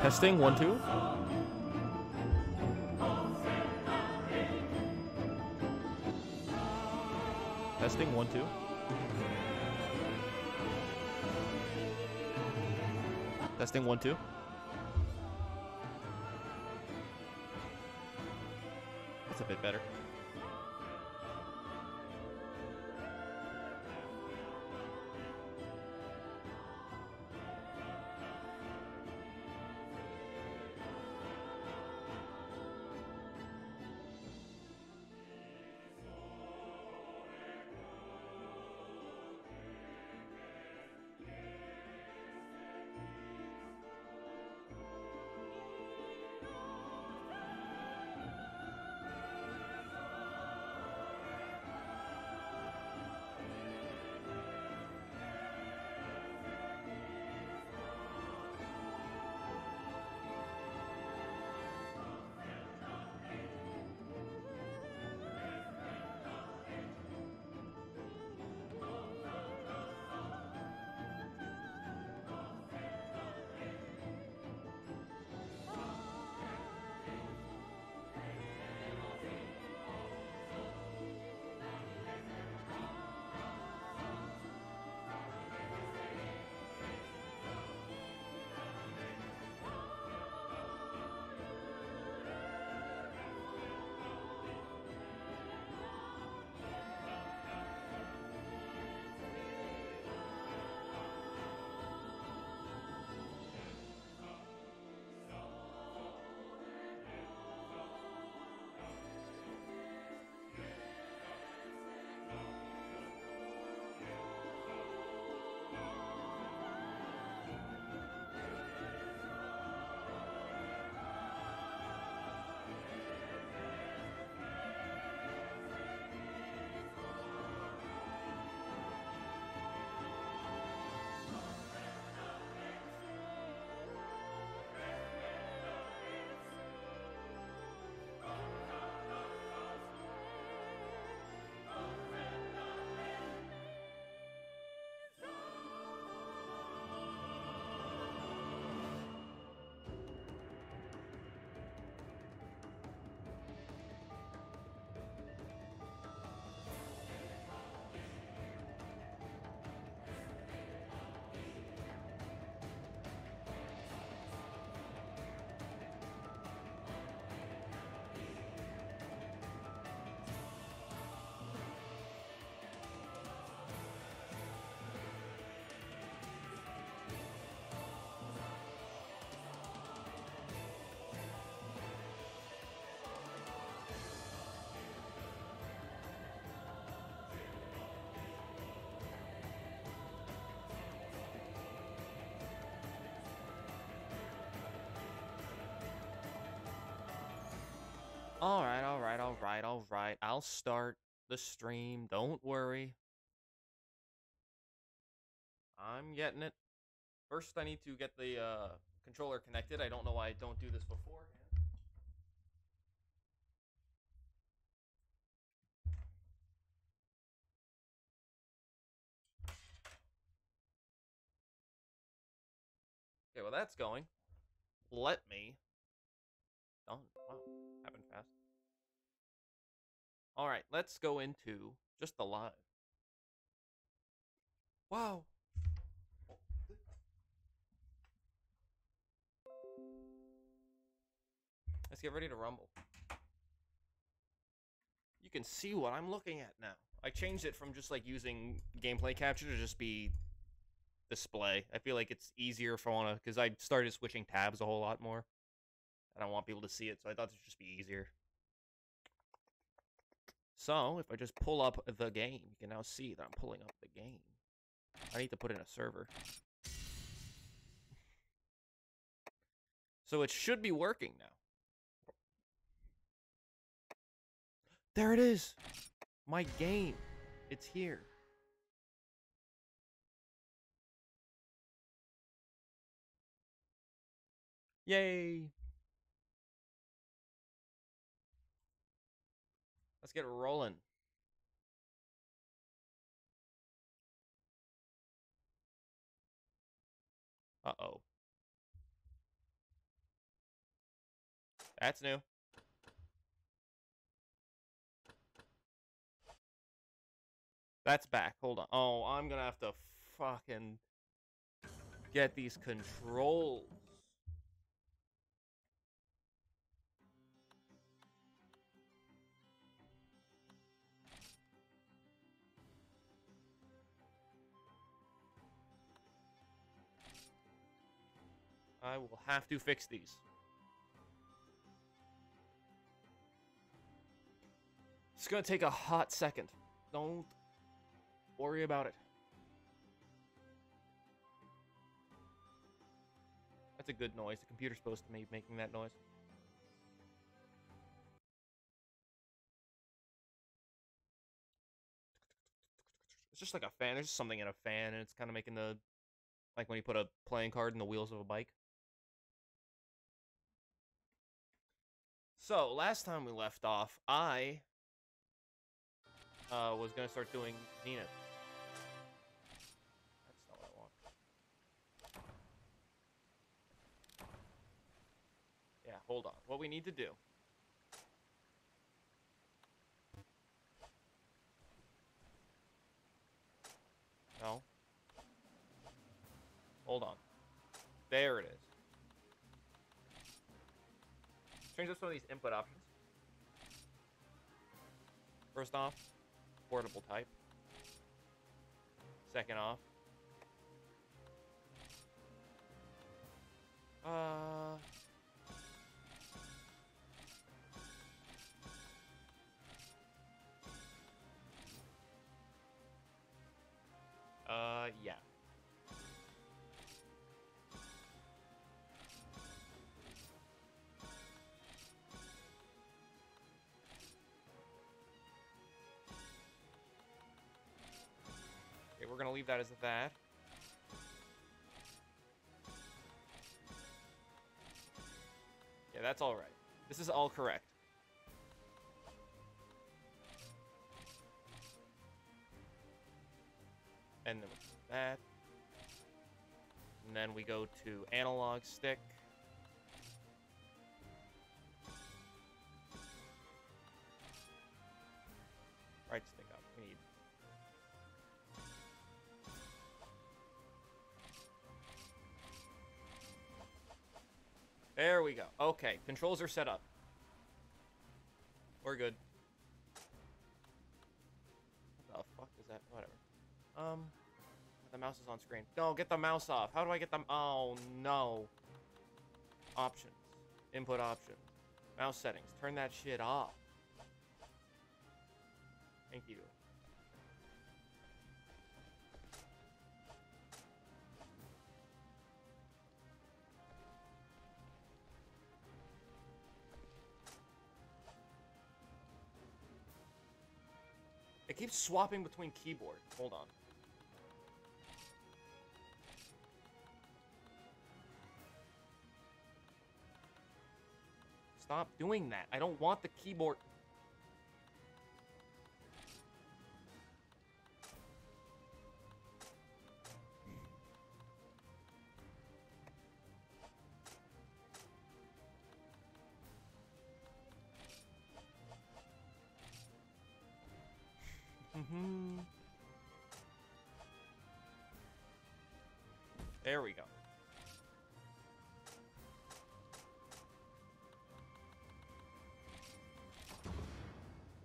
Testing one two. Testing one two. Testing one two. That's a bit better. All right, all right, all right, all right. I'll start the stream. Don't worry. I'm getting it. First, I need to get the uh, controller connected. I don't know why I don't do this beforehand. Okay, well that's going. Let's go into just the live. Wow. Let's get ready to rumble. You can see what I'm looking at now. I changed it from just like using gameplay capture to just be display. I feel like it's easier if I want to, because I started switching tabs a whole lot more. I don't want people to see it, so I thought this would just be easier. So, if I just pull up the game, you can now see that I'm pulling up the game. I need to put in a server. So it should be working now. There it is! My game. It's here. Yay! Let's get rolling. Uh-oh. That's new. That's back. Hold on. Oh, I'm gonna have to fucking get these controls. I will have to fix these. It's gonna take a hot second. Don't worry about it. That's a good noise. The computer's supposed to be making that noise. It's just like a fan. There's something in a fan, and it's kind of making the... Like when you put a playing card in the wheels of a bike. So, last time we left off, I uh, was going to start doing Zenith. That's not what I want. Yeah, hold on. What we need to do... No. Hold on. There it is. Change up some of these input options. First off, portable type. Second off. Uh... Uh, yeah. Gonna leave that as that. Yeah, that's all right. This is all correct. And then that. And then we go to analog stick. There we go. Okay, controls are set up. We're good. What the fuck is that? Whatever. Um, the mouse is on screen. No, get the mouse off. How do I get them? Oh, no. Options. Input options. Mouse settings. Turn that shit off. Thank you. It keeps swapping between keyboard. Hold on. Stop doing that. I don't want the keyboard.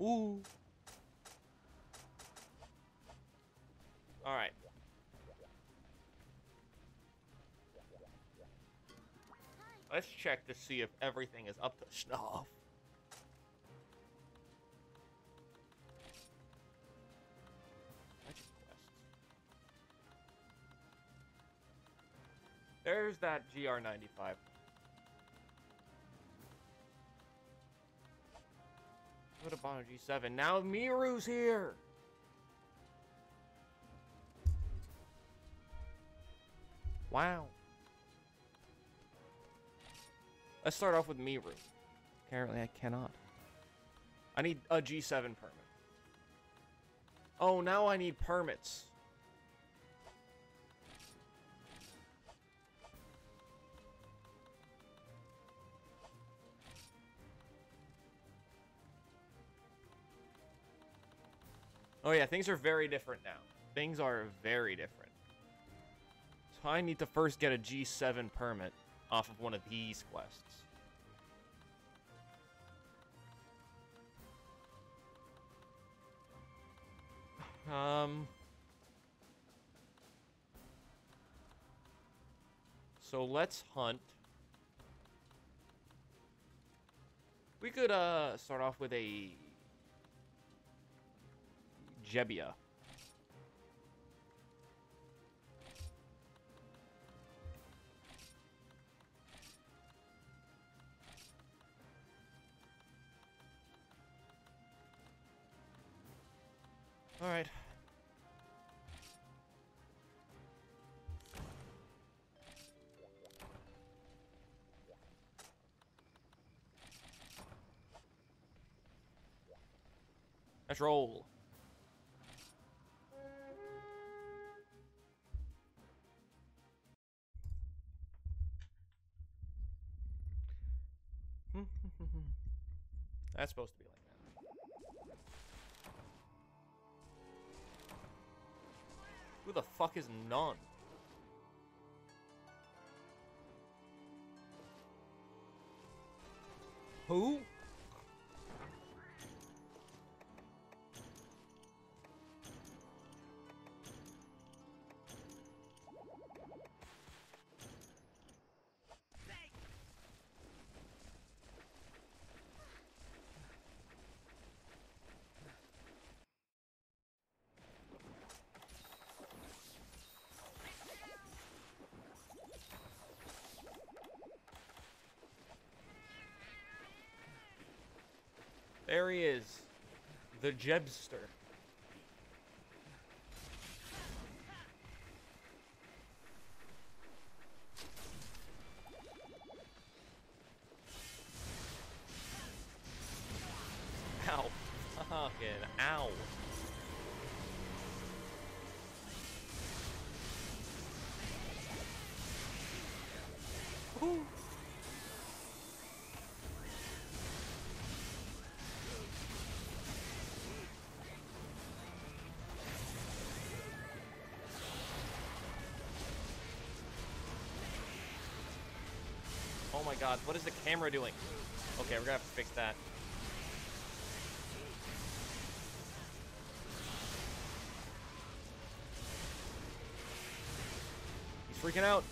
Ooh. All right. Let's check to see if everything is up to snuff. There's that GR95. To Bono G7. Now Mi Ru's here! Wow. Let's start off with Miru. Apparently I cannot. I need a G7 permit. Oh, now I need permits. Oh yeah, things are very different now. Things are very different. So I need to first get a G7 permit off of one of these quests. Um... So let's hunt. We could uh start off with a Jebbia. All right. Let's roll. That's supposed to be like that. Who the fuck is none? Who? There he is. The Jebster. God, what is the camera doing? Okay, we're gonna have to fix that. He's freaking out.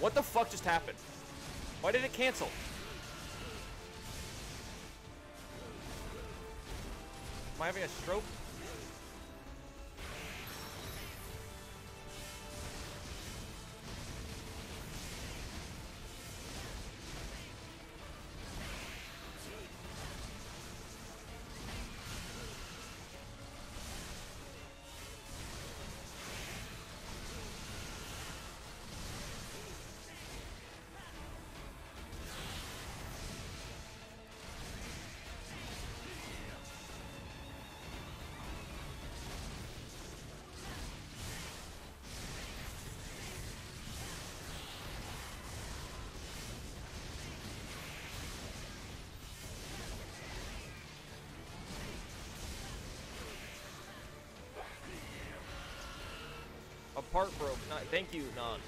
What the fuck just happened? Why did it cancel? Am I having a stroke? Broke. Thank you, Non.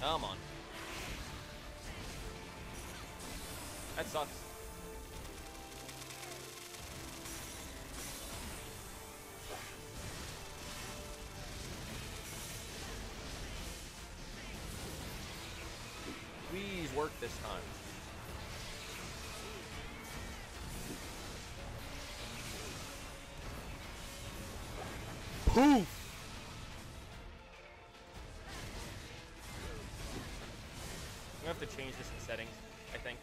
Come on. That sucks. Please work this time. Poof! Settings, I think.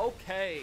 Okay.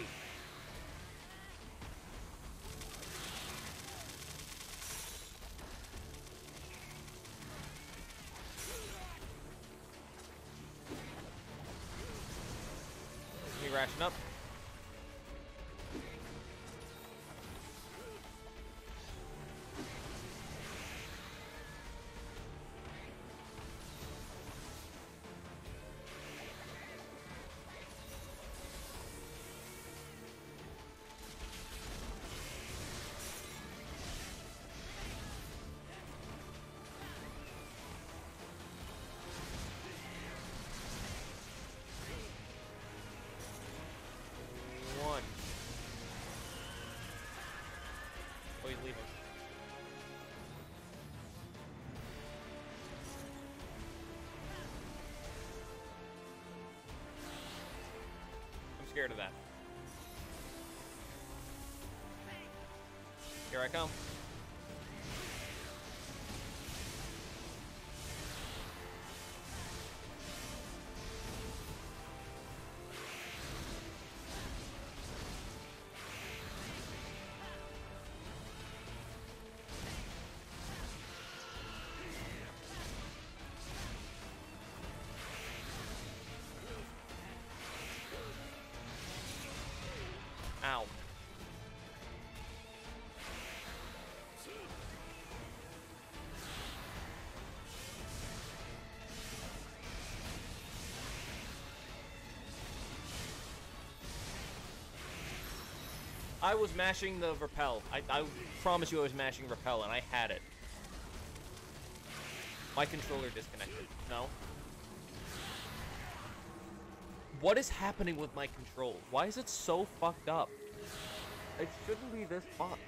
Scared of that. Here I come. I was mashing the repel. I, I promise you I was mashing repel and I had it. My controller disconnected. No. What is happening with my controls? Why is it so fucked up? It shouldn't be this fucked.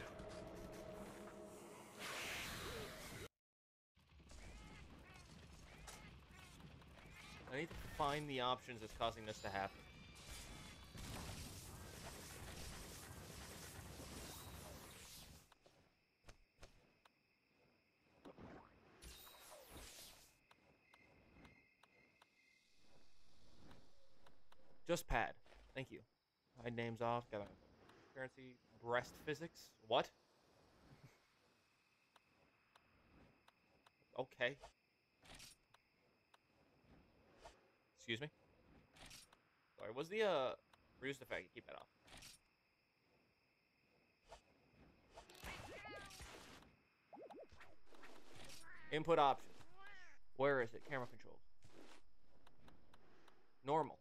I need to find the options that's causing this to happen. Just pad. Thank you. My name's off. Got a currency. Breast physics. What? okay. Excuse me. Sorry. Was the uh reduce the fact you keep that off? Input options. Where is it? Camera controls. Normal.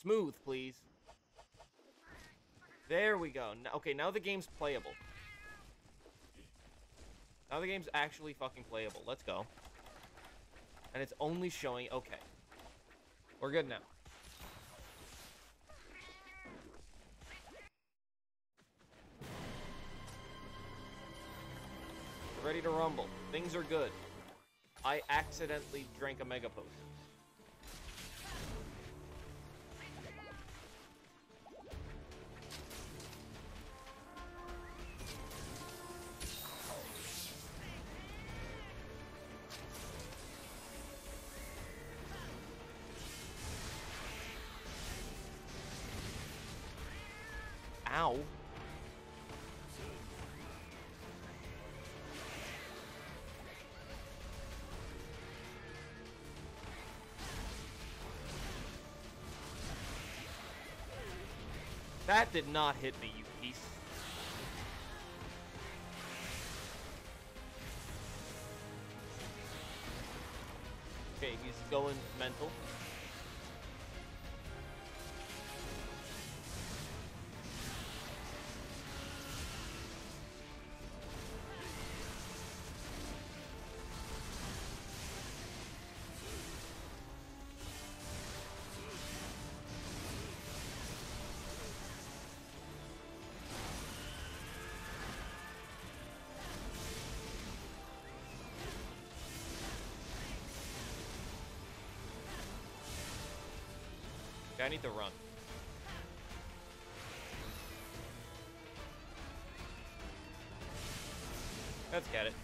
Smooth, please. There we go. Okay, now the game's playable. Now the game's actually fucking playable. Let's go. And it's only showing... Okay. We're good now. Ready to rumble. Things are good. I accidentally drank a Mega Potion. That did not hit me, need to run. Let's get it.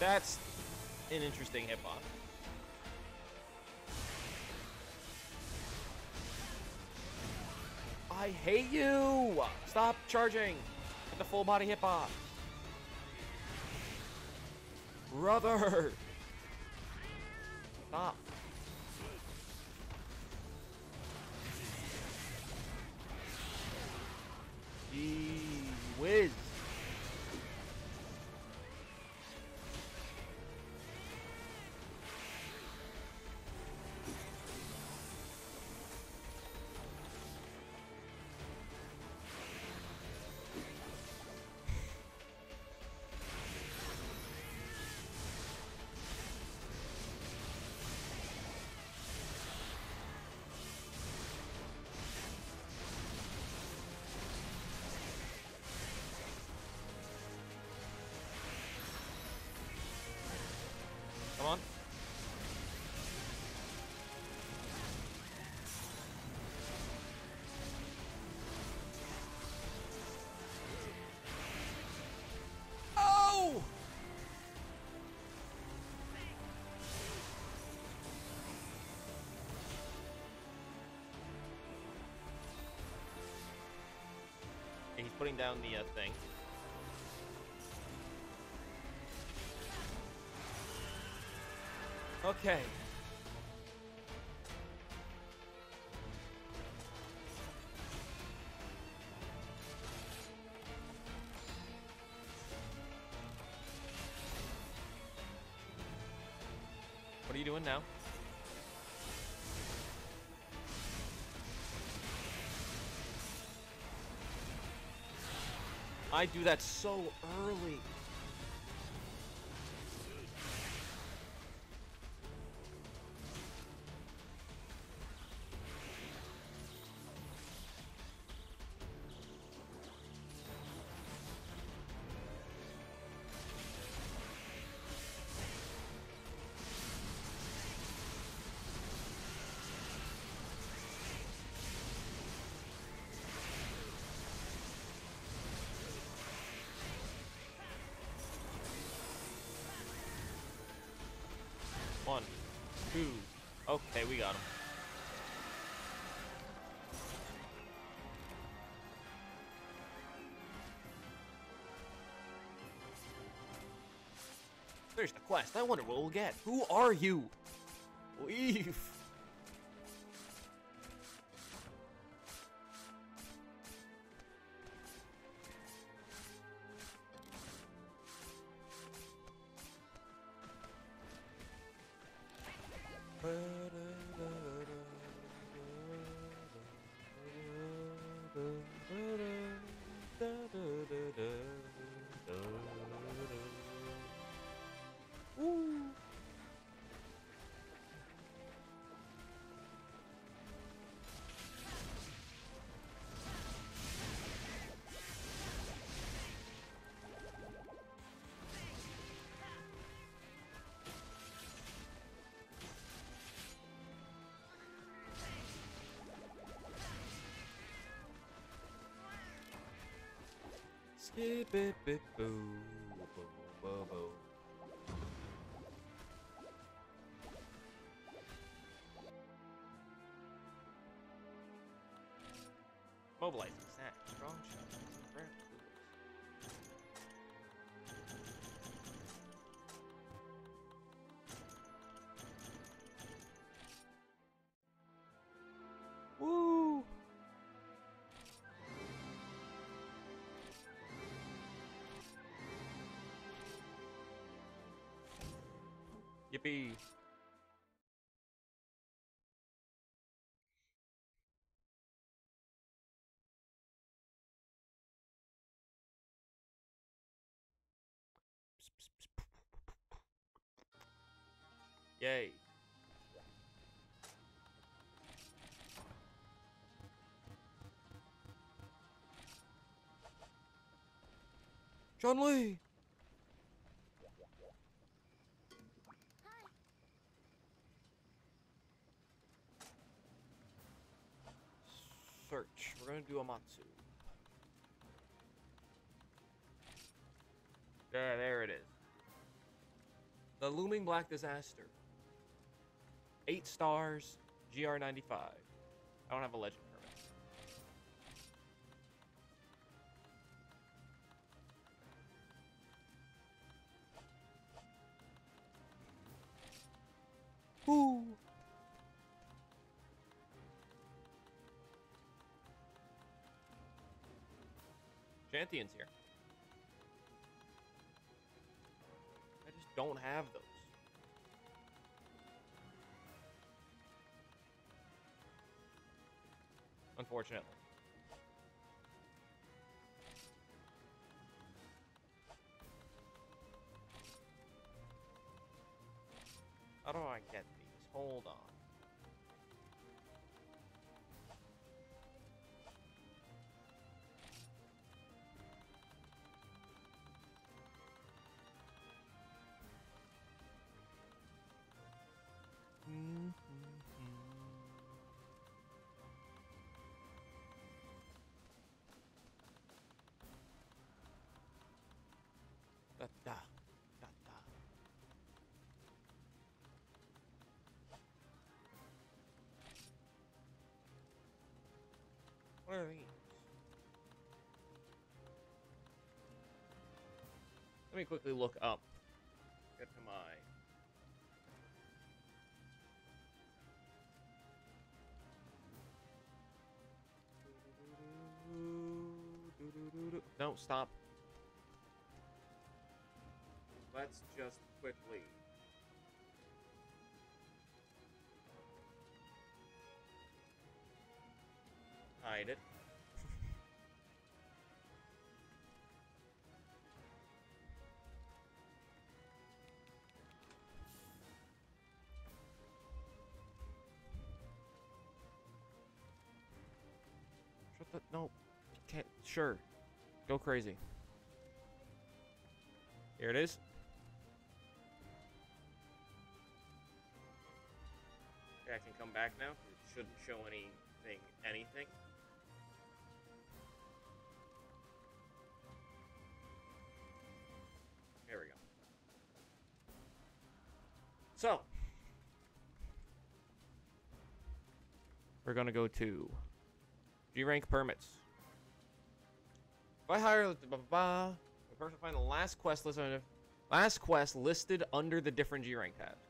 That's an interesting hitbox. I hate you! Stop charging! Get the full body hitbox. Brother! Putting down the uh, thing. Okay. I do that so early. Two. Okay, we got him. There's the quest. I wonder what we'll get. Who are you? Leave. Skip it, bit, boo, boo, boo, boo. Mobilizing Yippee! Yay. John Lee! Search. We're gonna do Amatsu. There, there it is. The Looming Black Disaster. Eight stars, GR95. I don't have a legend permit. Ooh. Shantien's here. I just don't have those. Unfortunately. How do I get these? Hold on. What are these? Let me quickly look up. Get to my. No, stop. Let's just quickly. Hide it. Shut the no. Can't sure. Go crazy. Here it is. I can come back now. It shouldn't show anything. Anything. So we're gonna go to G rank permits. If I hire blah, blah, blah, the person find the last quest list under last quest listed under the different G rank tabs.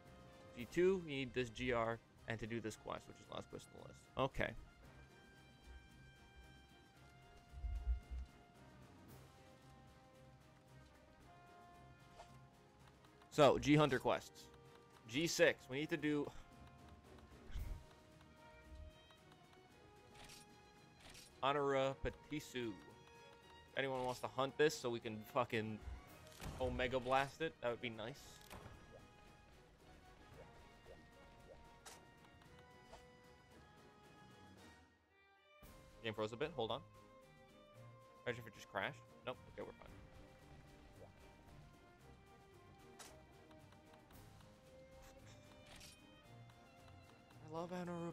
G2, you need this GR, and to do this quest, which is last quest on the list. Okay. So, G Hunter quests. G6, we need to do Anorupatisu. Anyone wants to hunt this so we can fucking Omega Blast it, that would be nice. Game froze a bit, hold on. Imagine if it just crashed. Nope, okay, we're fine. Love Honora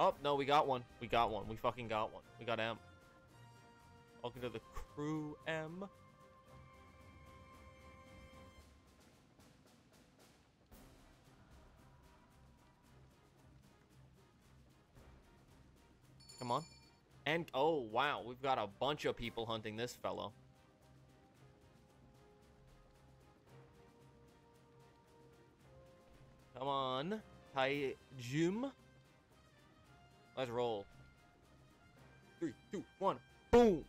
Oh, no, we got one. We got one. We fucking got one. We got M. Welcome to the crew M. Come on. And, oh, wow. We've got a bunch of people hunting this fellow. Come on. Tai Jim. Let's roll. Three, two, one. Boom.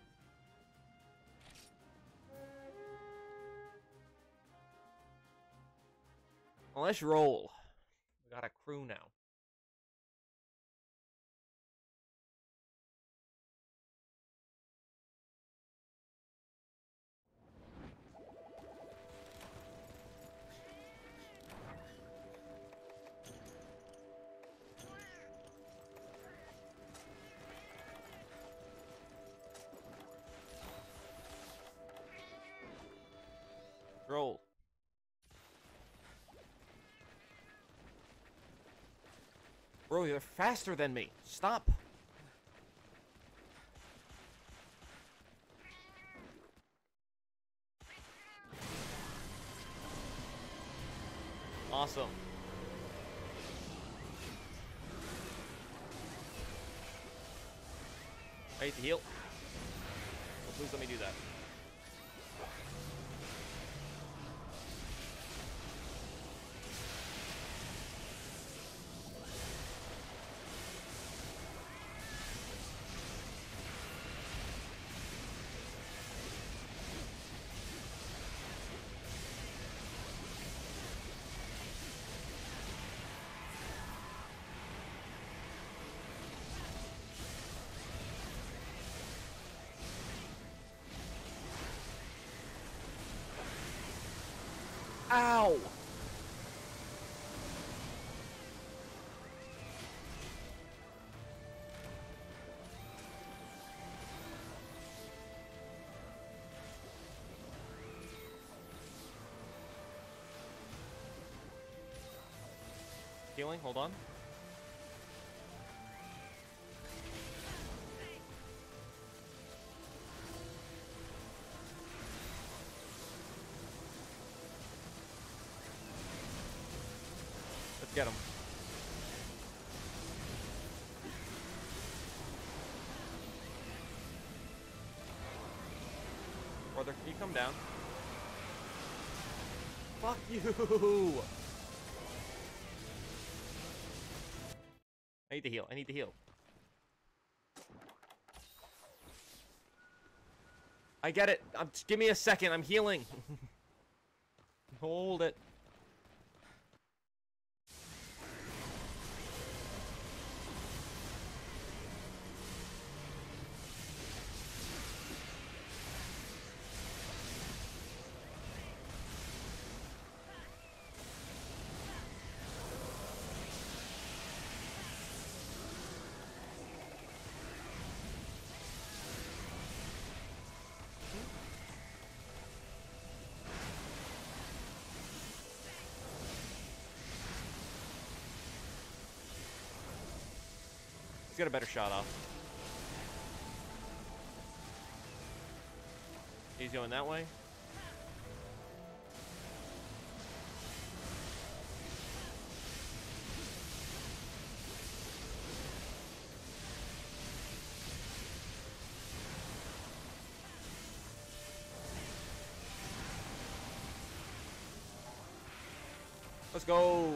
Well, let's roll. We got a crew now. Bro, you're faster than me. Stop. Awesome. I need to heal. Please let me do that. Ow! Healing, hold on. Get him. Brother, can you come down? Fuck you! I need to heal. I need to heal. I get it. I'm, give me a second. I'm healing. Hold it. Got a better shot off. He's going that way. Let's go.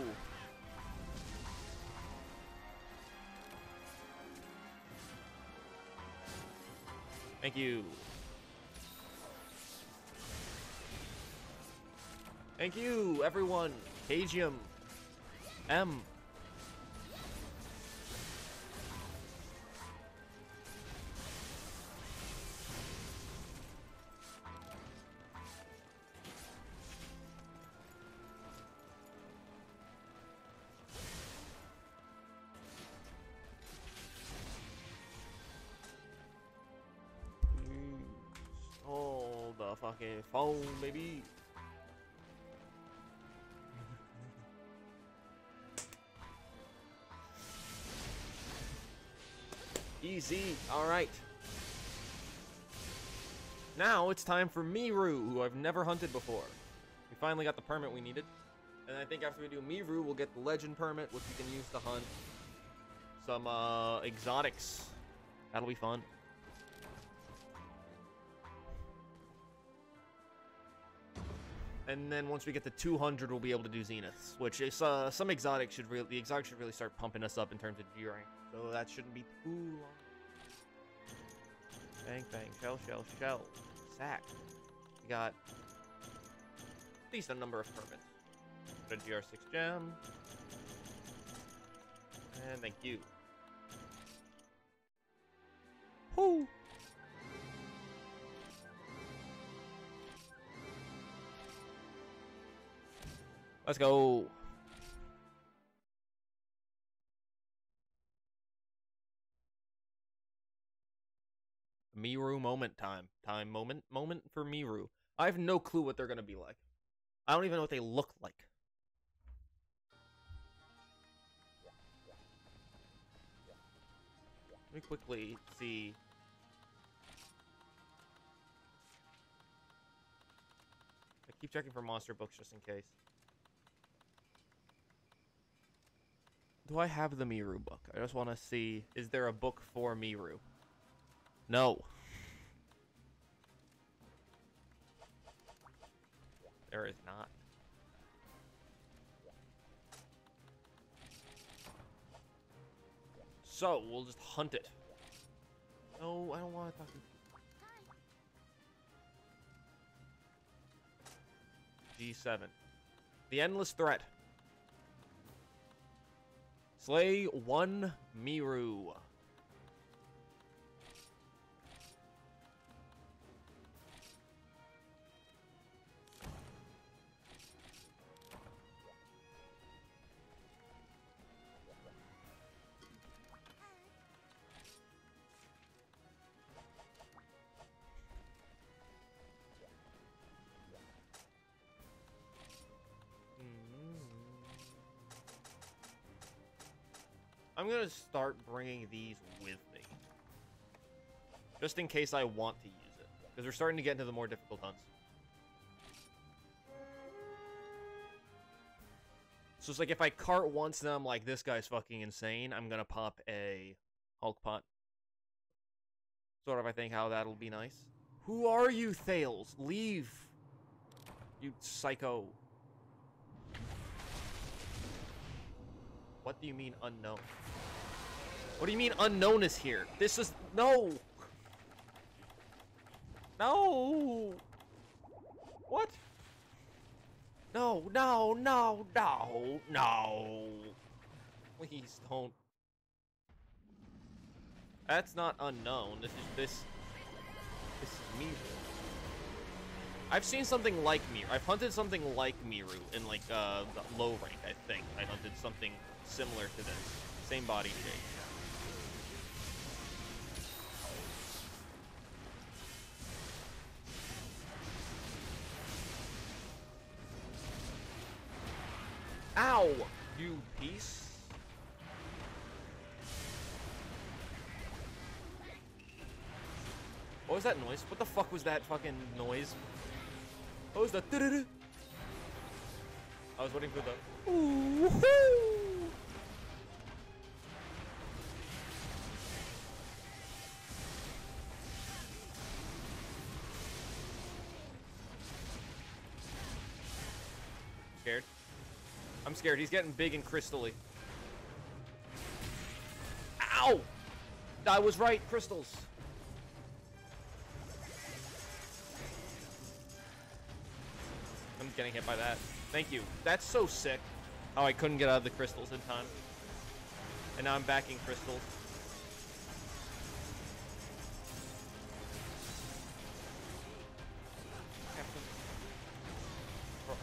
Thank you. Thank you, everyone. Cagium. M. phone, baby. Easy. All right. Now it's time for Mi Ru, who I've never hunted before. We finally got the permit we needed. And I think after we do Mi Ru, we'll get the legend permit, which we can use to hunt some uh, exotics. That'll be fun. And then once we get to 200, we'll be able to do Zeniths, which is uh, some exotics should really the exotics should really start pumping us up in terms of G rank. So that shouldn't be too long. Bang bang, shell shell shell, sack. We got a decent number of permits. A GR6 gem, and thank you. Whoo! Let's go. Mi Ru moment time. Time moment. Moment for Mi Ru. I have no clue what they're going to be like. I don't even know what they look like. Let me quickly see. I keep checking for monster books just in case. Do I have the Mi Ru book? I just want to see, is there a book for Mi Ru? No. There is not. So, we'll just hunt it. No, I don't want to talk to G7. The Endless Threat. Slay one Mi Ru. I'm gonna start bringing these with me. Just in case I want to use it. Because we're starting to get into the more difficult hunts. So it's like if I cart once and I'm like, this guy's fucking insane, I'm gonna pop a Hulk pot. Sort of, I think, how that'll be nice. Who are you, Thales? Leave! You psycho. What do you mean unknown? What do you mean unknown is here? This is... No! No! What? No, no, no, no, no. Please don't. That's not unknown. This is this. This is Mi Ru. I've seen something like Mi Ru. I've hunted something like Mi Ru in like uh low rank. I think I hunted something similar to this. Same body shape. Ow! You piece. What was that noise? What the fuck was that fucking noise? What was the I was waiting for the ooh Scared? Scared. He's getting big and crystally. Ow! I was right. Crystals. I'm getting hit by that. Thank you. That's so sick. Oh, I couldn't get out of the crystals in time. And now I'm backing crystals.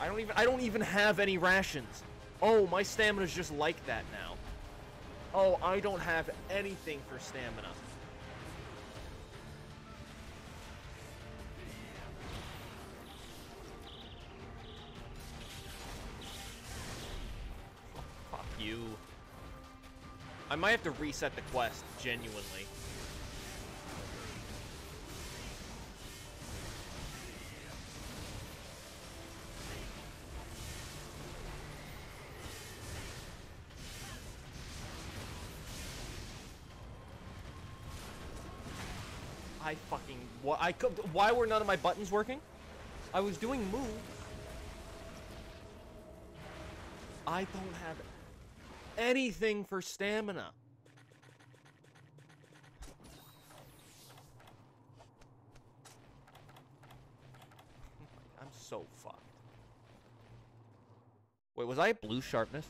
I don't even I don't even have any rations. Oh, my stamina's just like that now. Oh, I don't have anything for stamina. Oh, fuck you. I might have to reset the quest, genuinely. I could why were none of my buttons working? I was doing move. I don't have anything for stamina. I'm so fucked. Wait, was I blue sharpness?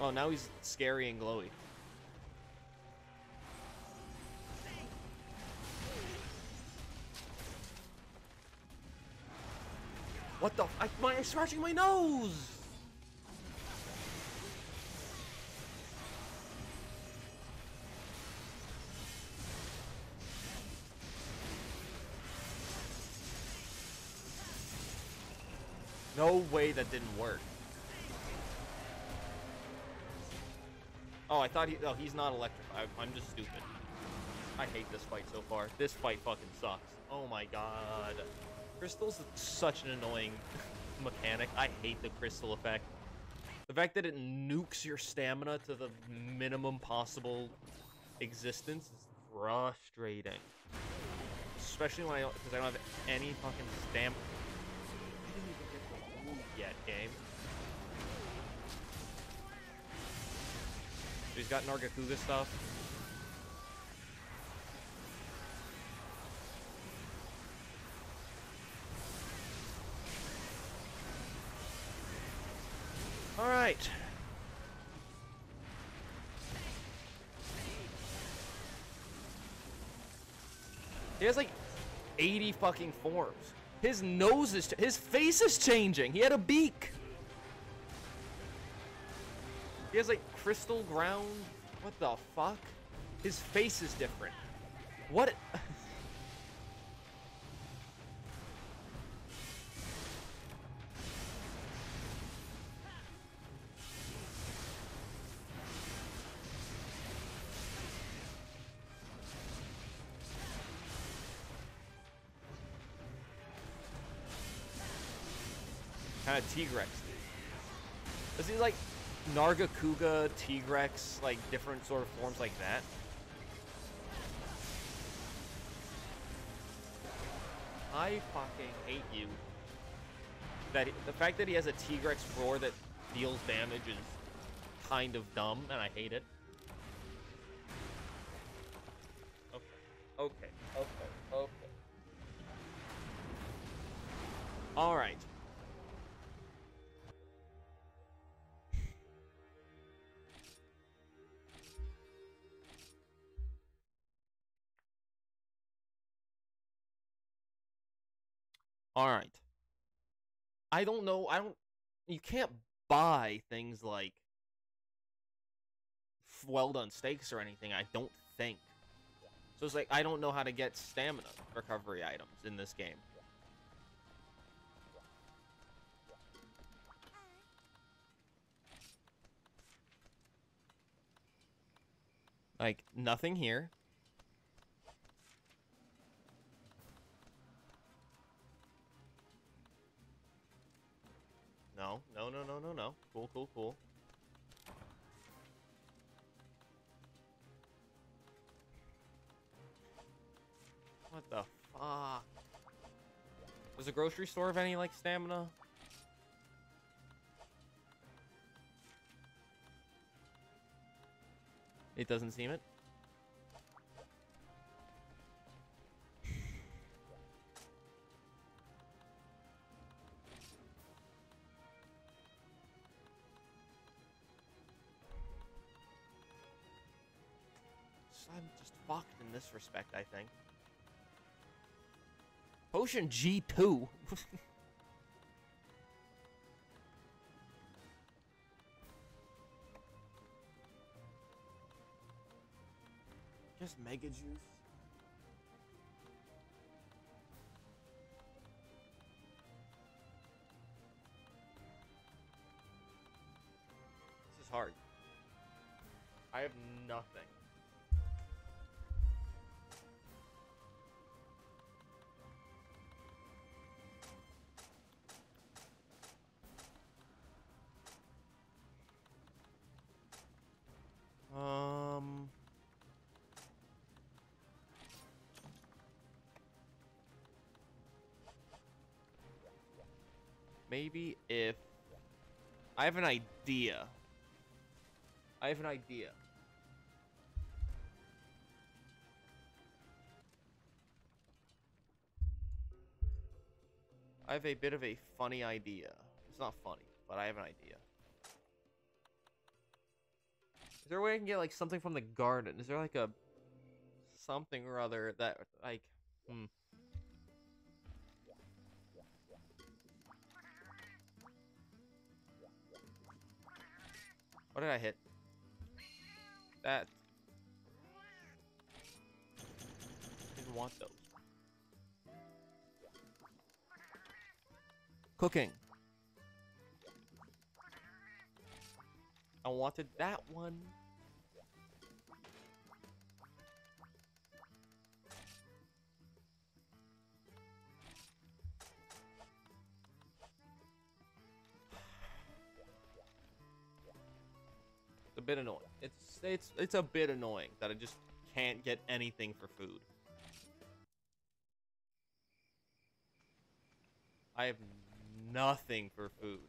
Oh, now he's scary and glowy. What the? I, my, I'm scratching my nose. No way that didn't work. Oh, I thought he. Oh, he's not electric. I, I'm just stupid. I hate this fight so far. This fight fucking sucks. Oh my god. Crystal's such an annoying mechanic. I hate the crystal effect. The fact that it nukes your stamina to the minimum possible existence is frustrating. Especially when I because I don't have any fucking stamina. I didn't even get the move yet, game. He's got Nargacuga stuff. All right. He has like 80 fucking forms. His nose is, his face is changing. He had a beak. He has like crystal ground. What the fuck? His face is different. What? Tigrex. Is he like Nargacuga, Tigrex, like different sort of forms like that? I fucking hate you. That he, the fact that he has a Tigrex roar that deals damage is kind of dumb, and I hate it. All right. I don't know. I don't. You can't buy things like well done steaks or anything. I don't think. So it's like I don't know how to get stamina recovery items in this game. Like nothing here. No, no, no, no, no, no. Cool, cool, cool. What the fuck? Does a grocery store have any, like, stamina? It doesn't seem it. This respect, I think. Potion G2. just Mega Juice. This is hard. I have nothing. Maybe if I have an idea. I have an idea. I have a bit of a funny idea. It's not funny, but I have an idea. Is there a way I can get like something from the garden? Is there like a something or other that like hmm. What did I hit? That. Didn't want those. Cooking. I wanted that one. Bit annoying. It's it's it's a bit annoying that I just can't get anything for food. I have nothing for food.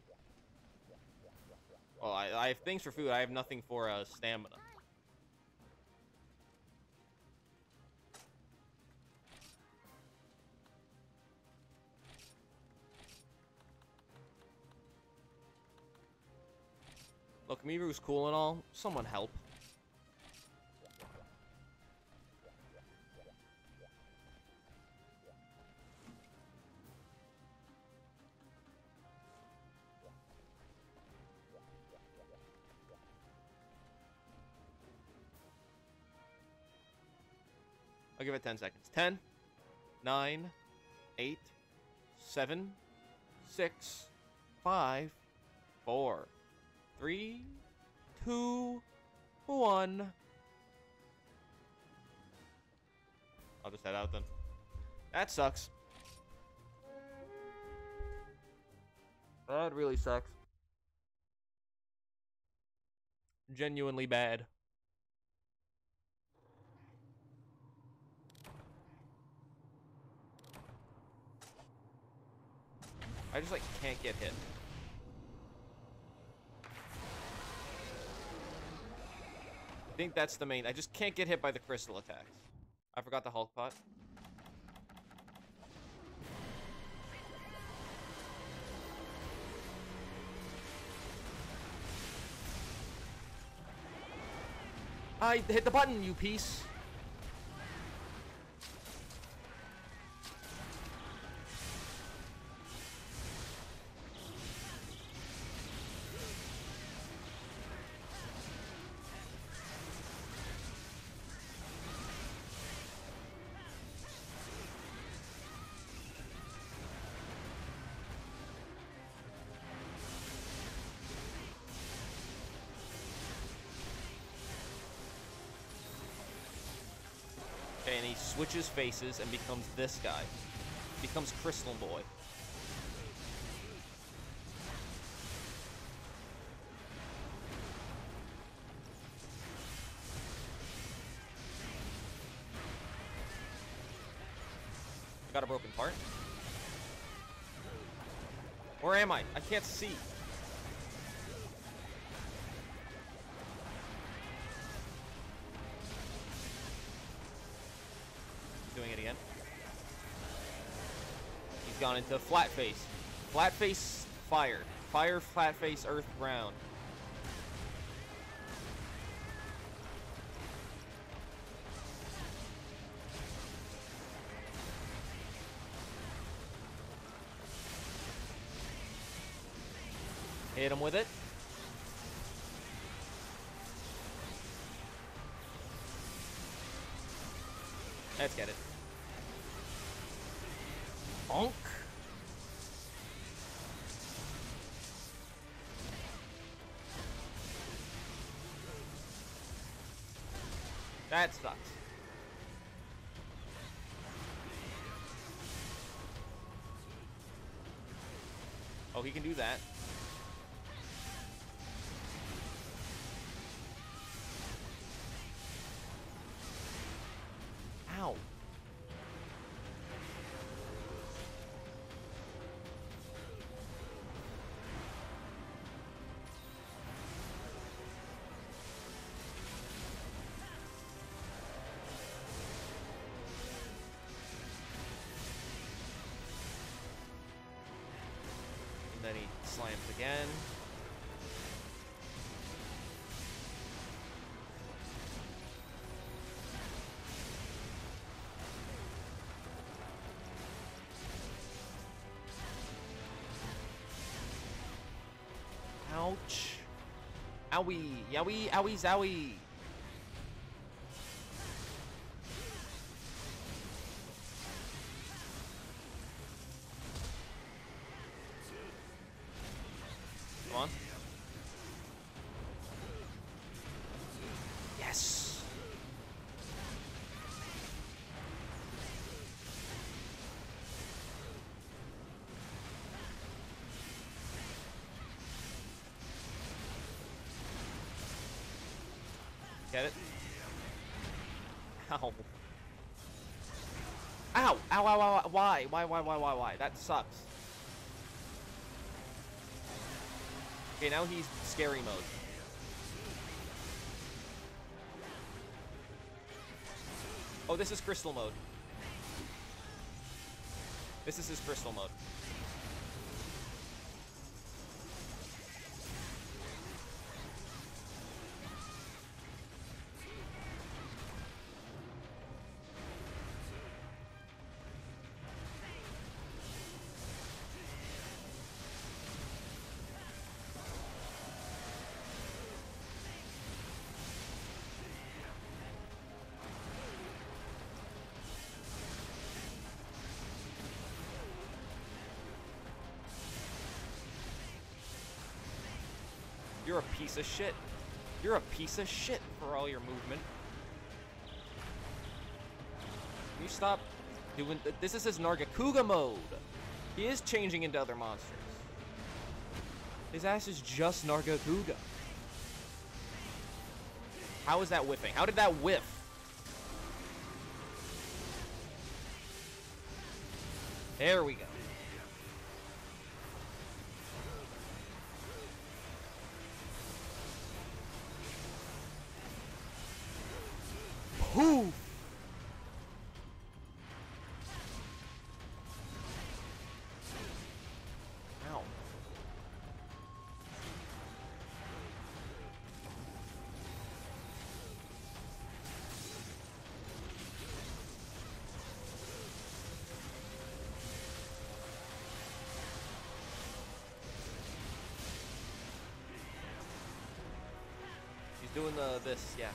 Well, I, I have things for food. I have nothing for uh, stamina. Look, Mi Ru's cool and all. Someone help. I'll give it 10 seconds. 10, 9, 8, 7, 6, 5, 4, Three, two, one. I'll just head out then. That sucks. That really sucks. Genuinely bad. I just like can't get hit. Think that's the main. I just can't get hit by the crystal attacks. I forgot the Hulk pot. I hit the button, you piece. Switches faces and becomes this guy. Becomes Crystal Boy. I got a broken part. Where am I? I can't see. Gone into flat face. Flat face, fire. Fire, flat face, earth, ground. Hit him with it. Let's get it. That sucks. Oh, he can do that. Then he slams again. Ouch. Owie. Yowie. Owie zowie. Ow! Ow, ow, why? Why, why, why, why, why? That sucks. Okay, now he's scary mode. Oh, this is crystal mode. This is his crystal mode. Piece of shit. You're a piece of shit for all your movement. You stop doing th this is his Nargacuga mode. He is changing into other monsters. His ass is just Nargacuga. How is that whiffing? How did that whiff? There we go. The uh, this, yeah.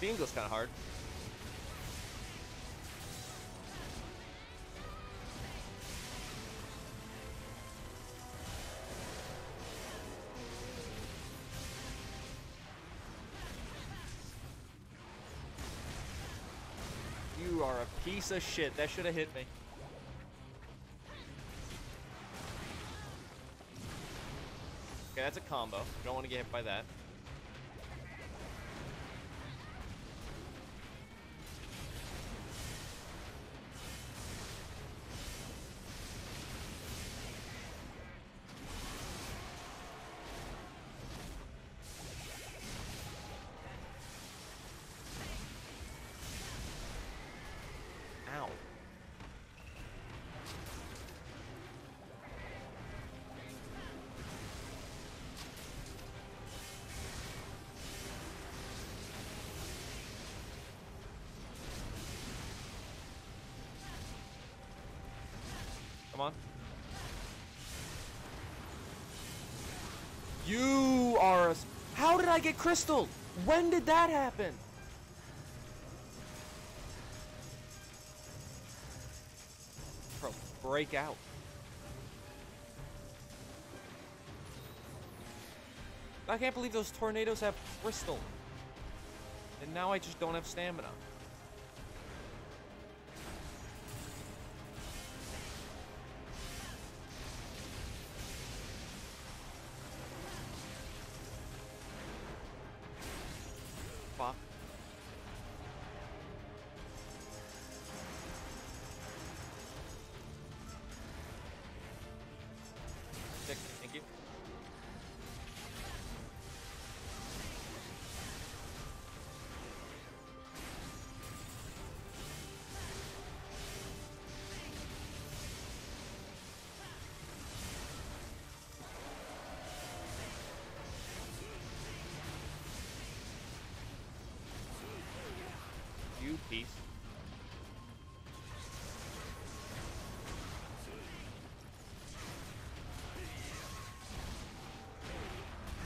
Bingo's kind of hard. Piece of shit. That should have hit me. Okay, that's a combo. Don't want to get hit by that. On. You are a... How did I get crystal? When did that happen? Bro, break out. I can't believe those tornadoes have crystal. And now I just don't have stamina.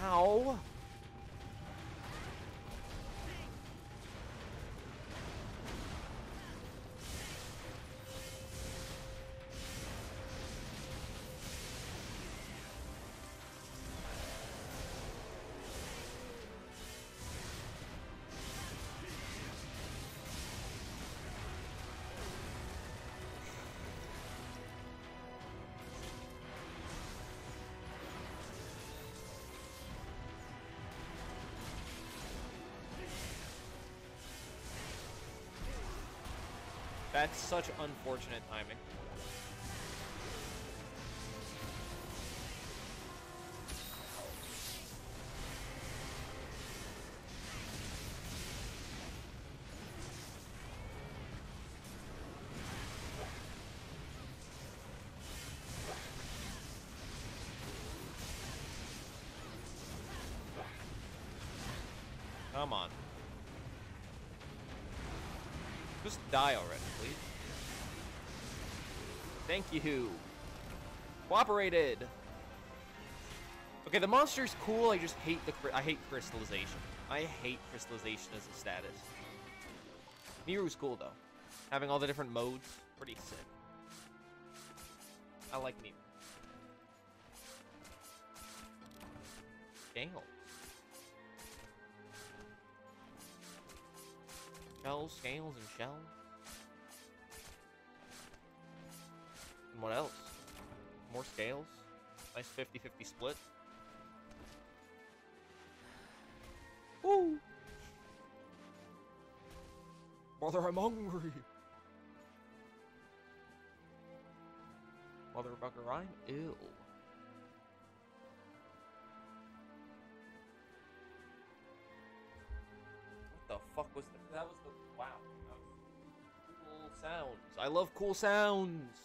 Ow. That's such unfortunate timing. Come on. Just die already. Thank you. Cooperated. Okay, the monster's cool. I just hate the I hate crystallization. I hate crystallization as a status. Mi Ru's cool though. Having all the different modes, pretty sick. I like Mi Ru. Scales. Shells, scales, and shells. 50-50 split. Woo! Mother, I'm hungry. Motherfucker, I'm ill. What the fuck was that? That was the wow. That was cool sounds. I love cool sounds.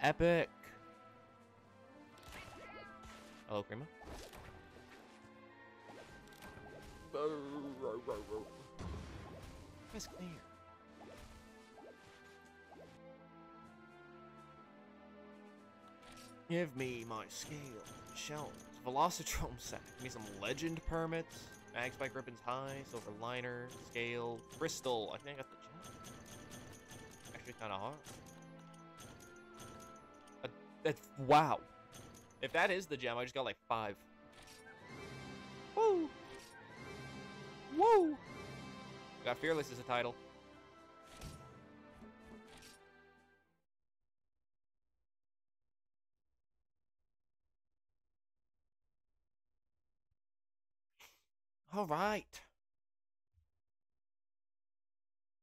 Epic. Hello, Krima. Press clear. Give me my scale, shells, Velocitron sack. Give me some legend permits. Mag spike ribbons high, silver liner, scale, crystal. I think I got the gem. Actually, kind of hard. Uh, that's wow. If that is the gem, I just got like five. Woo! Woo! Got fearless as a title. All right.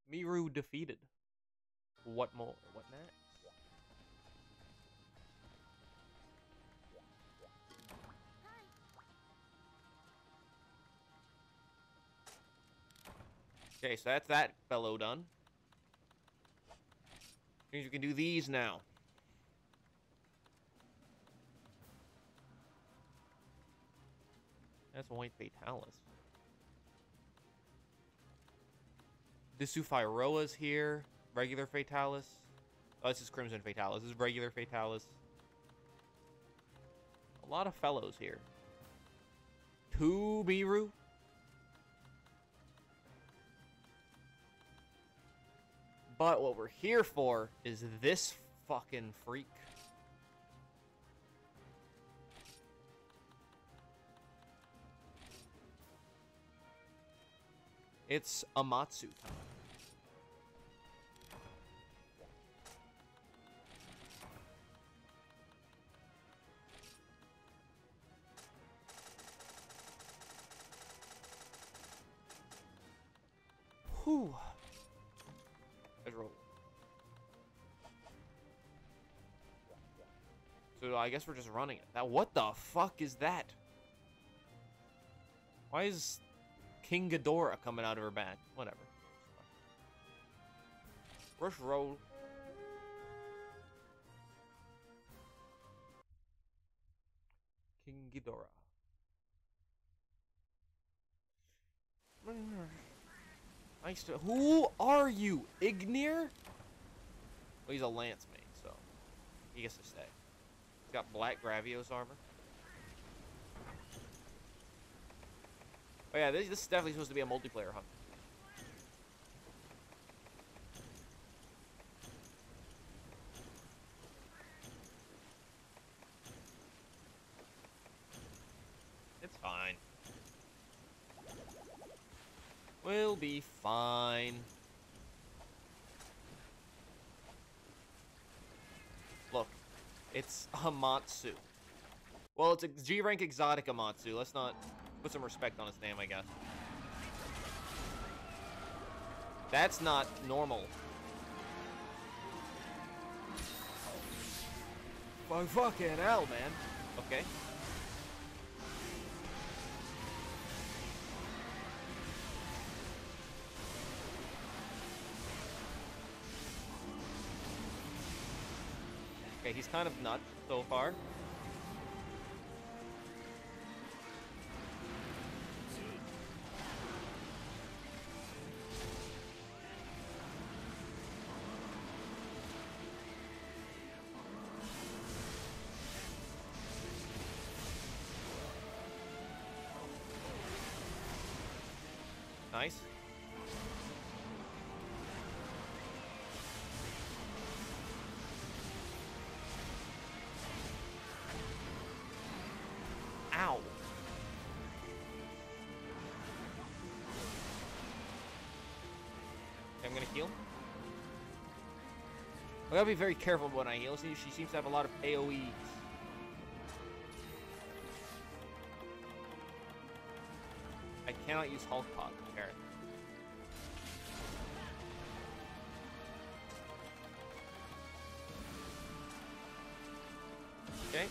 Mi Ru defeated. What more? What next? Okay, so that's that fellow done. Means you can do these now. That's White Fatalis. The Disufiroa's here. Regular Fatalis. Oh, this is Crimson Fatalis. This is regular Fatalis. A lot of fellows here. Two Mi Ru. But what we're here for is this fucking freak. It's Amatsu time. Whew. Roll. So I guess we're just running it. Now what the fuck is that? Why is King Ghidorah coming out of her back? Whatever. Rush roll. King Ghidorah. Nice to. Who are you, Ignir? Well, he's a lance mate, so he gets to stay. He's got black Gravios armor. Oh yeah, this, this is definitely supposed to be a multiplayer hunt. It's fine. We'll be fine. Look, it's Amatsu. Well, it's a G-rank exotic Amatsu. Let's not put some respect on his name, I guess. That's not normal. Fuck fucking hell, man. Okay. He's kind of nuts so far. Nice. I gotta be very careful when I heal. She seems to have a lot of AoEs. I cannot use Hulk Pop, apparently. Okay.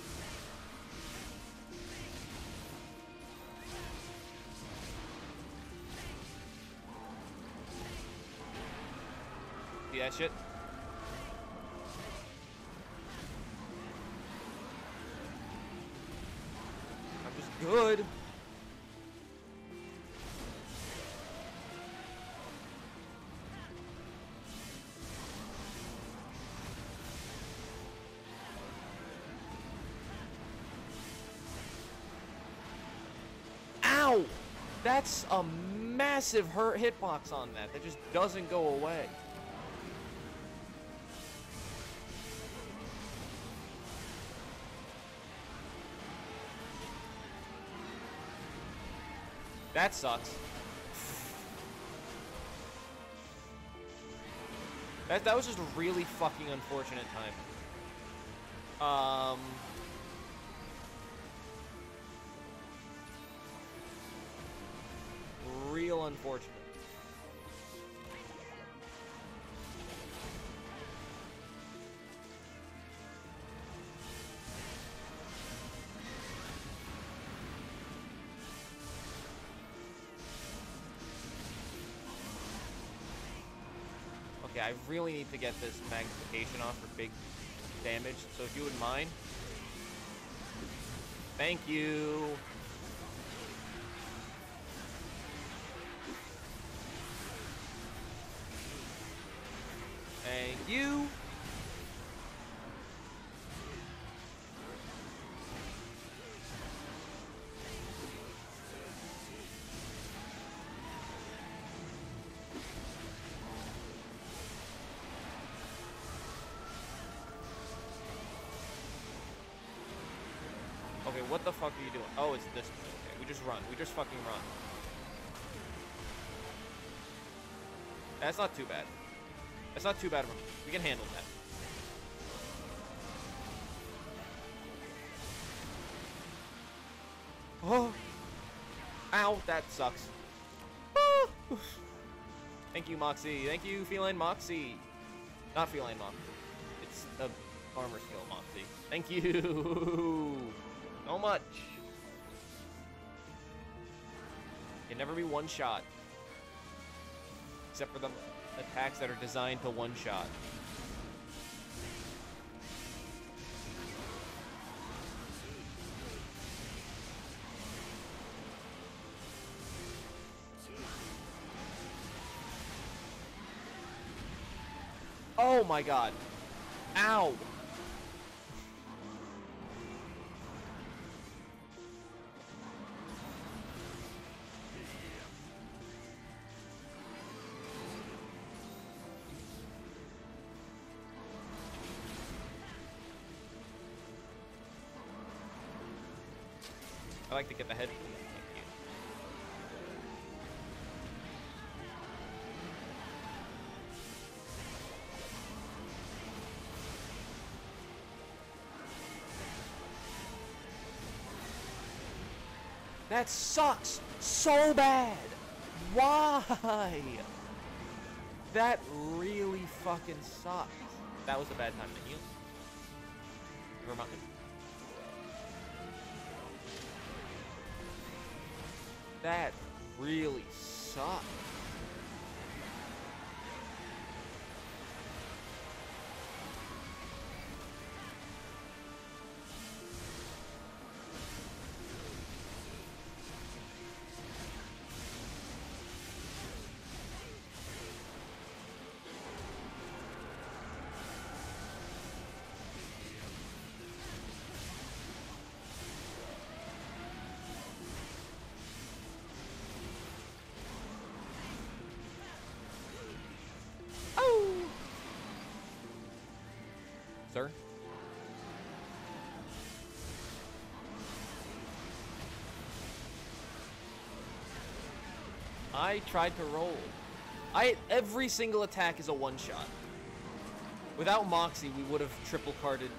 See that shit? Good. Ow! That's a massive hurt hitbox on that. That just doesn't go away. That sucks. That, that was just really fucking unfortunate time. Um... Real unfortunate. I really need to get this magnification off for big damage, so if you wouldn't mind. Thank you. Okay, what the fuck are you doing? Oh, it's this. Okay, we just run. We just fucking run. That's not too bad. That's not too bad of a... We can handle that. Oh. Ow, that sucks. Ah. Thank you, Moxie. Thank you, Feline Moxie. Not Feline Moxie. It's a armor skill Moxie. Thank you. So much. Can never be one shot. Except for the attacks that are designed to one shot. Oh my god. Ow. I like to get the head. Thank you. That sucks so bad. Why? That really fucking sucks. That was a bad time to heal. Never I tried to roll. I every single attack is a one shot. Without Moxie, we would have triple carded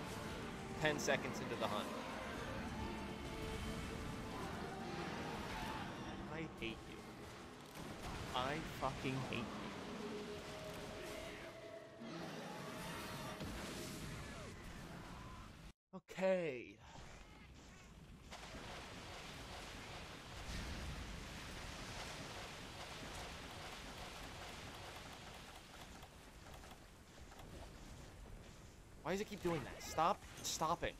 10 seconds into the hunt. I hate you. I fucking hate you. Okay. Why does it keep doing that? Stop stopping.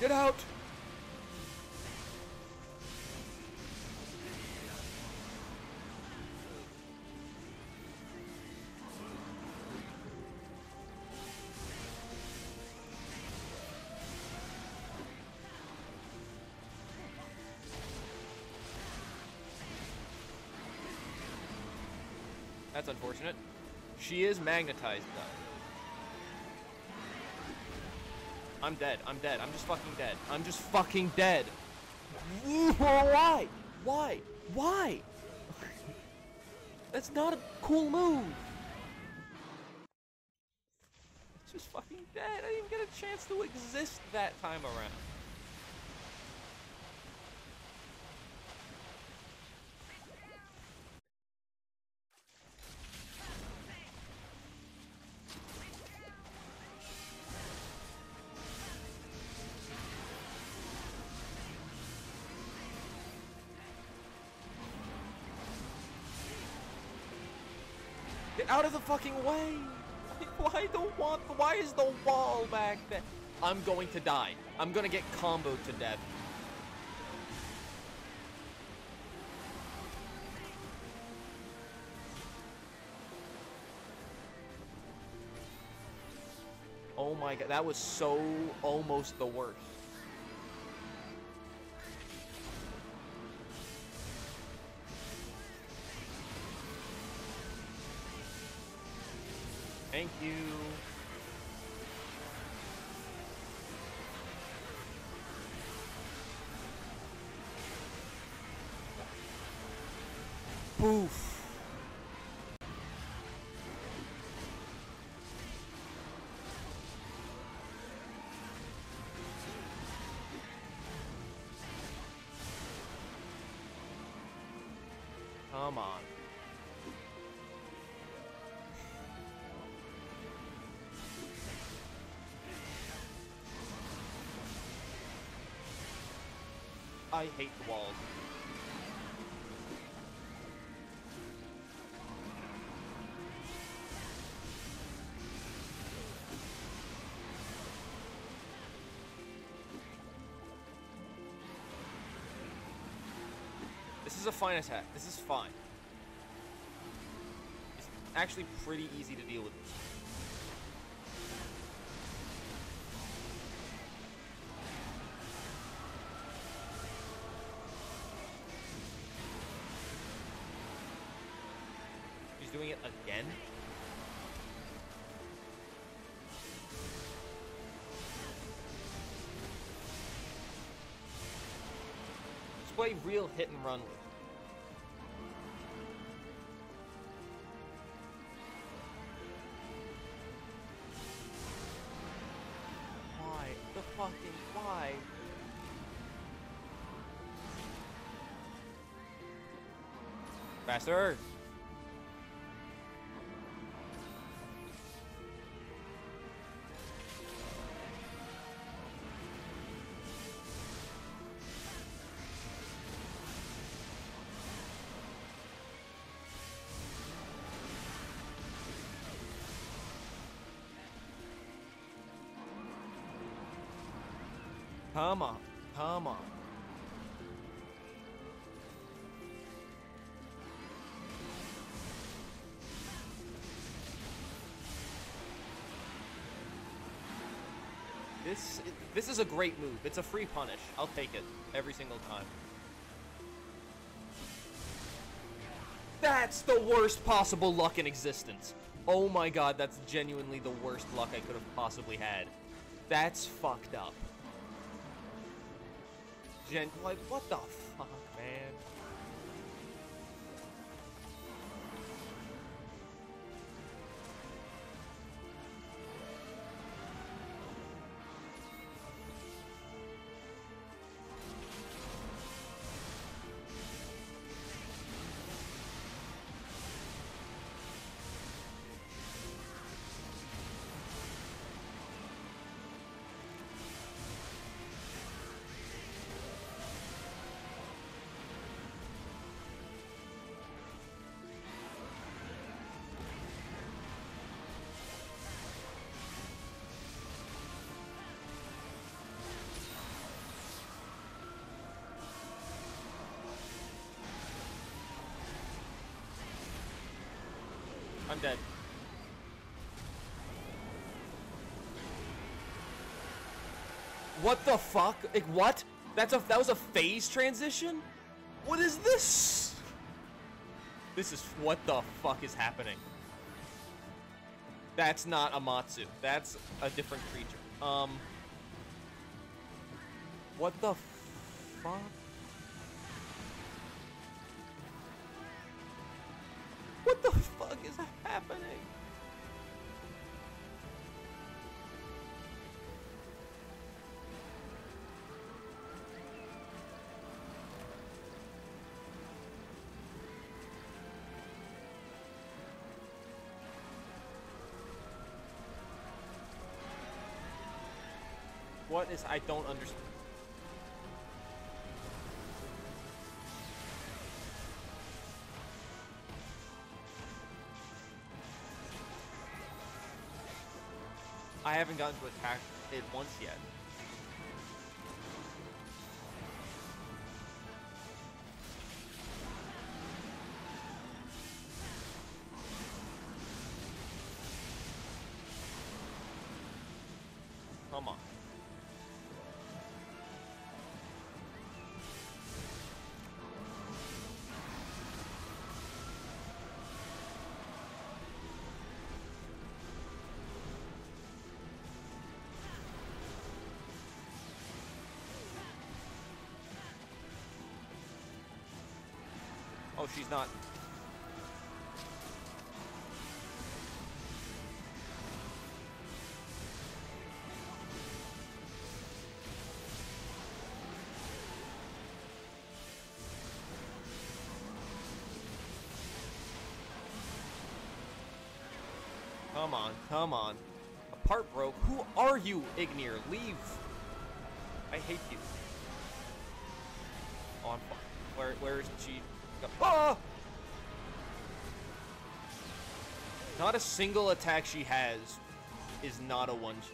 Get out! That's unfortunate. She is magnetized, though. I'm dead. I'm dead. I'm just fucking dead. I'm just fucking dead. Why? Why? Why? That's not a cool move. It's just fucking dead. I didn't even get a chance to exist that time around. Get out of the fucking way! Why the want? Why is the wall back there? I'm going to die. I'm gonna get comboed to death. Oh my god, that was so almost the worst. Thank you. Poof. I hate the walls. This is a fine attack. This is fine. It's actually pretty easy to deal with a real hit and run with. Why? The fucking why? Faster! Come on, come on. This this is a great move. It's a free punish. I'll take it every single time. That's the worst possible luck in existence. Oh my god, that's genuinely the worst luck I could have possibly had. That's fucked up. Gen like what the fuck, man? I'm dead. What the fuck? Like, what? That's a that was a phase transition? What is this? This is what the fuck is happening? That's not Amatsu. That's a different creature. Um What the What is I don't understand. I haven't gotten to attack it once yet. Oh, she's not. Come on, come on. Apart broke. Who are you, Ignir? Leave. I hate you. Oh, I'm fu- Where, where is she? Ah! Not a single attack she has is not a one shot.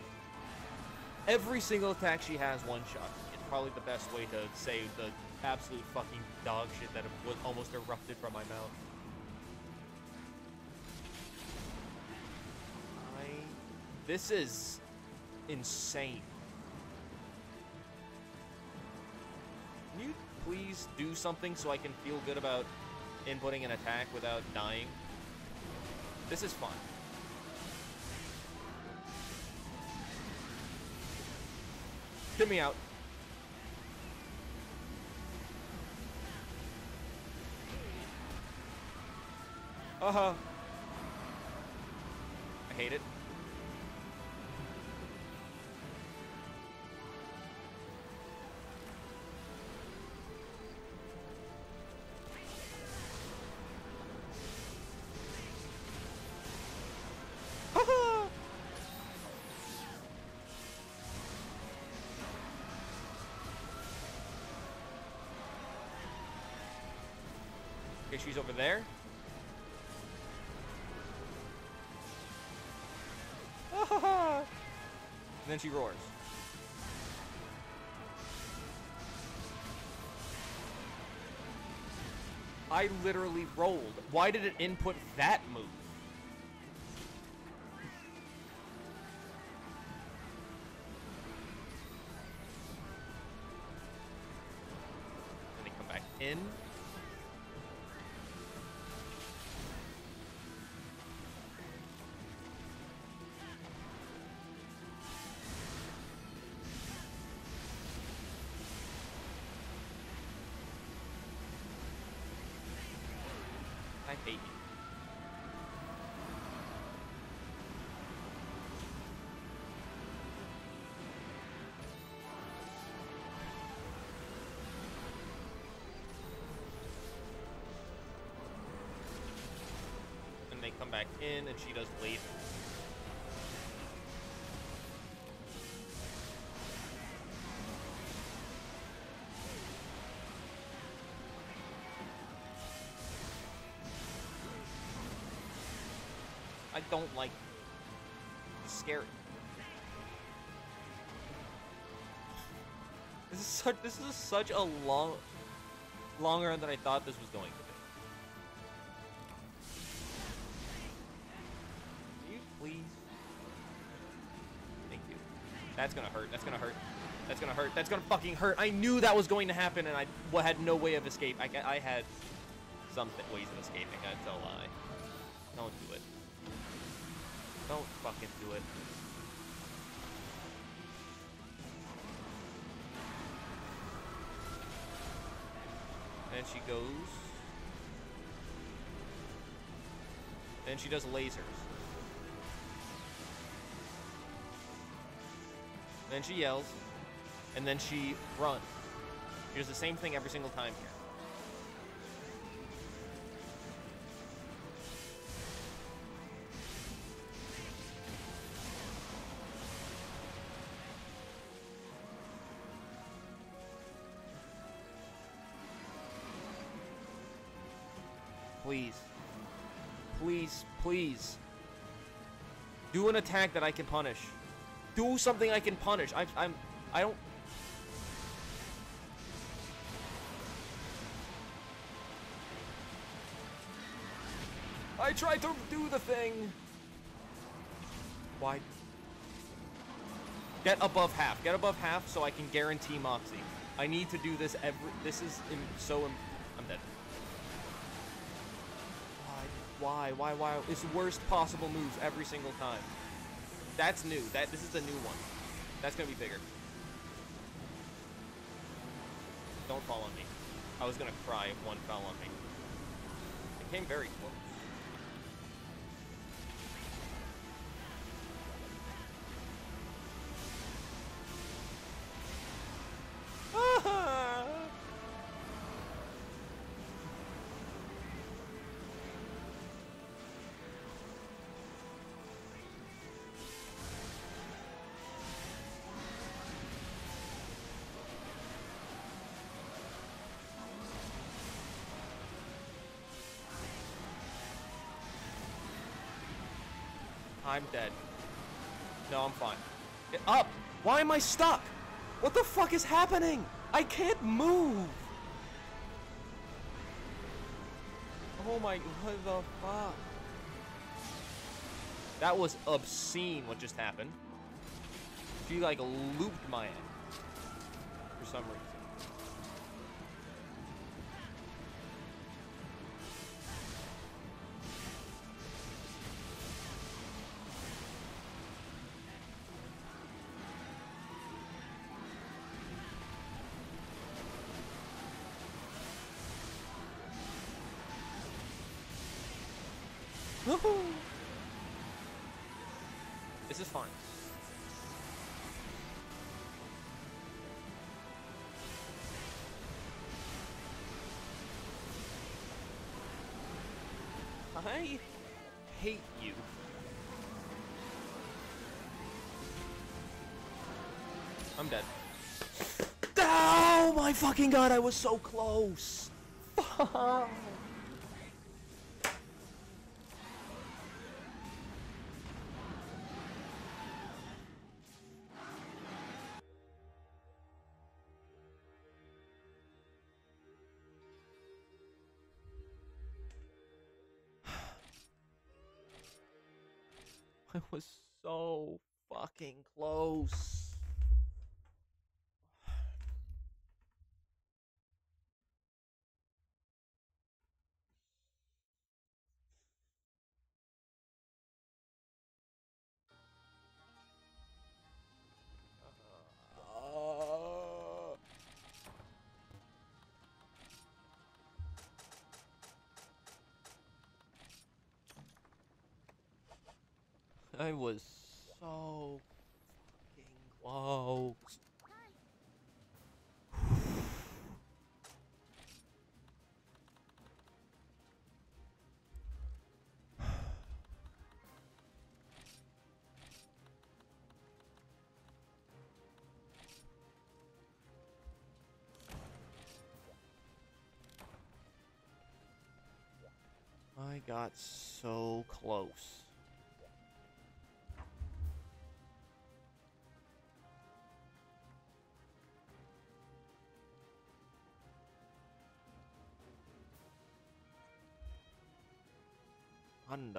Every single attack she has one shot. It's probably the best way to say the absolute fucking dog shit that was almost erupted from my mouth. I. This is insane. please do something so I can feel good about inputting an attack without dying. This is fun. Get me out. Uh-huh. She's over there. and then she roars. I literally rolled. Why did it input that move? Hate you. And they come back in, and she does laser. Don't like it's scary. This is such this is such a long longer than I thought this was going to be. You please? Thank you. That's gonna hurt. That's gonna hurt. That's gonna hurt. That's gonna fucking hurt. I knew that was going to happen, and I had no way of escape. I, I had some ways of escaping. That's a lie. Don't do it. Don't fucking do it. And she goes. And she does lasers. Then she yells. And then she runs. She does the same thing every single time here. Please. Do an attack that I can punish. Do something I can punish. I, I'm, I don't. I tried to do the thing. Why? Get above half. Get above half so I can guarantee Moxie. I need to do this every. This is so. I'm dead. Why? Why? Why? It's worst possible moves every single time. That's new. That this is the new one. That's gonna be bigger. Don't fall on me. I was gonna cry if one fell on me. It came very close. I'm dead. No, I'm fine. Get up! Why am I stuck? What the fuck is happening? I can't move! Oh my, what the fuck? That was obscene what just happened. She like looped my end. For some reason. I hate you. I'm dead. Oh my fucking god, I was so close. Fuck. I was so fucking close. I got so close.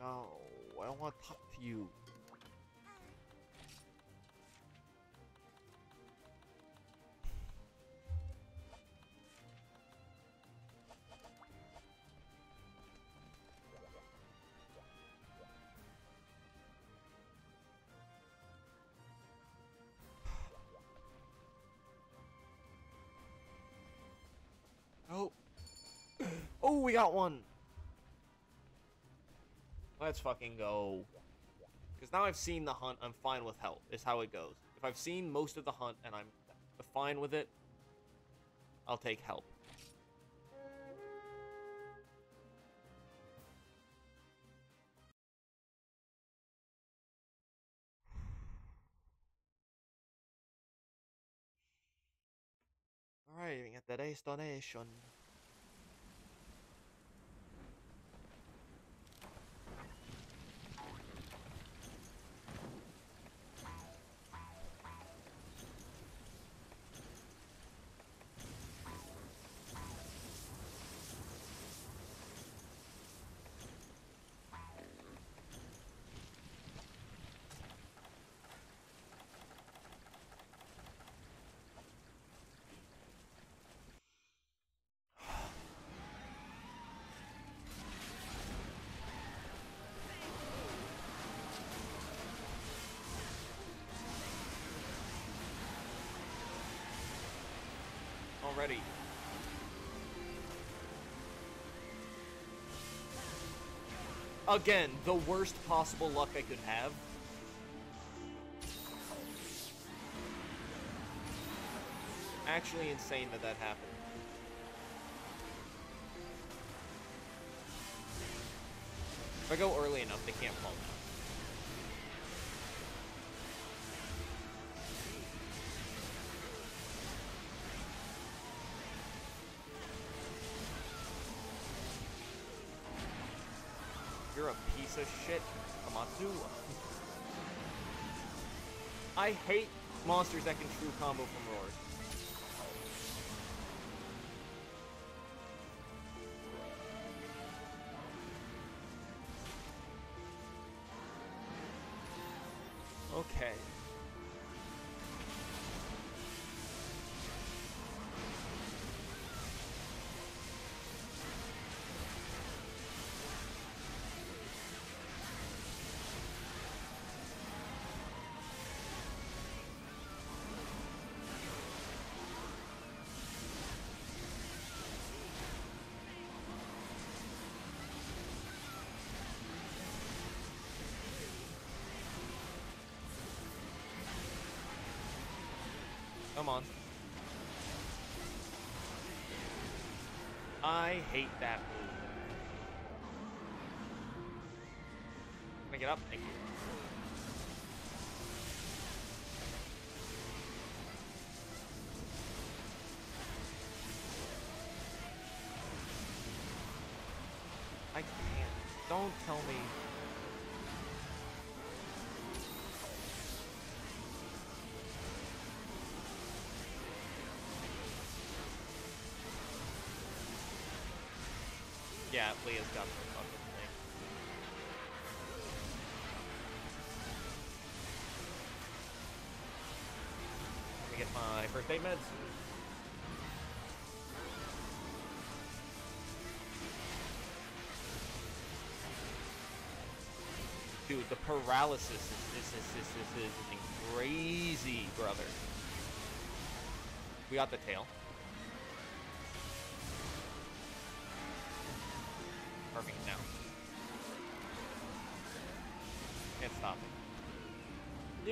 No, I don't want to talk to you. Oh, we got one. Let's fucking go. Because now I've seen the hunt, I'm fine with help, is how it goes. If I've seen most of the hunt and I'm fine with it, I'll take help. Arriving at the destination. Already. Again, the worst possible luck I could have. Actually insane that that happened. If I go early enough, they can't fall down. A piece of shit, Kamatsu. I hate monsters that can true combo from roars. Come on. I hate that move. Can I get up? Thank you. Yeah, Leah's got the fucking thing. Let me get my first aid meds. Dude, the paralysis is, this is, is, is, is, is crazy, brother. We got the tail.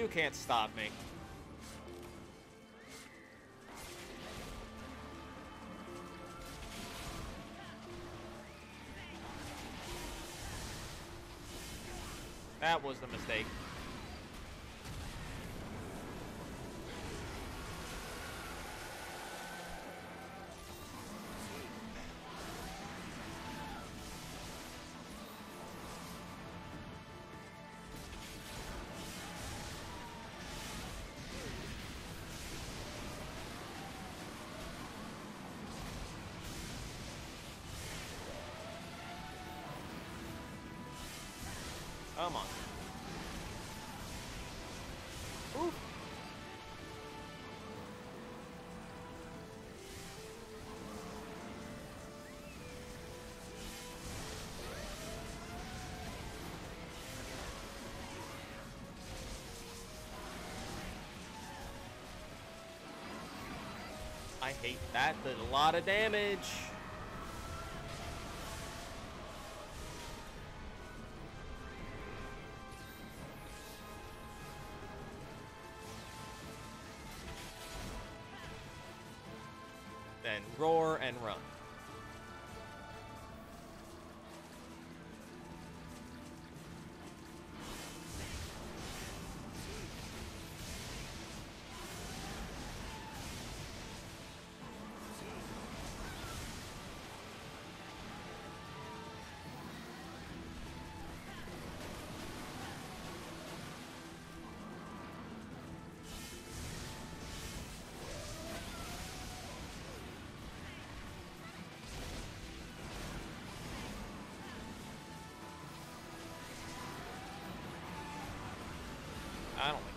You can't stop me. That was the mistake. Come on. Ooh. I hate that. Did a lot of damage.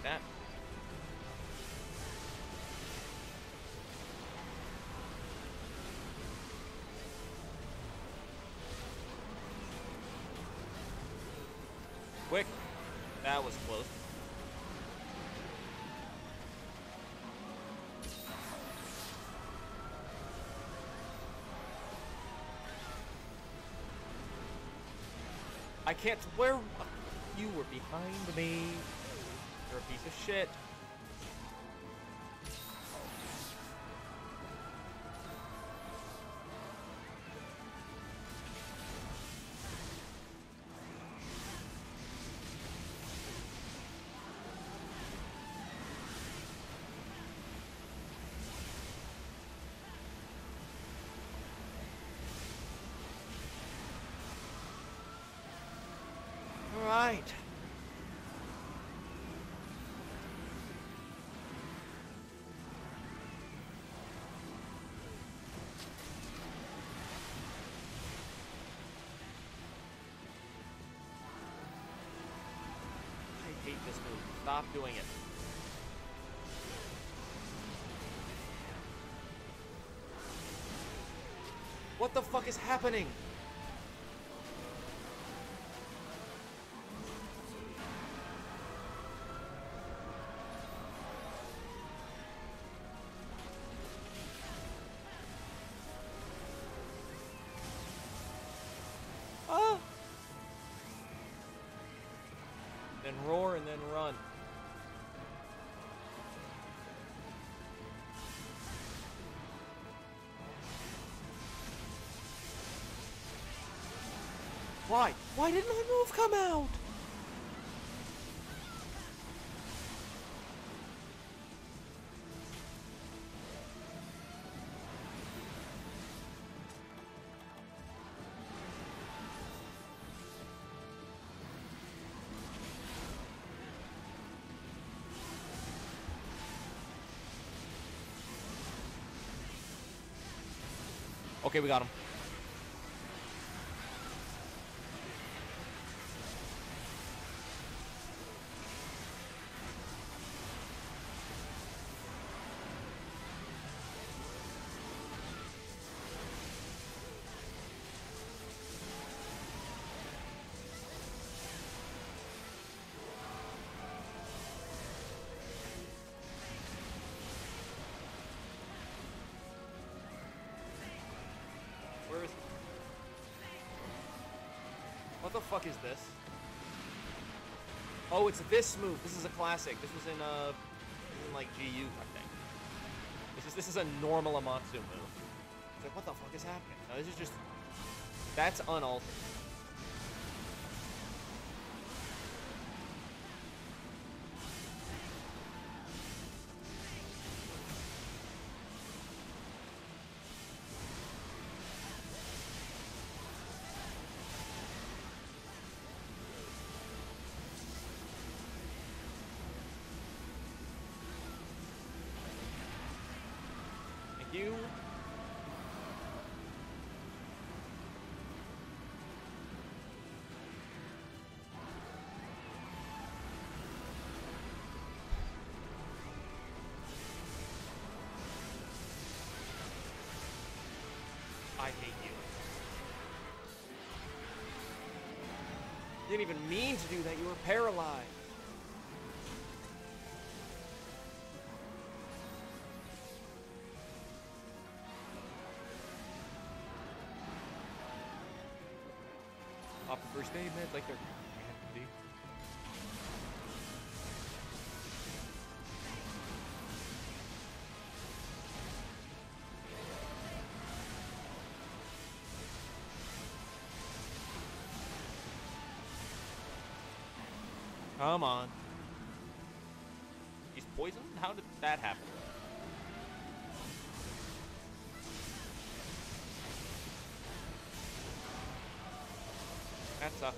Like that. Quick. That was close. I can't. Where? You were behind me. Piece of shit. Stop doing it. What the fuck is happening? Ah! Then roar and then run. Why? Didn't my move come out? Okay, we got him. What the fuck is this? Oh, it's this move. This is a classic. This was in uh, in like GU, I think. This is this is a normal Amatsu move. It's like, what the fuck is happening? No, this is just that's unaltered. Didn't even mean to do that. You were paralyzed. Off the first aid meds like they're Come on. He's poisoned? How did that happen? That sucks.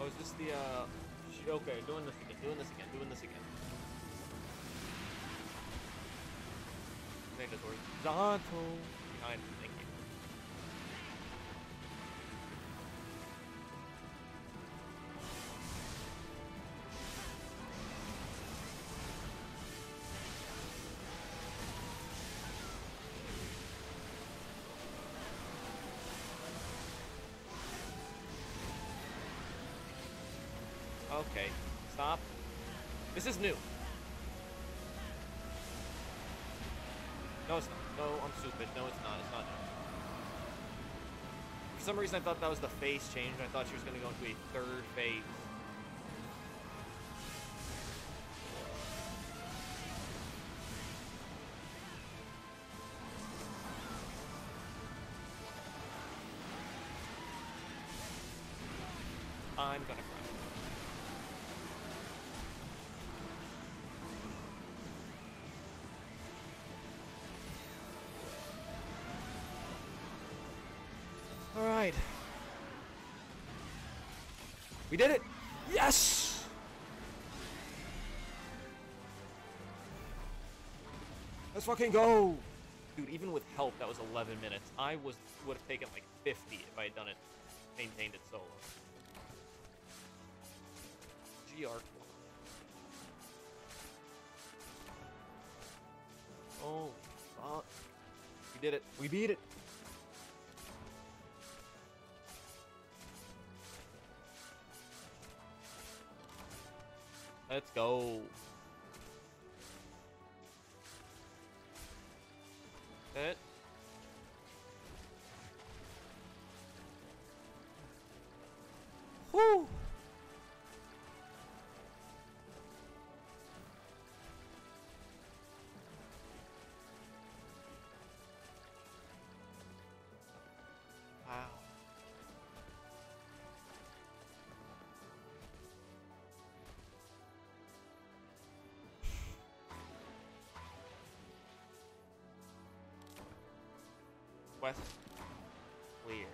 Oh, is this the, uh... Okay, doing this again, doing this again, doing this again. Mandatory. Zanto! Behind me, Okay, stop. This is new. No, it's not. No, I'm stupid. No, it's not. It's not new. For some reason, I thought that was the face change. I thought she was going to go into a third phase. We did it. Yes. Let's fucking go. Dude, even with help, that was 11 minutes. I was would have taken like 50 if I had done it, maintained it solo. GR. Oh, fuck. We did it. We beat it. Quest clear.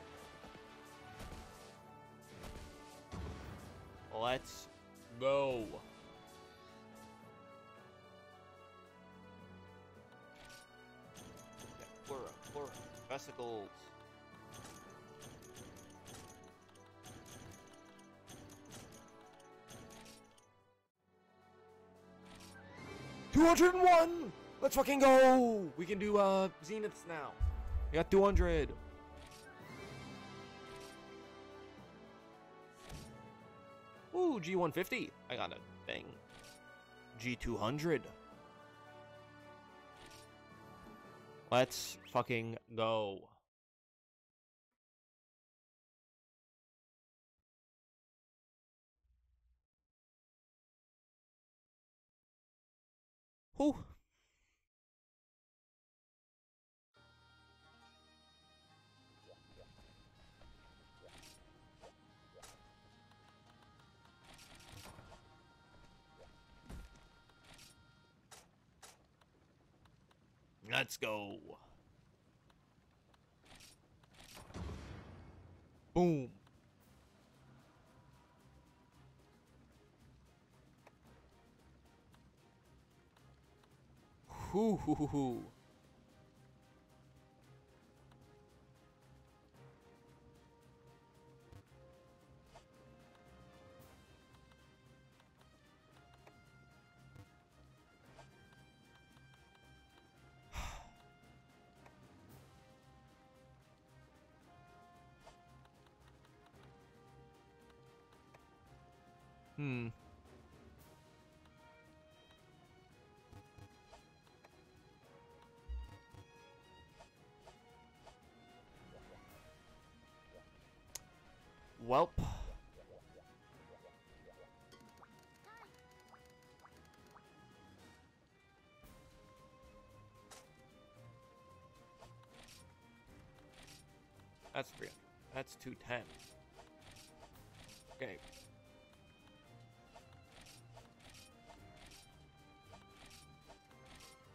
Let's go. Plura, plura, vesicles. Two hundred and one. Let's fucking go. We can do uh zeniths now. We got two hundred. Ooh, G150. I got a thing. G200. Let's fucking go. Whew. Let's go. Boom. Hoo hoo hoo hoo. Hmm. Welp. That's three. That's two ten. Okay.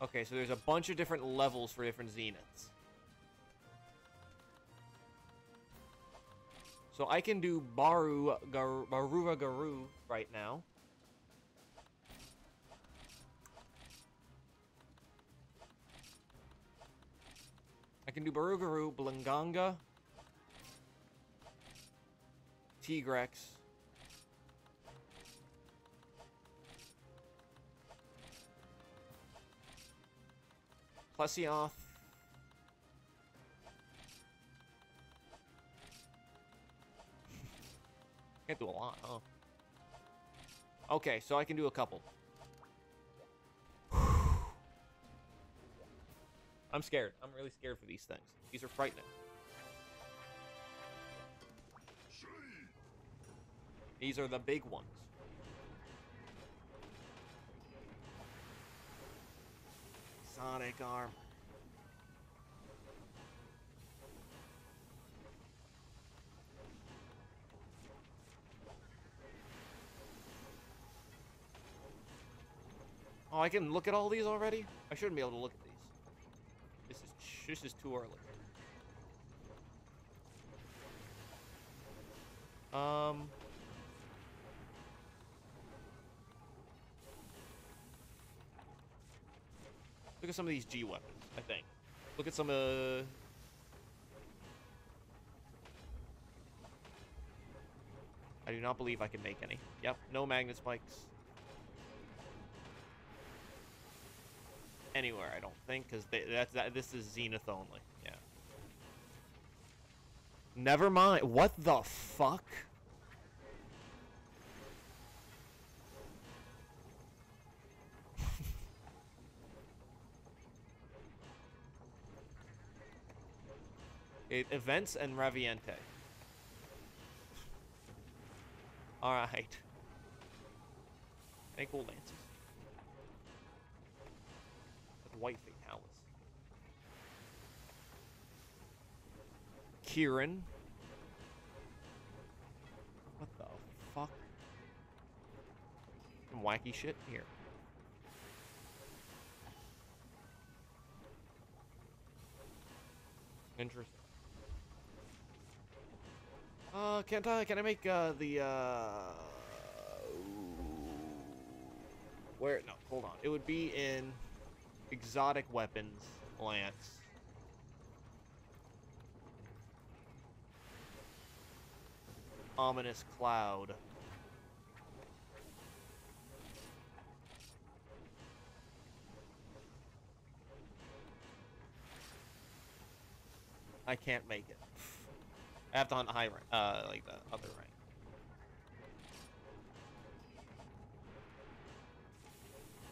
Okay, so there's a bunch of different levels for different zeniths. So I can do Baru Gar, Barura Garu right now. I can do Baru Garu, Blangonga, Tigrex. Plesioth. Can't do a lot, huh? Okay, so I can do a couple. I'm scared. I'm really scared for these things. These are frightening. These are the big ones. Sonic arm. Oh, I can look at all these already? I shouldn't be able to look at these. This is this is too early. Um Look at some of these G weapons, I think. Look at some uh I do not believe I can make any. Yep, no magnet spikes. Anywhere, I don't think, because that's that. This is Zenith only. Yeah. Never mind. What the fuck? Events and Raviente. Alright. Any cool lances? White fatalis. Kieran. What the fuck? Some wacky shit here. Interesting. Uh, can't I, can I make, uh, the, uh... Where, no, hold on. It would be in exotic weapons, lance. Ominous cloud. I can't make it. I have to hunt high rank, uh, like the other rank.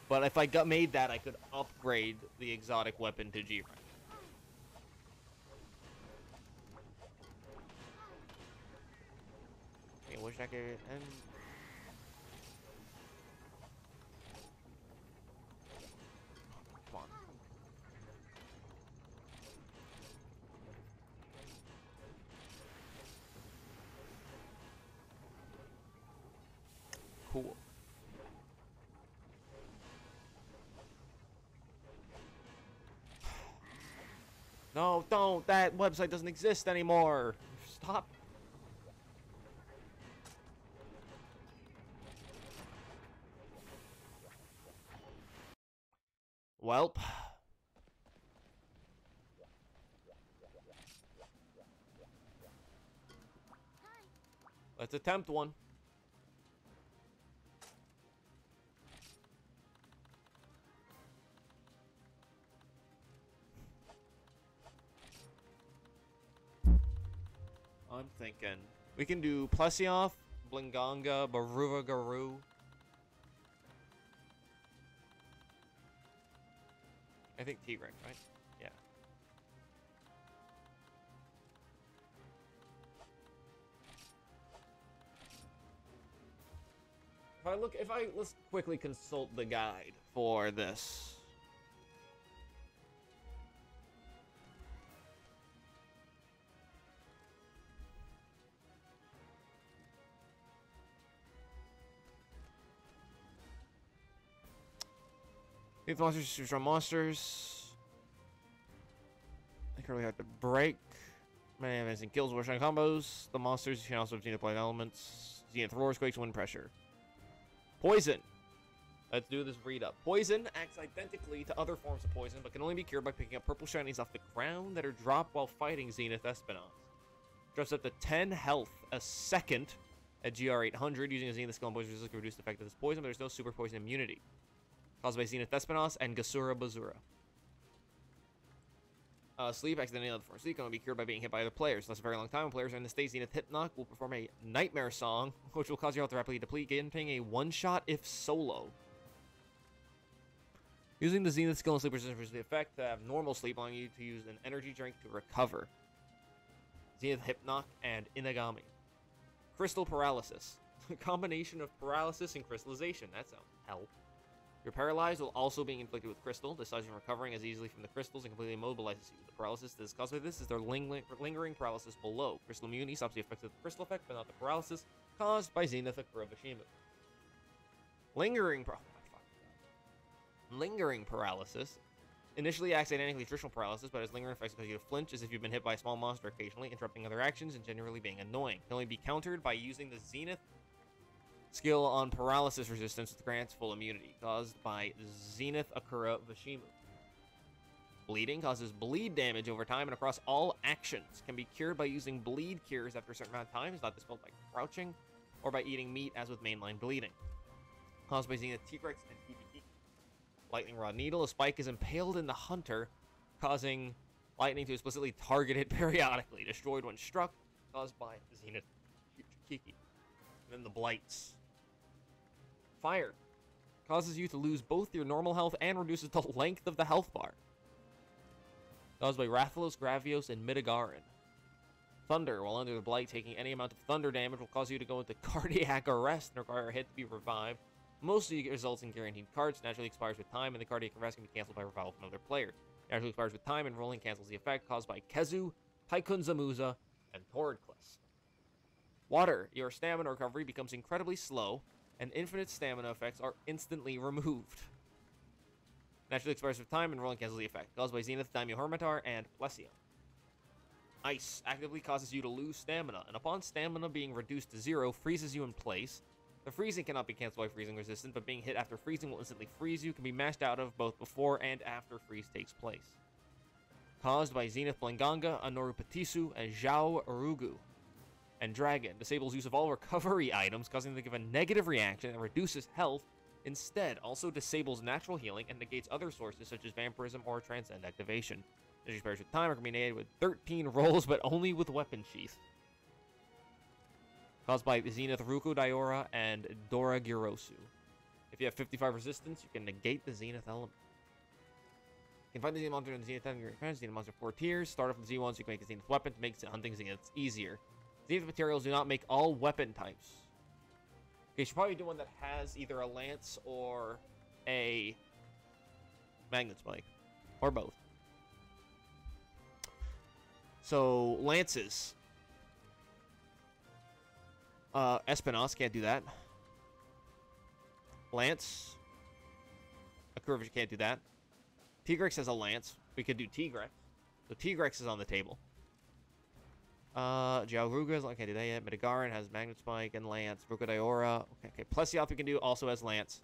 But if I got made that, I could upgrade the exotic weapon to G rank. I wish I could. Come on. Cool. No, don't. That website doesn't exist anymore. Stop. Welp. Let's attempt one. Thinking we can do Plesioth, Blangonga, Baruva Garu. I think Tigrex, right? Yeah. If I look, if I let's quickly consult the guide for this. These monsters from monsters. They currently have to break. Many amazing kills, rush combos. The monsters can also have play elements. Zenith roars, quakes, wind pressure. Poison. Let's do this read up. Poison acts identically to other forms of poison, but can only be cured by picking up purple shinies off the ground that are dropped while fighting Zenith Espinas. Drops up to 10 health a second at GR 800 using a Zenith skill and poison resistance to reduce the effect of this poison, but there's no super poison immunity caused by Zenith Espinas and Gasurabazura. Uh, sleep, accidentally left for sleep, can only be cured by being hit by other players. Lasts a very long time. When players are in the state, Zenith Hypnoc will perform a Nightmare Song, which will cause your health to rapidly deplete, getting a one-shot if solo. Using the Zenith skill and sleep resistance the effect to have normal sleep, allowing you to use an energy drink to recover. Zenith Hypnoc and Inagami. Crystal Paralysis. A combination of paralysis and crystallization. That sounds hell. You're paralyzed while also being inflicted with crystal. This allows you recovering as easily from the crystals and completely immobilizes you. The paralysis that is caused by this is their ling lingering paralysis below. Crystal immunity stops the effects of the crystal effect, but not the paralysis caused by Zenith Akura Vashimu. Lingering oh Lingering paralysis initially acts identically to traditional paralysis, but has lingering effects because you to flinch as if you've been hit by a small monster occasionally, interrupting other actions and generally being annoying. Can only be countered by using the Zenith Skill on paralysis resistance grants full immunity, caused by Zenith Akura Vashimu. Bleeding causes bleed damage over time and across all actions. Can be cured by using bleed cures after a certain amount of time. Is not dispelled by crouching or by eating meat, as with mainline bleeding. Caused by Zenith Tigrex and PvP. Lightning Rod Needle. A spike is impaled in the hunter, causing lightning to explicitly target it periodically. Destroyed when struck, caused by Zenith Kiki. And then the Blights. Fire. Causes you to lose both your normal health and reduces the length of the health bar. Caused by Rathalos, Gravios, and Midogaron. Thunder. While under the Blight, taking any amount of thunder damage will cause you to go into cardiac arrest and require a hit to be revived. Mostly results in guaranteed cards, naturally expires with time, and the cardiac arrest can be cancelled by revival from another player. Naturally expires with time, and rolling cancels the effect caused by Khezu, Taikun Zamuza, and Toridcless. Water. Your stamina recovery becomes incredibly slow, and infinite stamina effects are instantly removed. Naturally expires with time and rolling cancels the effect. Caused by Zenith, Daimyo Hermitaur, and Plessia. Ice actively causes you to lose stamina, and upon stamina being reduced to zero, freezes you in place. The freezing cannot be canceled by freezing resistant, but being hit after freezing will instantly freeze you, can be mashed out of both before and after freeze takes place. Caused by Zenith Blangonga, Anoru Patisu, and Giaorugu. And Dragon disables use of all recovery items, causing them to give a negative reaction and reduces health. Instead, also disables natural healing and negates other sources such as vampirism or transcend activation. Energy spares with time are combined with 13 rolls, but only with weapon sheath. Caused by Zenith Rukodiora and Doragyurosu. If you have 55 resistance, you can negate the Zenith element. You can find the Zenith monster in the Zenith your parents. Zenith monster four tiers. Start off with Z1 so you can make a Zenith weapon to make hunting Zeniths easier. Zenith materials do not make all weapon types. You should probably do one that has either a lance or a magnet spike. Or both. So, lances. Uh, Espinas can't do that. Lance. A Curvature can't do that. Tigrex has a lance. We could do Tigrex. So Tigrex is on the table. Uh, can't do that yet. Has Magnet Spike and Lance. Rukodiora. Okay, okay. Plesioth we can do also has Lance.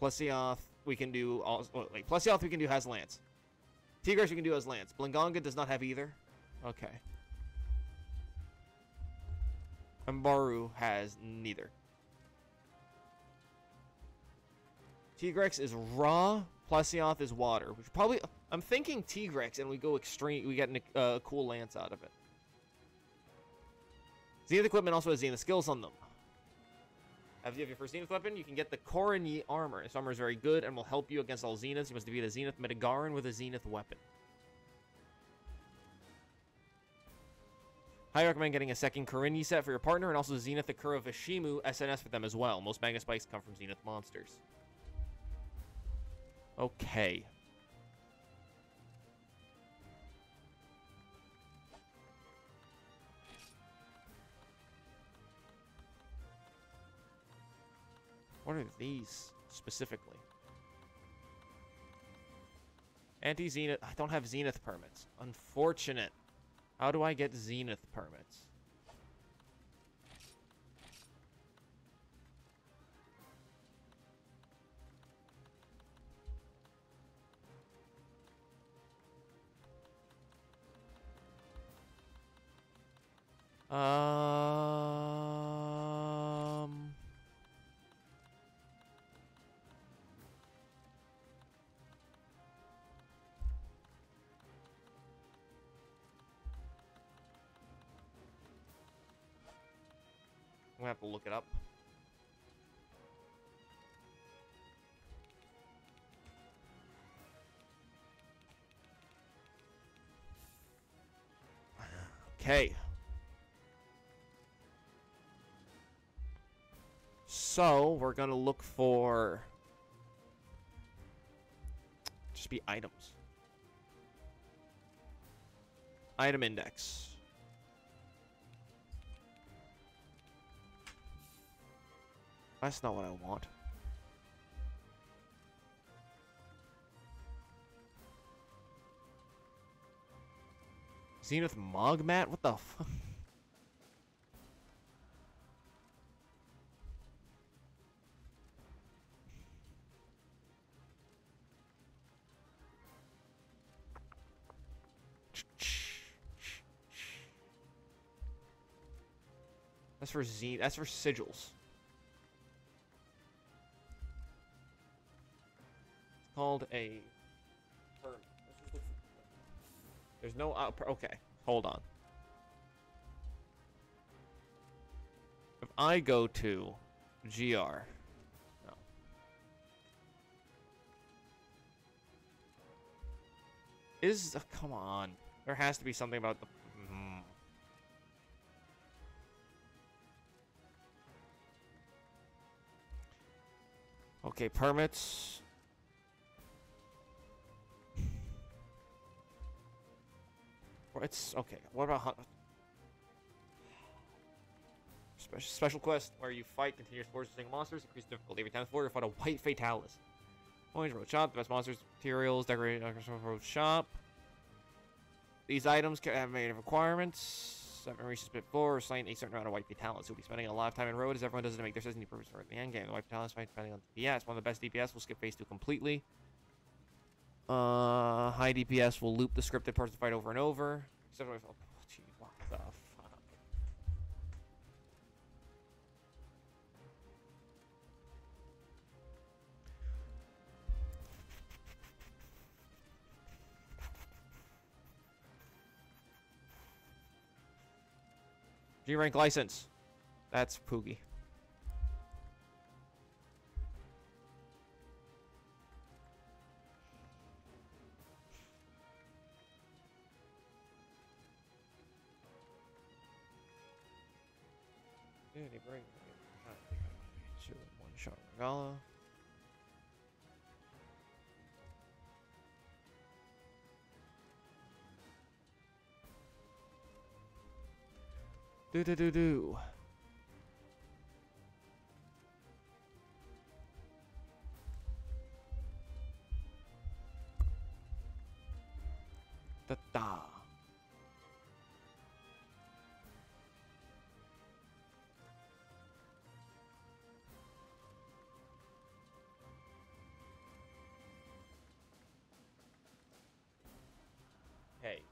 Plesioth we can do also. Oh, wait, Plesioth we can do has Lance. Tigrex we can do as Lance. Blangonga does not have either. Okay. And Baru has neither. Tigrex is raw. Plesioth is water. Which probably I'm thinking Tigrex, and we go extreme. We get a uh, cool lance out of it. Zenith equipment also has Zenith skills on them. If you have your first Zenith weapon, you can get the Korani armor. This armor is very good and will help you against all Zeniths. You must defeat a Zenith Midogaron with a Zenith weapon. I recommend getting a second Korini set for your partner and also Zenith Akura Vashimu SNS for them as well. Most Magnet Spikes come from Zenith monsters. Okay. What are these specifically? Anti-Zenith. I don't have Zenith permits. Unfortunate. How do I get Zenith permits? Um... gonna have to look it up. Okay. So, we're gonna look for... Just be items. Item index. That's not what I want. Zenith Mogmat? What the fuck? That's for Z. That's for sigils. Called a. There's no. Uh, okay, hold on. If I go to GR. Is. uh, come on. There has to be something about the. Hmm. Okay, permits. It's okay. What about hunt? Special, special quest where you fight continuous forces of single monsters, increase difficulty every time before you fight a white fatalis. Orange Road Shop, the best monsters, materials, decorated uh, Road Shop. These items can have made requirements. Seven reaches bit four, slain a certain amount of white talents. You'll be spending a lot of time in road as everyone does to make their Disney purpose for the end game. The white talents fight depending on DPS. One of the best DPS will skip phase two completely. Uh, high DPS will loop the scripted parts of the fight over and over. Except for, oh, gee, what the fuck? G rank license. That's Poogie. One. Do do do do. Da da.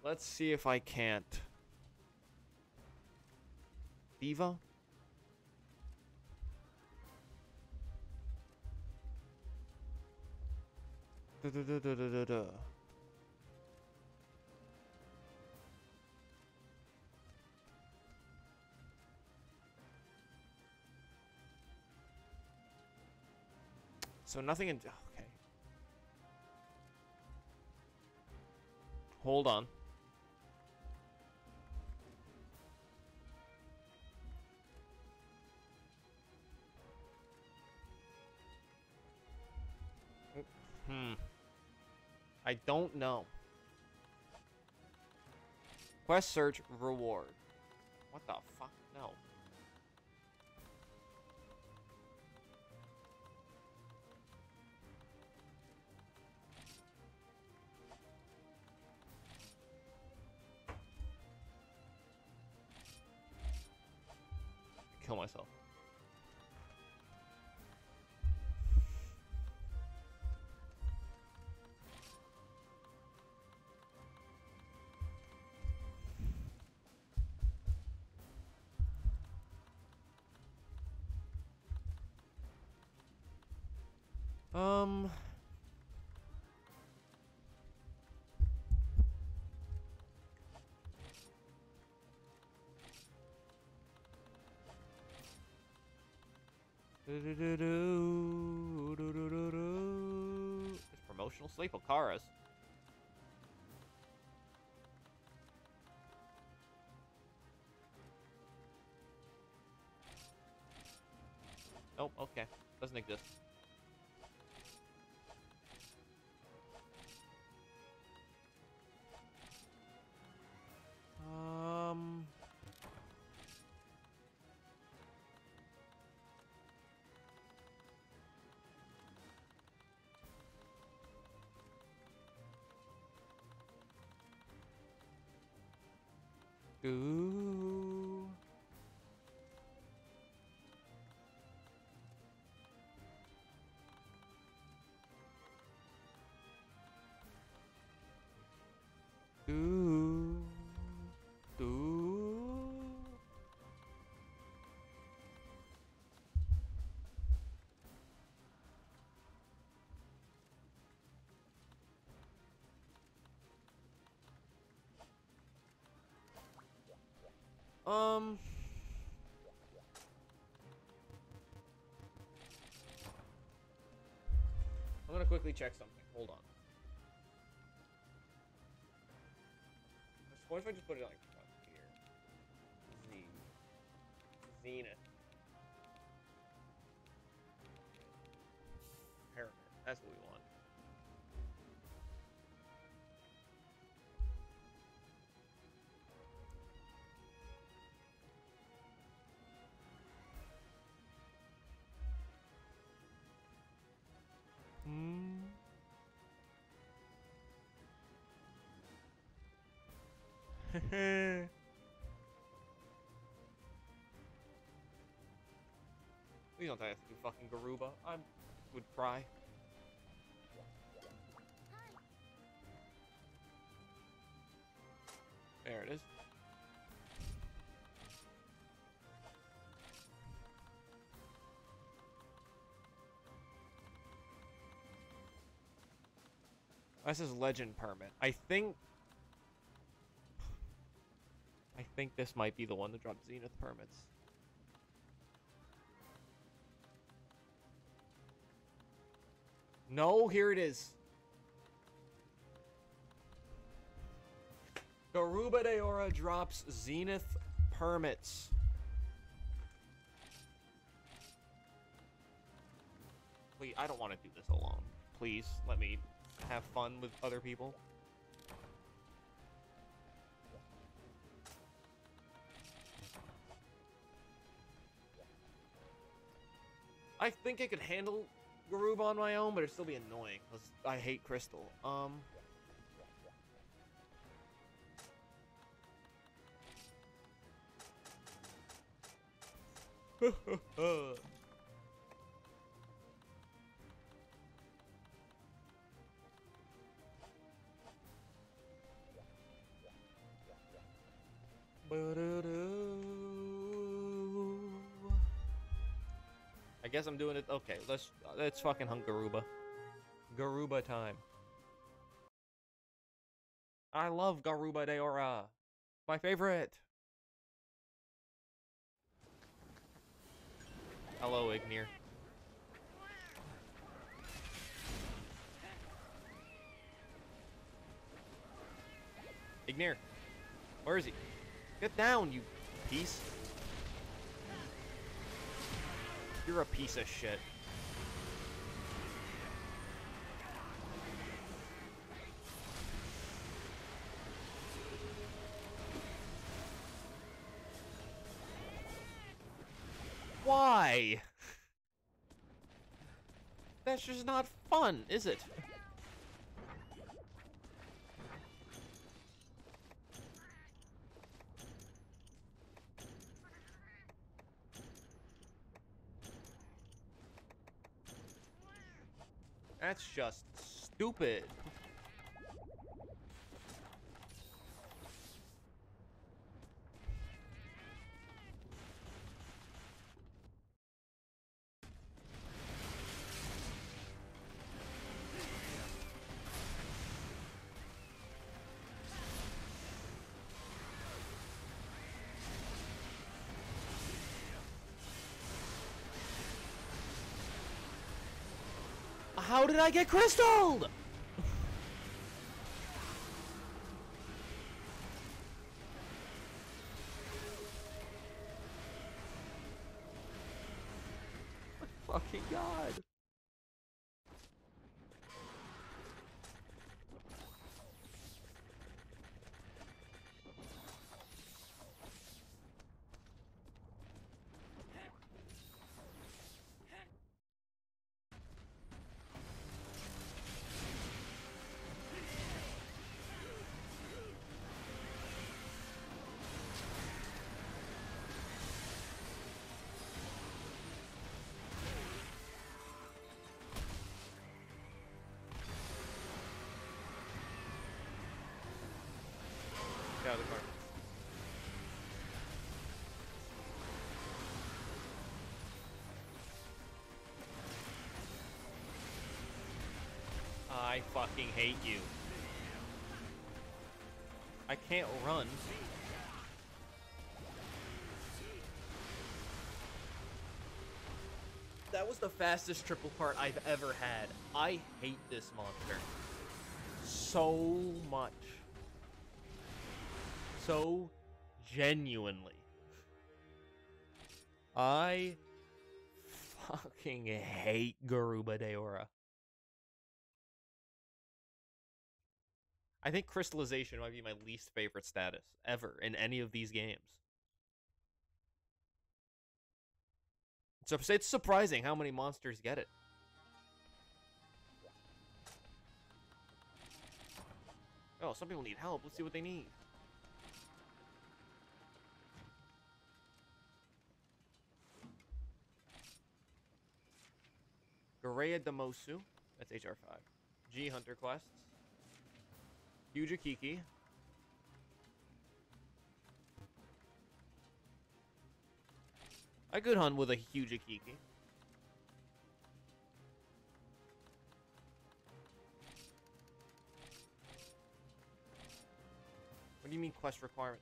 Let's see if I can't. Da. So nothing in. Okay. Hold on. Hmm. I don't know. Quest search reward. What the fuck? No. Kill myself. Um. Do-do-do-do, do-do-do-do. It's promotional sleep of Okaras. Oh, okay. Doesn't exist. Do. Do. Um. I'm gonna quickly check something. Hold on. What if I just put it like here? Zenith. Please don't die to fucking Garuba. I would cry. There it is. This is legend permit. I think... think this might be the one that dropped Zenith permits. No, here it is. Garuba Daora drops Zenith permits. Please, I don't want to do this alone. Please, let me have fun with other people. I think I could handle Garuba on my own, but it'd still be annoying, I hate Crystal. Um... I guess I'm doing it. Okay, let's let's fucking hunt Garuba. Garuba time. I love Garuba Daora. My favorite. Hello, Ignir. Ignir. Where is he? Get down, you piece. You're a piece of shit. Why? That's just not fun, is it? That's just stupid. Did I get crystalled? I fucking hate you. I can't run. That was the fastest triple part I've ever had. I hate this monster so much. So genuinely. I fucking hate Garuba Daora. I think crystallization might be my least favorite status ever in any of these games. So it's surprising how many monsters get it. Oh, some people need help. Let's see what they need. Goraya Demosu. That's HR5. G Hunter quests. Hyujikiki. I could hunt with a huge Akiki. What do you mean quest requirement?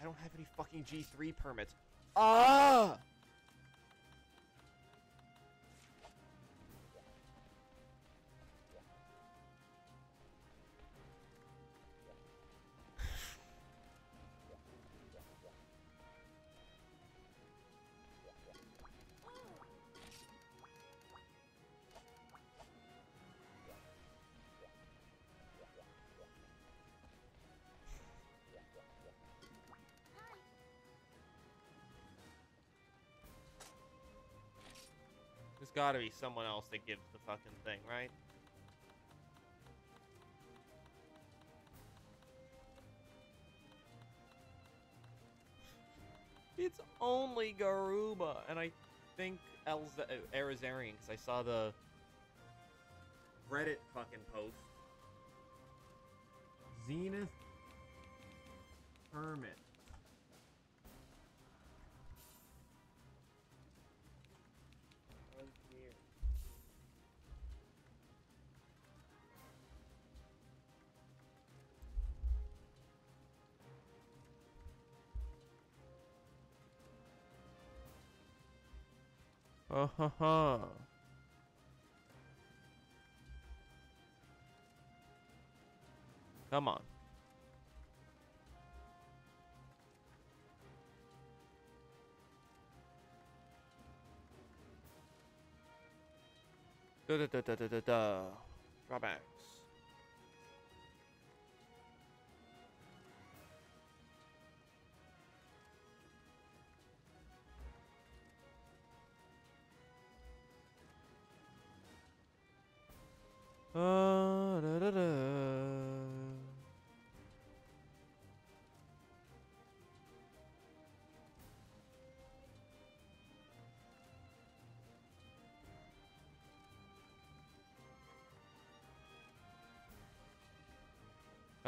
I don't have any fucking G3 permits. Ah! Gotta be someone else that gives the fucking thing, right? It's only Garuba, and I think Elza uh, Arizarian, because I saw the Reddit fucking post. Zenith Hermit. Uh huh. huh. Come on. Da da da da da da da. Drawbacks.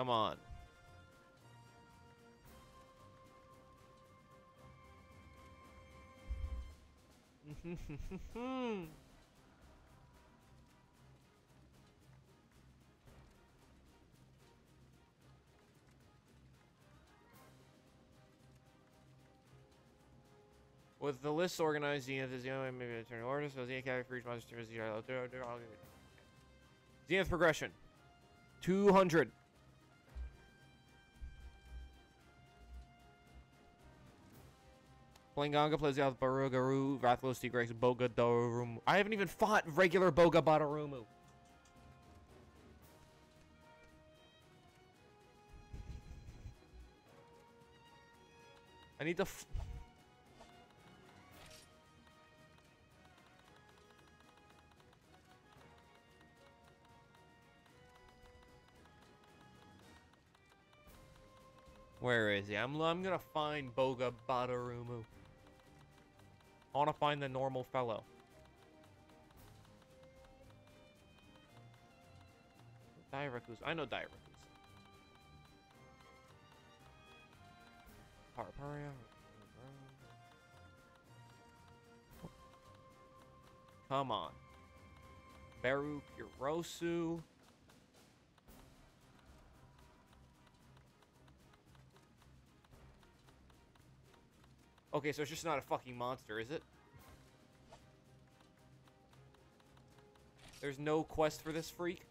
Come on. With the list organized, Zenith is the only maybe a turn order, so Zenith carry for each monster is zero. Zenith progression. 200. Blangonga plays out Barugaru, Rathlos, Tigrex, Boga Darumu. I haven't even fought regular Bogabadorumu. I need to. Where is he? I'm, I'm gonna find Boga Badarumu. I wanna find the normal fellow. Diarakus. I know Diarakus. Paraparia. Come on. Baruch Yorosu. Okay, so it's just not a fucking monster, is it? There's no quest for this freak?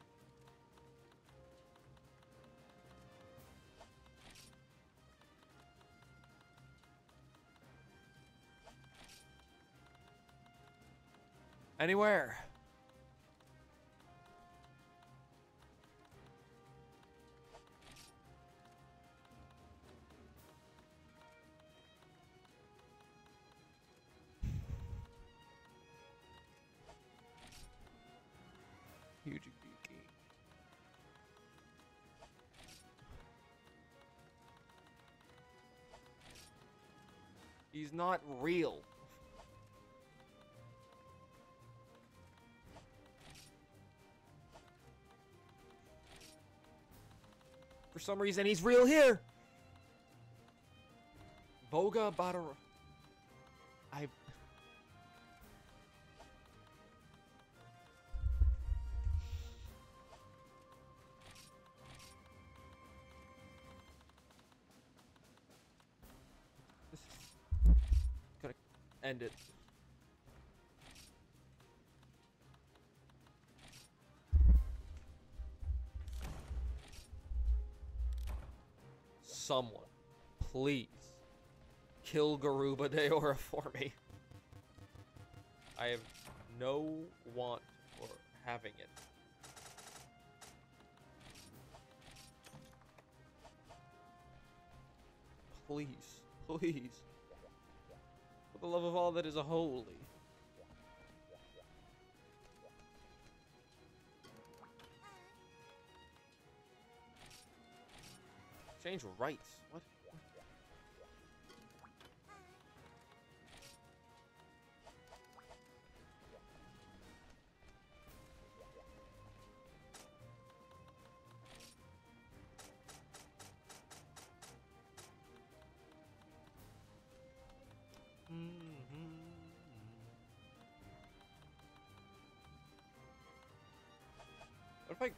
Anywhere. not real. For some reason, he's real here! Voga Badara... end it. Someone, please kill Garuba Daora for me. I have no want for having it. Please, please. For the love of all that is holy. Change rights.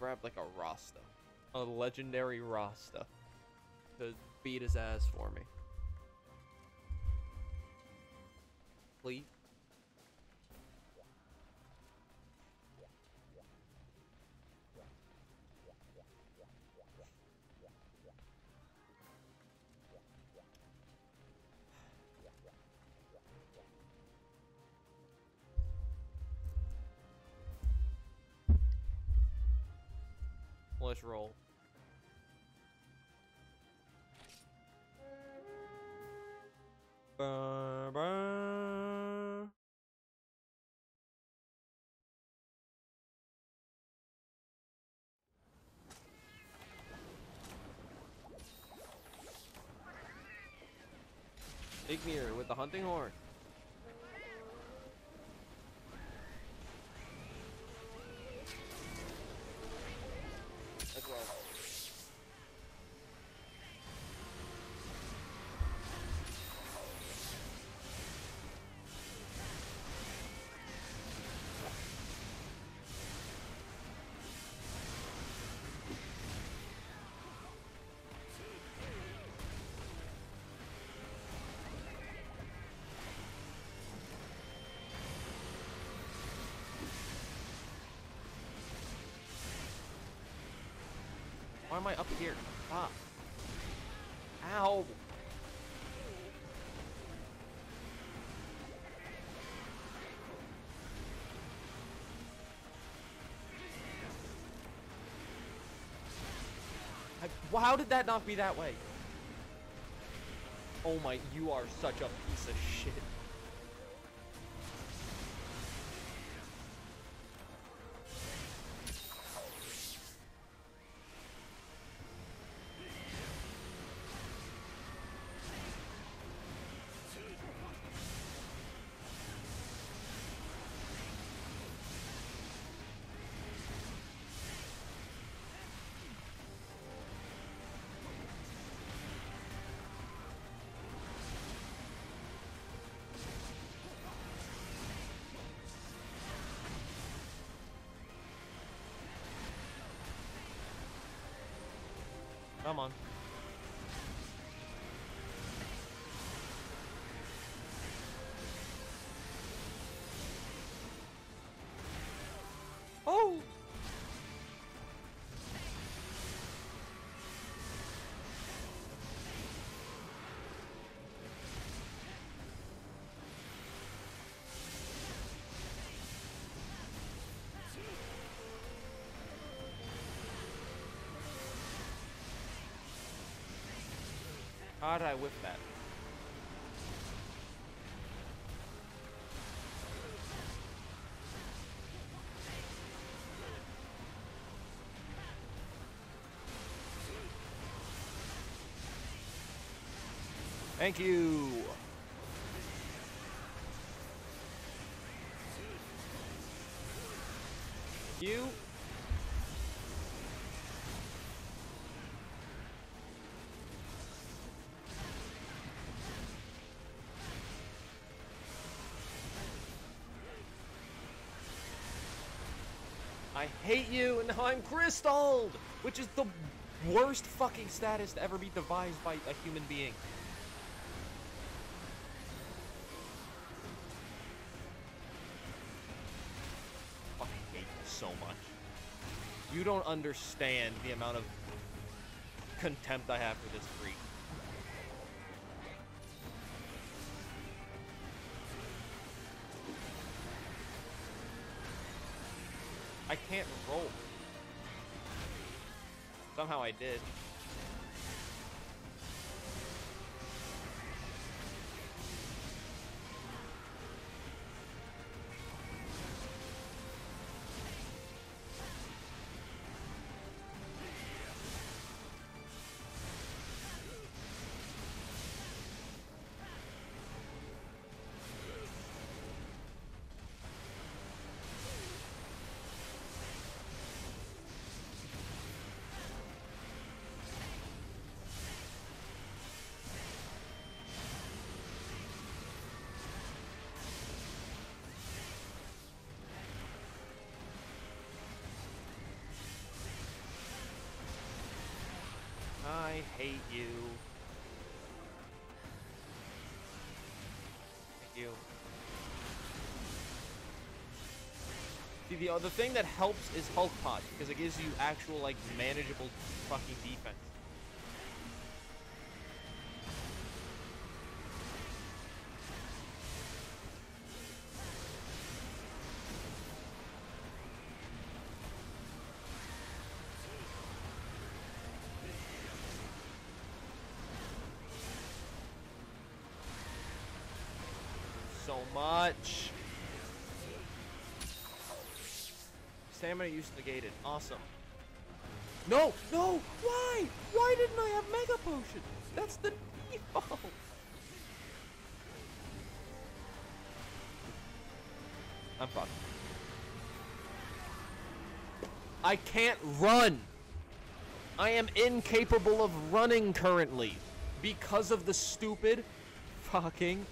What? What if I grab like a Rasta? A legendary Rasta to beat his ass for me. Please. Ignir with the hunting horn. Why am I up here? Stop. Ow. I, how did that not be that way? Oh my, you are such a piece of shit. How did I whip that? Thank you. You. I hate you, and now I'm crystalled! Which is the worst fucking status to ever be devised by a human being. Fucking hate you so much. You don't understand the amount of contempt I have for this freak. Somehow I did. I hate you. Thank you. See, the, the thing that helps is Hulk Pot, because it gives you actual, like, manageable fucking defense. Much. Stamina use negated. Awesome. No! No! Why? Why didn't I have Mega Potion? That's the default. I'm fucked. I can't run. I am incapable of running currently because of the stupid fucking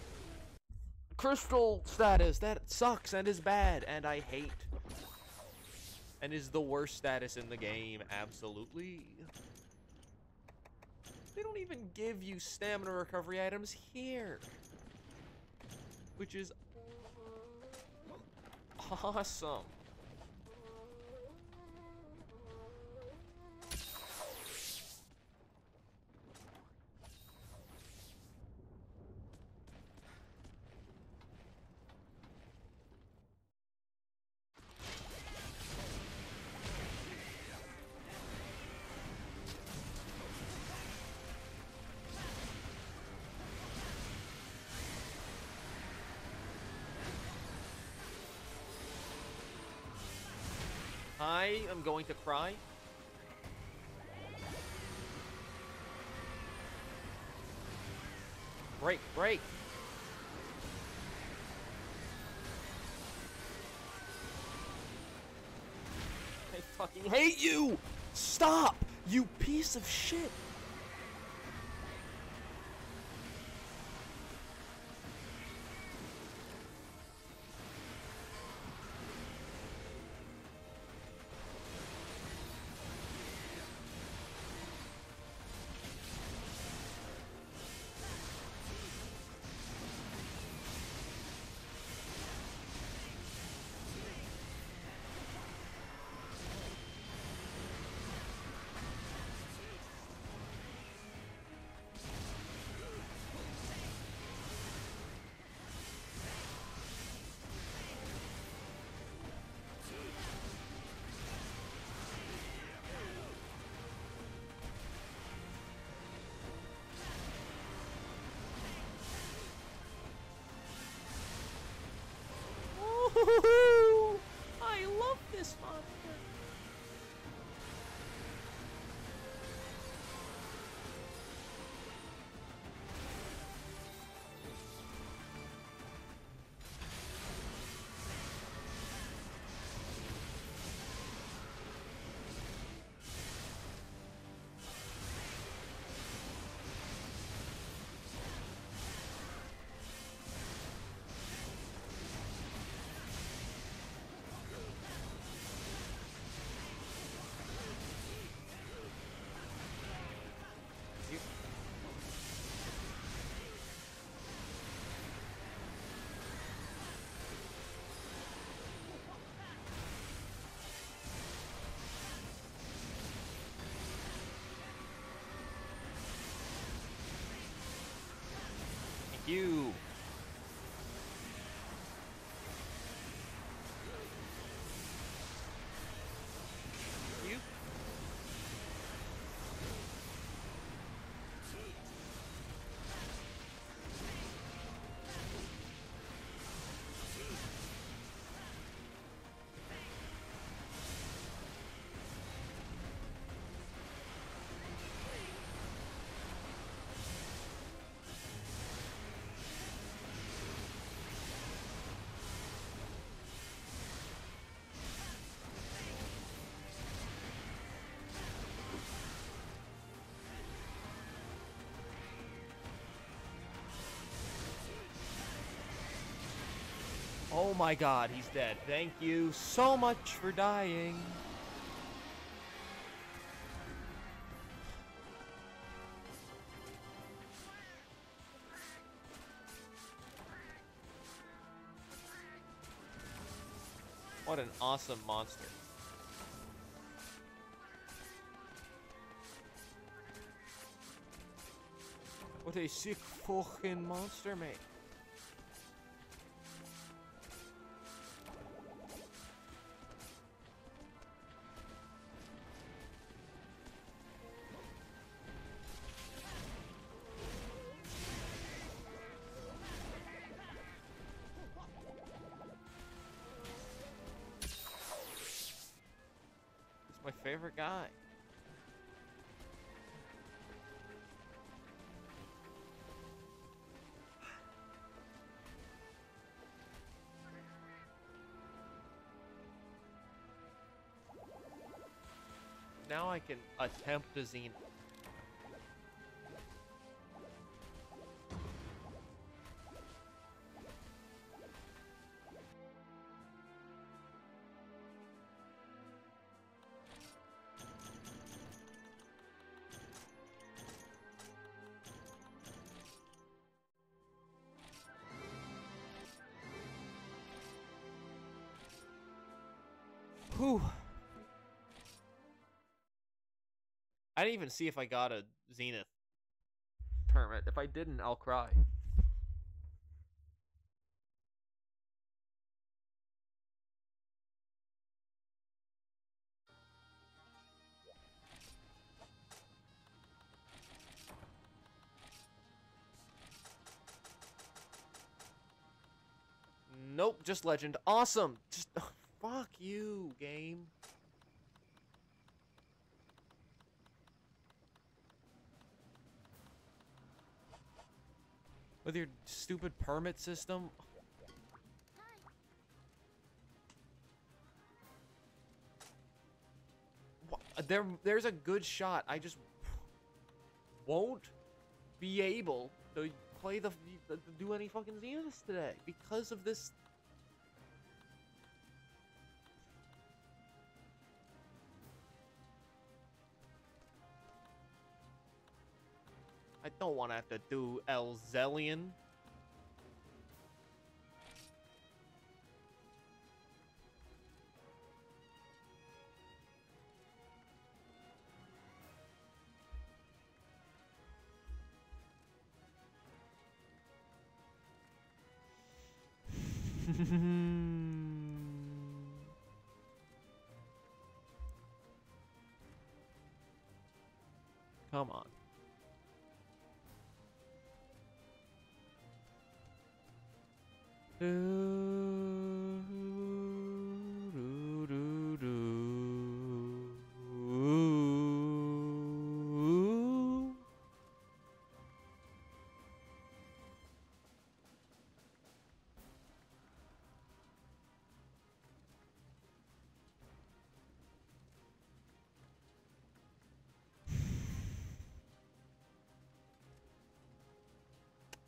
crystal status. That sucks and is bad and I hate. And is the worst status in the game. Absolutely. They don't even give you stamina recovery items here. Which is awesome. Am going to cry. Break, break. I fucking hate you! Stop! You piece of shit! Oh my god, he's dead. Thank you so much for dying. What an awesome monster. What a sick fucking monster, mate. My favorite guy. Now I can attempt a Xena. I didn't even see if I got a Zenith permit. If I didn't, I'll cry. Nope, just legend. Awesome. Just fuck you, game. With your stupid permit system. There, there's a good shot. I just won't be able to play the do any fucking Xenos today because of this. I don't want to have to do Elzelion. Come on.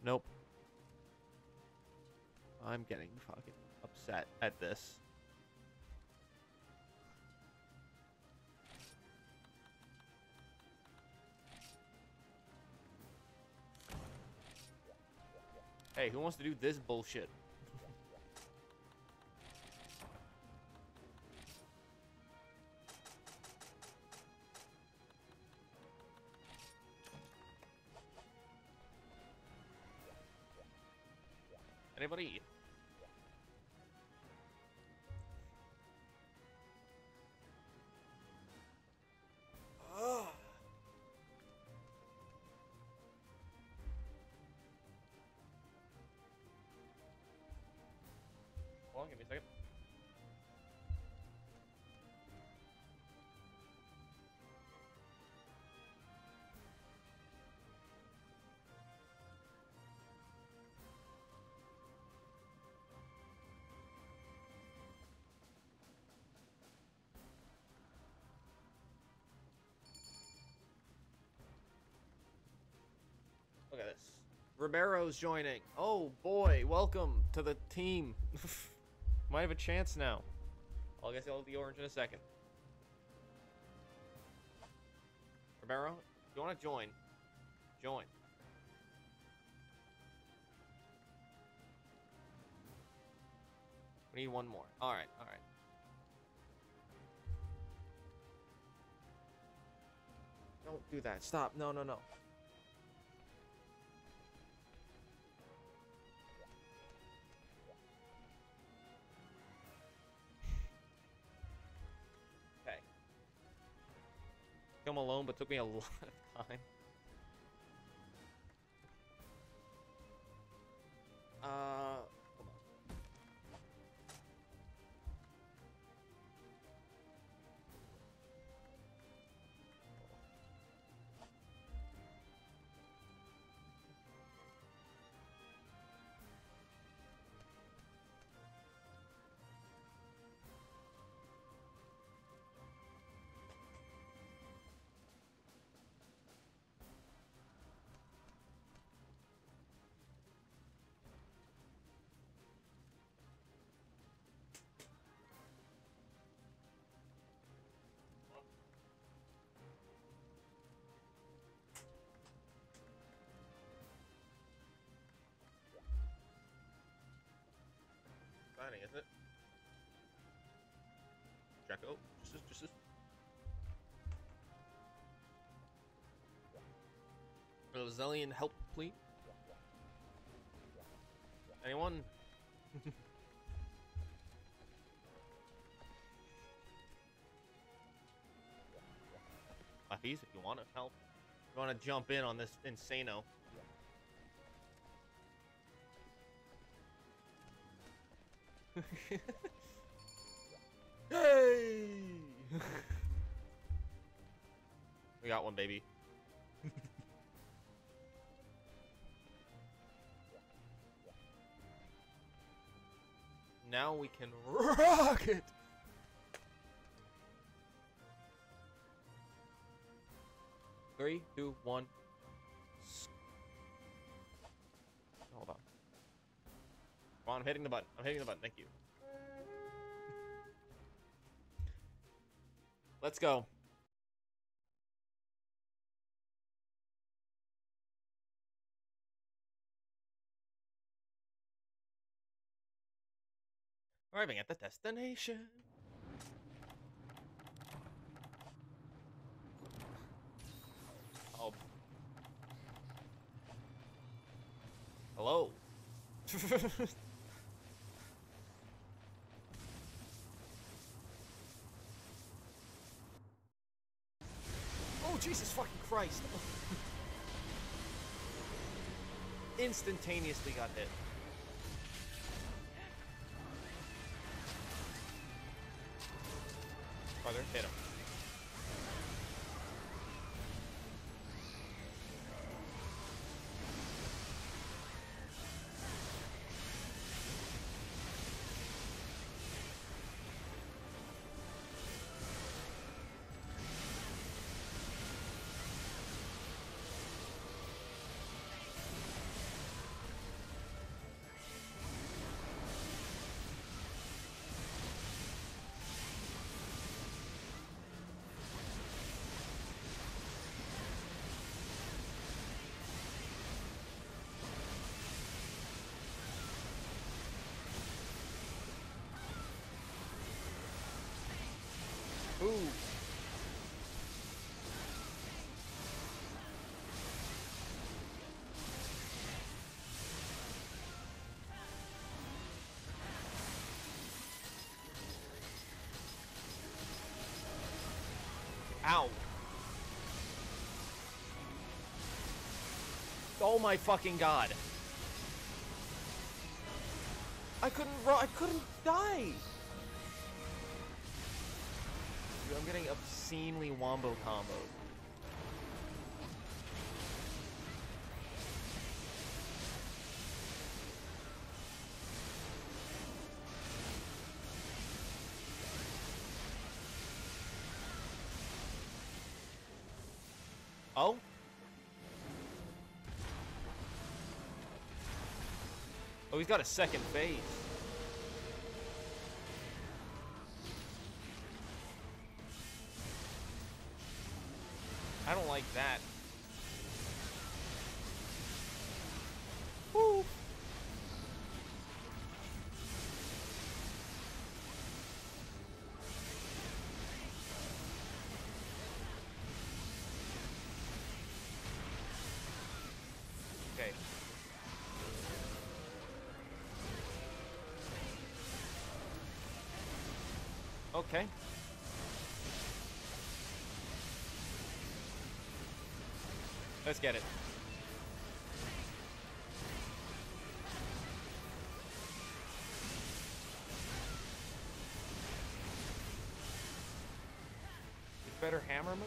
Nope. I'm getting fucking upset at this. Hey, who wants to do this bullshit? Ribeiro's joining. Oh boy, welcome to the team. Might have a chance now. I'll guess I'll the orange in a second. If you want to join, join. We need one more. All right, all right. Don't do that. Stop. No, no, no. Come alone, but took me a lot of time. Uh, Exciting, isn't it? Draco, oh, just this, just this. Rosalian help, please. Anyone? Lefties, if you want to help. You want to jump in on this insano. Hey! we got one, baby. now we can rock it! Three, two, one. On, I'm hitting the button. I'm hitting the button. Thank you. Let's go. Arriving at the destination. Oh. Hello. Jesus fucking Christ. Instantaneously got hit. Brother, hit him. Ow. Oh my fucking god. I couldn't. I couldn't die. Dude, I'm getting obscenely wombo comboed. He's got a second phase. Okay. Let's get it. Better hammer move?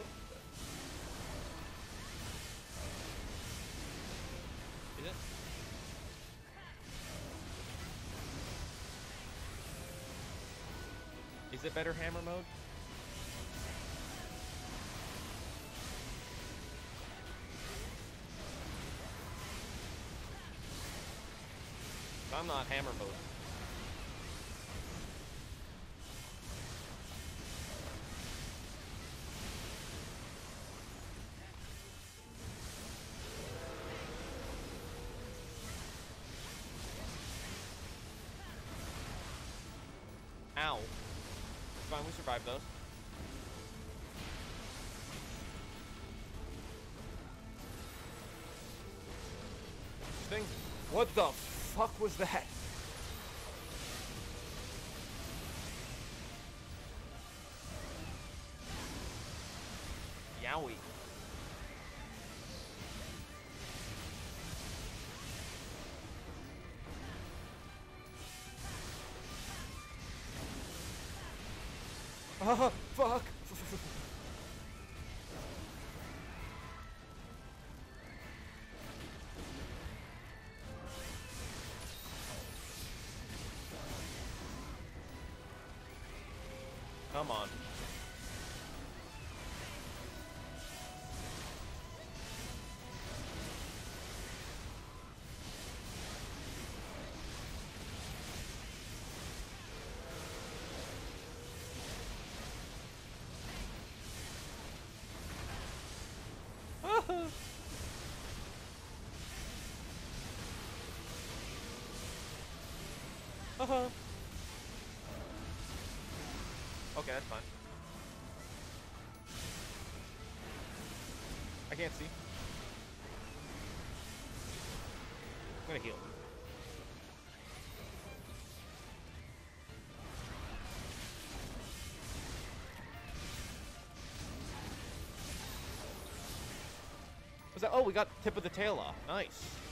Is it? Is it better hammer mode? I'm not hammer mode. Survived those. What the fuck was that? Come on. Uh-huh. Okay, that's fine. I can't see. I'm gonna heal. Was that? Oh, we got tip of the tail off. Nice.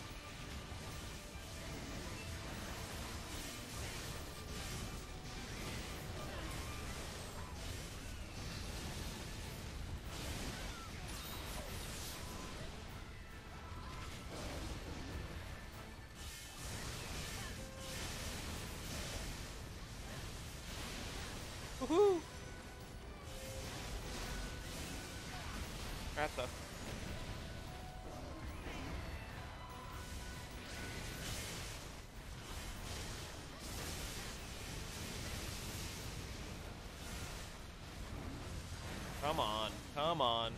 Come on.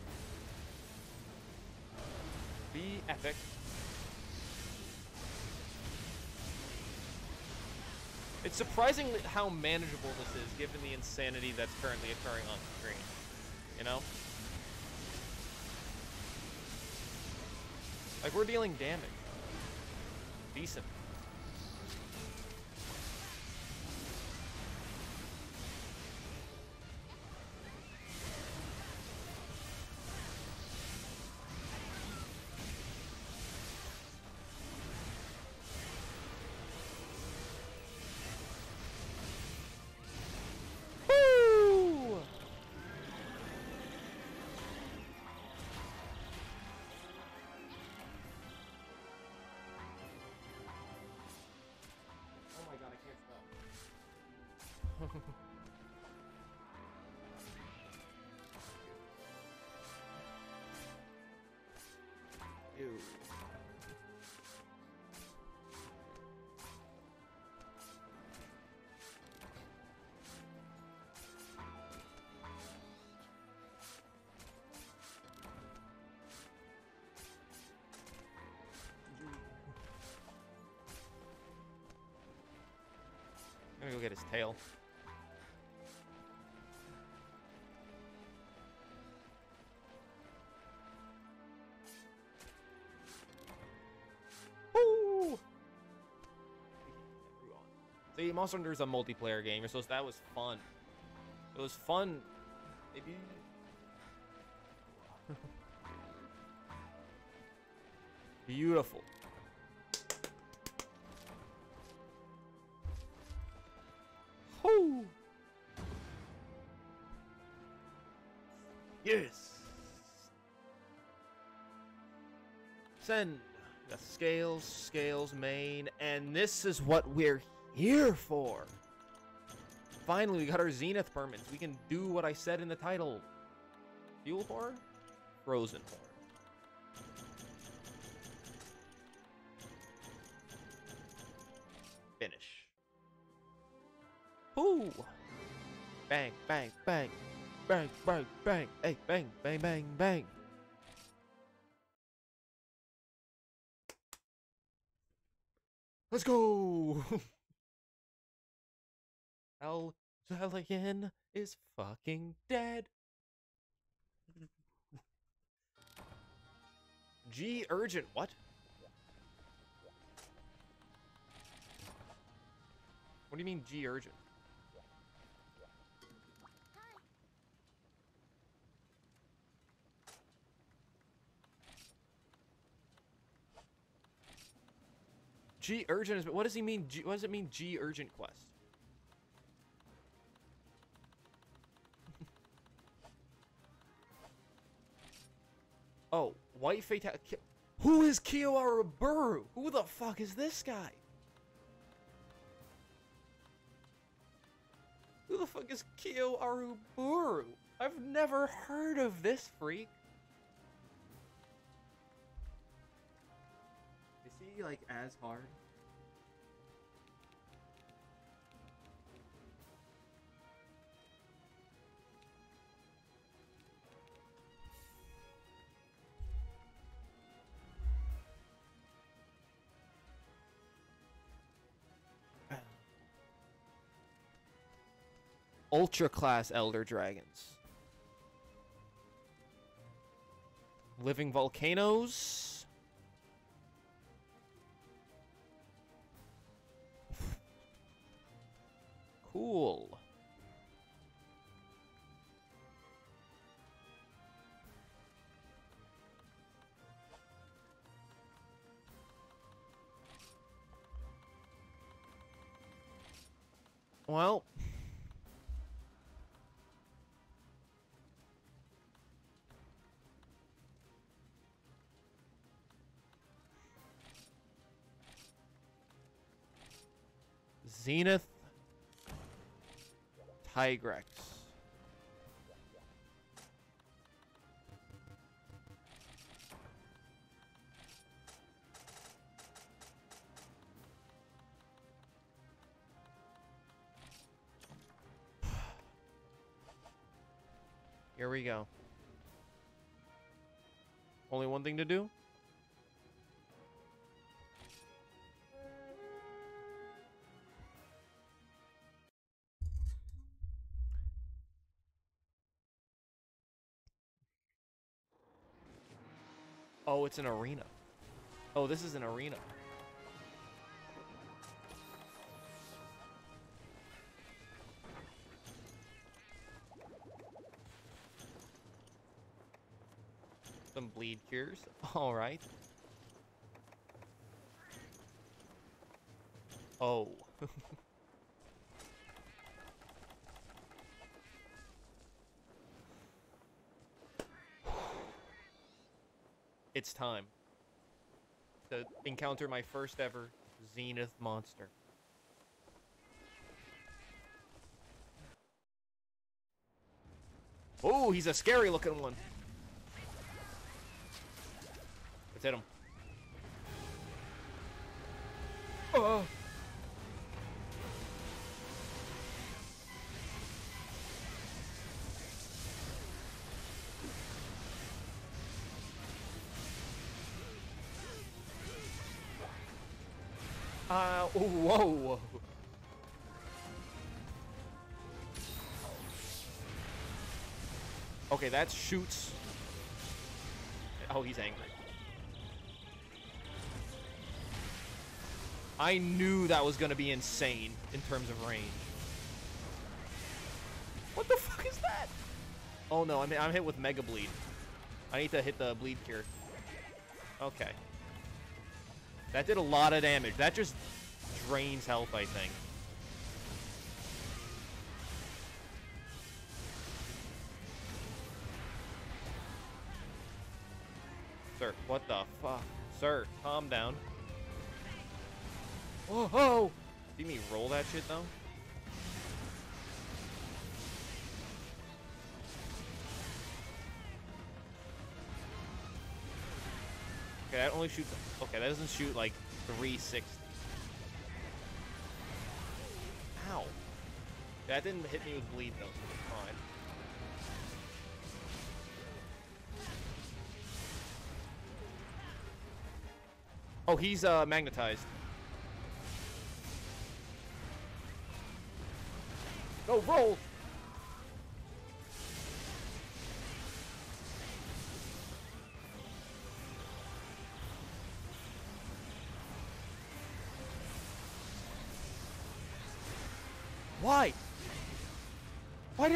Be epic. It's surprising how manageable this is, given the insanity that's currently occurring on screen. You know? Like, we're dealing damage. Decent. Ew. I'm gonna go get his tail. Monster Hunter is a multiplayer game, so that was fun. It was fun. Beautiful. Whoo! Yes. Send the scales, scales, main, and this is what we're here for. Finally, we got our Zenith permits. We can do what I said in the title. Fuel horn? Frozen horn. Finish. Ooh! Bang, bang, bang. Bang, bang, bang. Hey, bang, bang, bang, bang. Let's go! El Zelian is fucking dead. G urgent, what? What do you mean G urgent? G urgent is what does he mean? G, what does it mean? G urgent quest. Oh, white fatal. Who is Kiyoara Buru? Who the fuck is this guy? Who the fuck is Kyo Aruburu? I've never heard of this freak. Is he like as hard? Ultra class Elder Dragons. Living volcanoes. Cool. Well, Zenith Tigrex. Here we go. Only one thing to do? Oh, it's an arena. Oh, this is an arena. Some bleed cures. All right. Oh. it's time to encounter my first ever Zenith monster. Oh, he's a scary looking one. Let's hit him. Oh. oh. Uh, whoa. Okay, that shoots. Oh, he's angry. I knew that was going to be insane in terms of range. What the fuck is that? Oh no, I'm, I'm hit with Mega Bleed. I need to hit the Bleed Cure. Okay. That did a lot of damage. That just drains health, I think. Sir, what the fuck? Sir, calm down. Oh, oh! See me roll that shit, though? Okay, that only shoots... Okay, that doesn't shoot, like, 360. That didn't hit me with bleed, though, so it's fine. Oh, he's, uh, magnetized. Go, roll!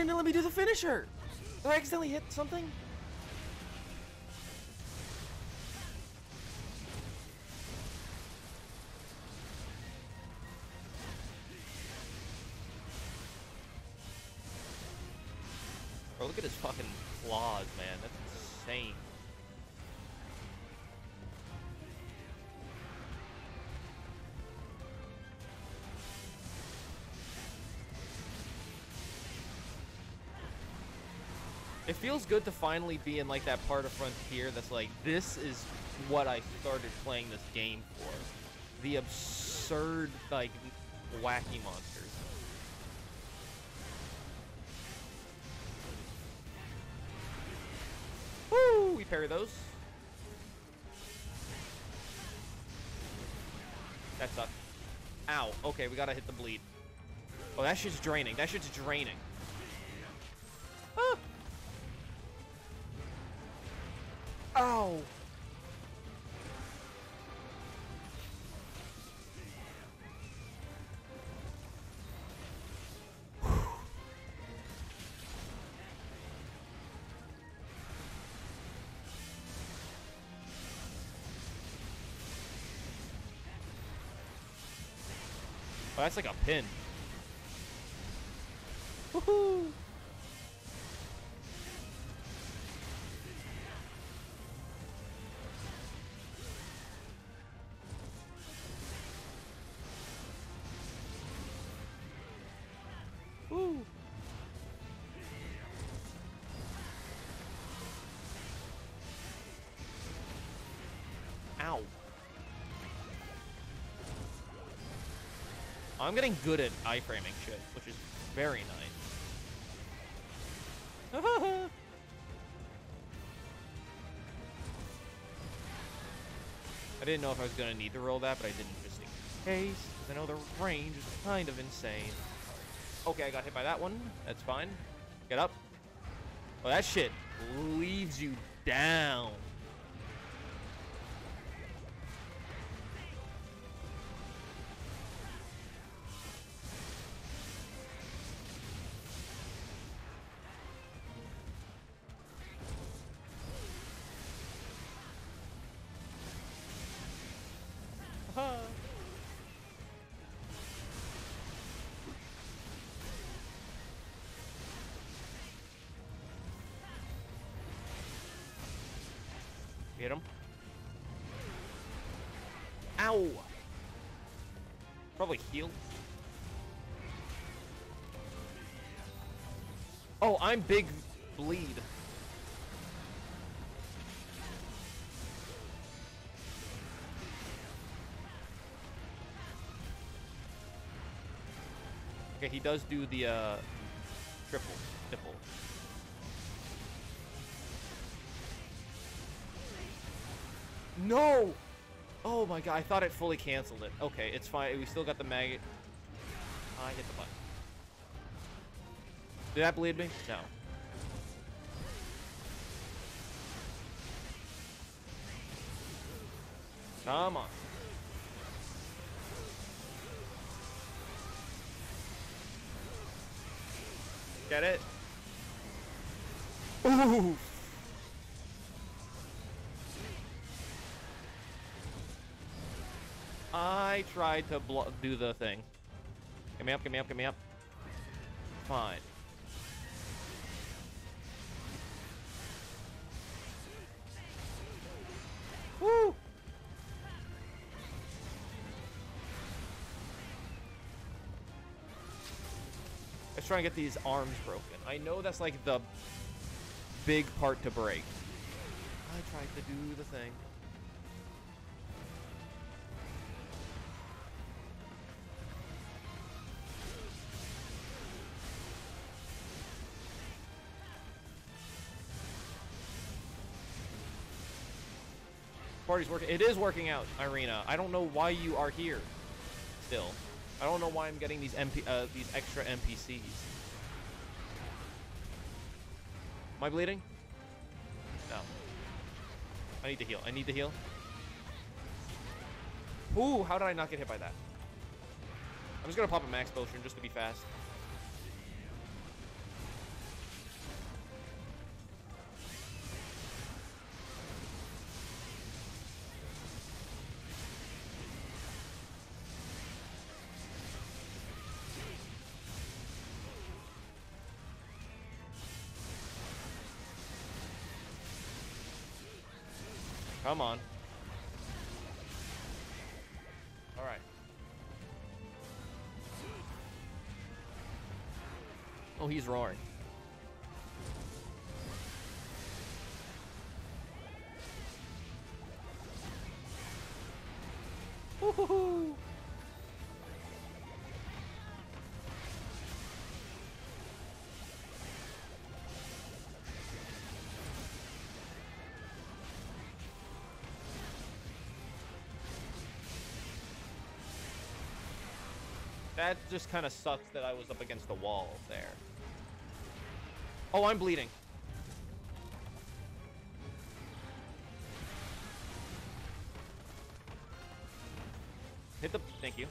Didn't let me do the finisher? Did I accidentally hit something? Feels good to finally be in like that part of Frontier that's like, this is what I started playing this game for. The absurd, like, wacky monsters. Woo! We parry those. That sucked. Ow. Okay, we gotta hit the bleed. Oh, that shit's draining. That shit's draining. That's like a pin. I'm getting good at iframing shit, which is very nice. I didn't know if I was going to need to roll that, but I didn't just in case, because I know the range is kind of insane. Okay, I got hit by that one. That's fine. Get up. Oh, that shit leaves you down. Hit him. Ow! Probably heal. Oh, I'm big bleed. Okay, he does do the uh, triple, triple. No! Oh my god, I thought it fully canceled it. Okay, it's fine. We still got the maggot. Ah, I hit the button. Did that bleed me? No. Come on. Get it? Ooh! Tried to do the thing. Get me up, get me up, get me up. Fine. Woo! Let's try and get these arms broken. I know that's like the big part to break. I tried to do the thing. Party's working. It is working out, Irina. I don't know why you are here. Still, I don't know why I'm getting these MP, uh, these extra NPCs. Am I bleeding? No. I need to heal. I need to heal. Ooh, how did I not get hit by that? I'm just gonna pop a max potion just to be fast. Come on. Alright. Oh, he's roaring. That just kind of sucks that I was up against the wall there. Oh, I'm bleeding. Hit the... Thank you.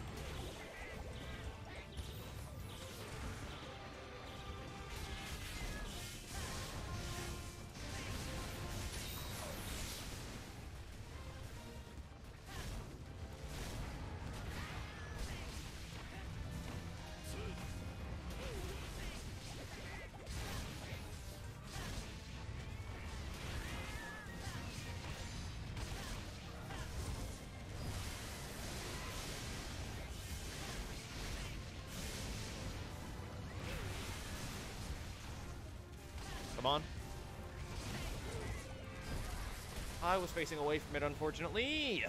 I was facing away from it, unfortunately.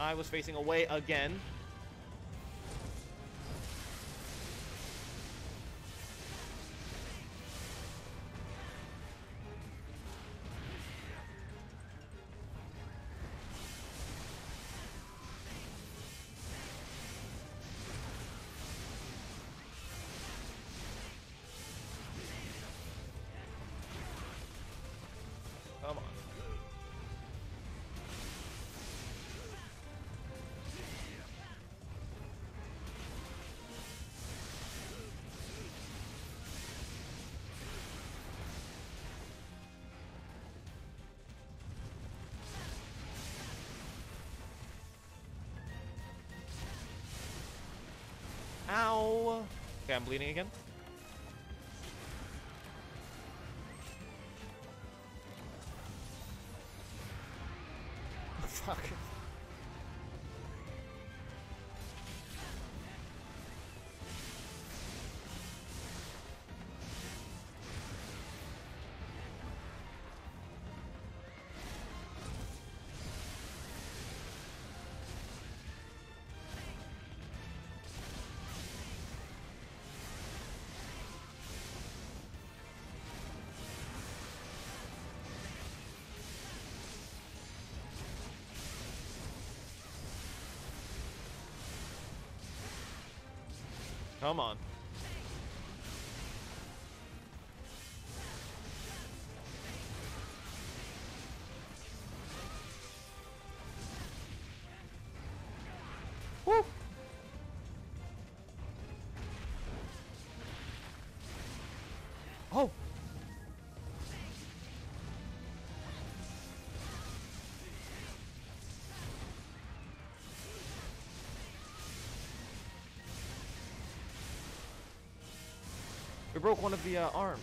I was facing away again. Okay, I'm bleeding again. Come on. We broke one of the uh, arms.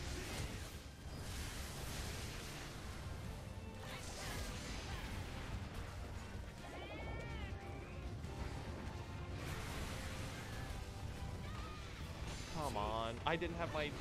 Come on. I didn't have my...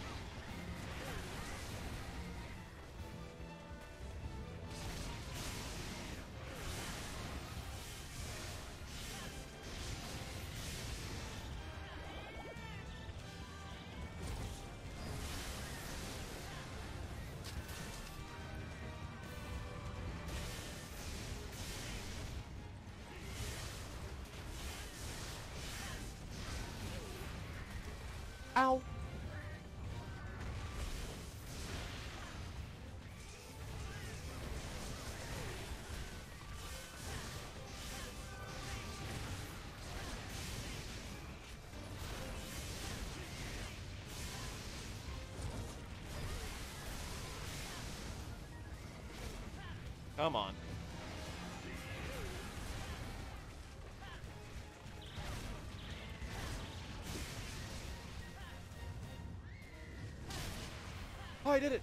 Come on. Oh, I did it.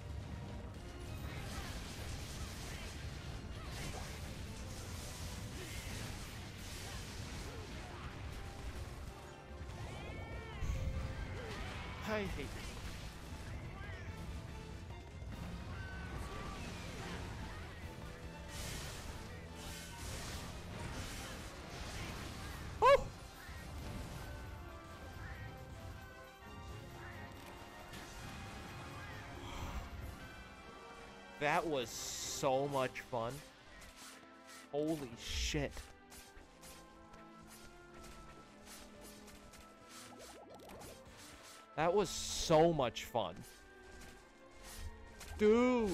That was so much fun. Holy shit. That was so much fun. Dude.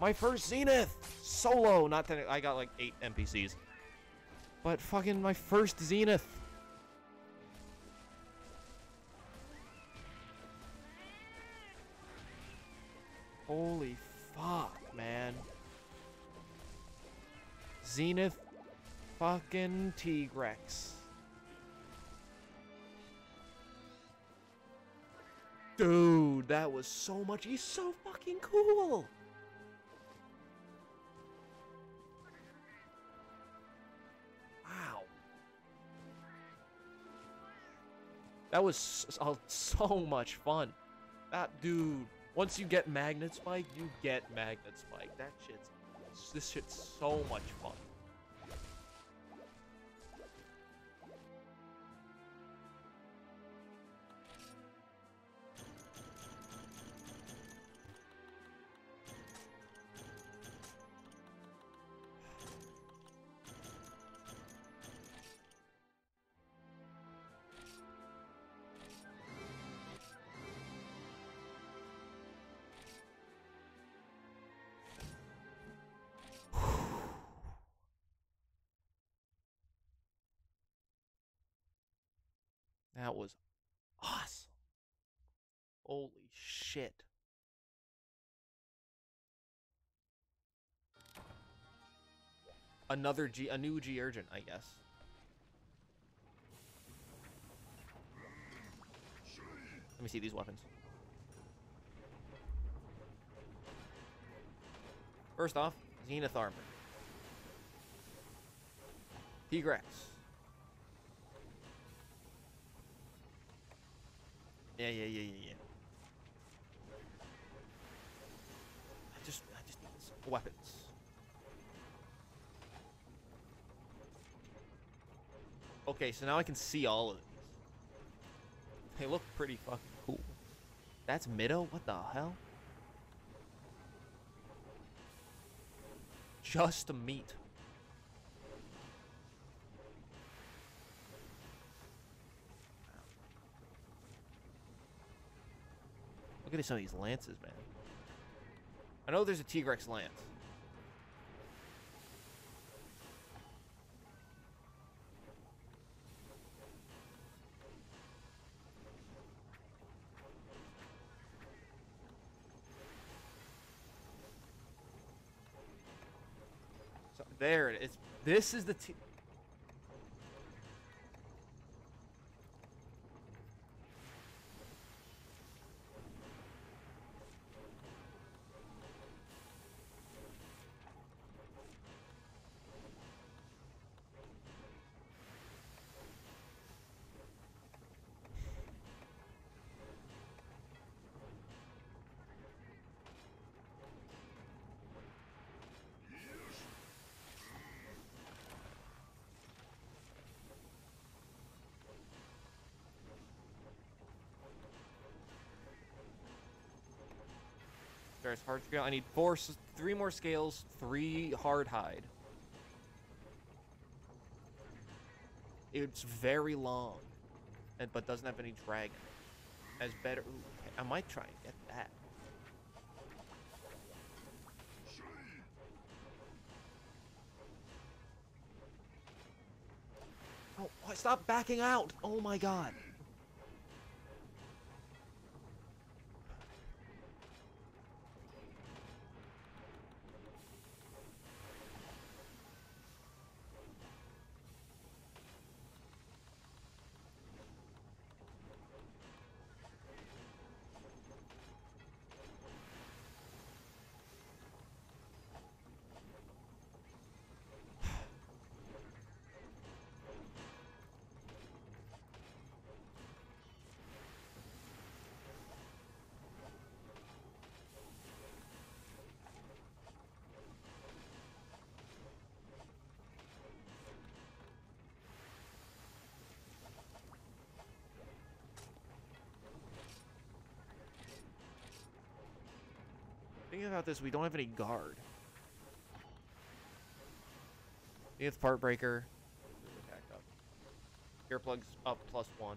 My first Zenith. Solo. Not that I got like eight NPCs. But fucking my first Zenith. Fucking Tigrex. Dude, that was so much. He's so fucking cool. Wow. That was s- s- so much fun. That dude. Once you get Magnet Spike, you get Magnet Spike. That shit's this shit's so much fun. That was awesome. Holy shit. Another G, a new G Urgent, I guess. Let me see these weapons. First off, Zenith Armor. Tigrex. Yeah, yeah, yeah, yeah, yeah. I just, I just need some weapons. Okay, so now I can see all of these. They look pretty fucking cool. That's Mido? What the hell? Just meat. Look at some of these lances, man. I know there's a Tigrex lance. So, there it is. This is the There's hard scale. I need four, three more scales, three hard hide. It's very long, but doesn't have any dragon. As better, ooh, I might try and get that. Oh, stop backing out! Oh my god. Thinking about this, we don't have any guard. Eighth part breaker. Earplugs up plus one.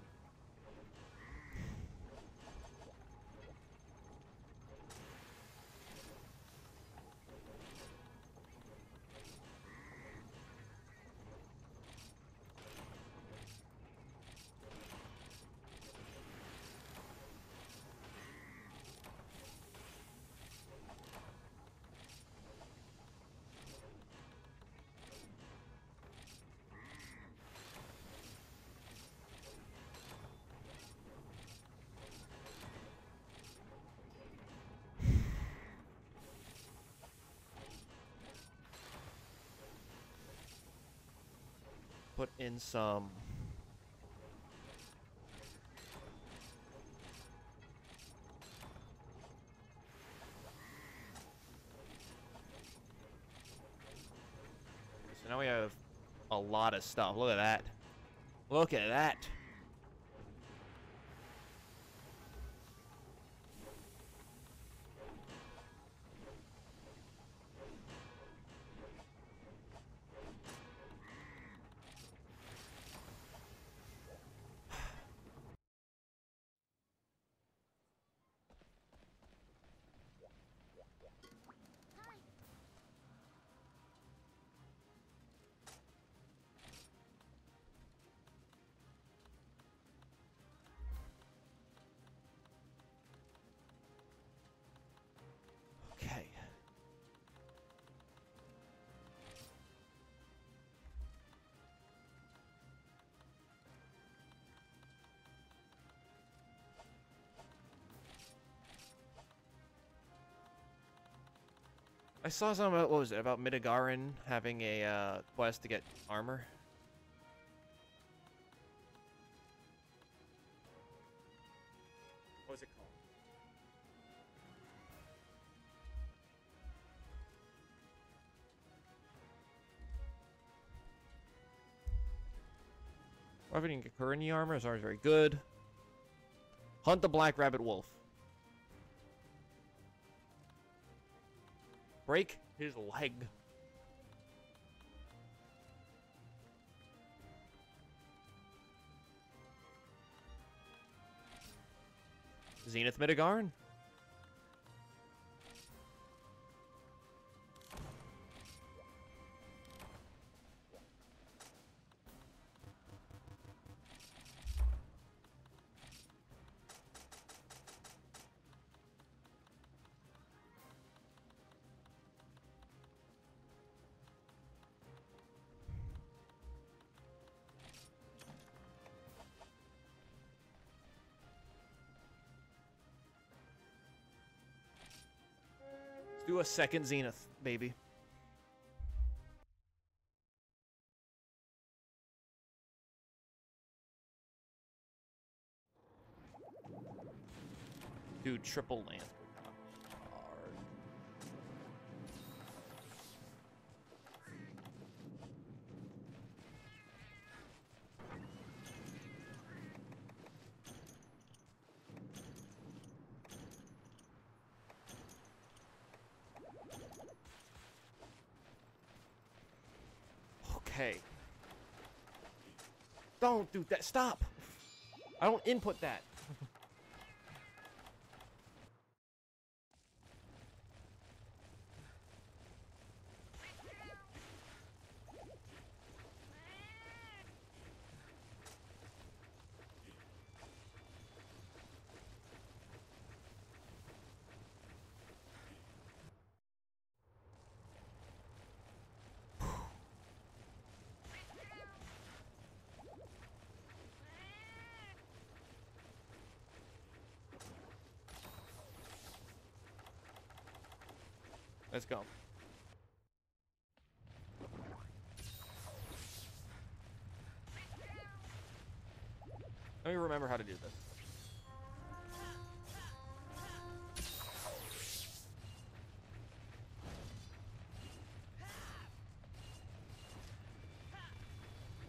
Put in some. So now we have a lot of stuff. Look at that. Look at that. I saw something about what was it about Midogaron having a uh, quest to get armor. What was it called? Weapon and Kakurani armor is always very good. Hunt the Black Rabbit Wolf. Break his leg. Zenith Midogaron. A second Zenith, baby. Dude, triple lance. Hard. Okay. Don't do that. Stop. I don't input that. Let's go. Let me remember how to do this.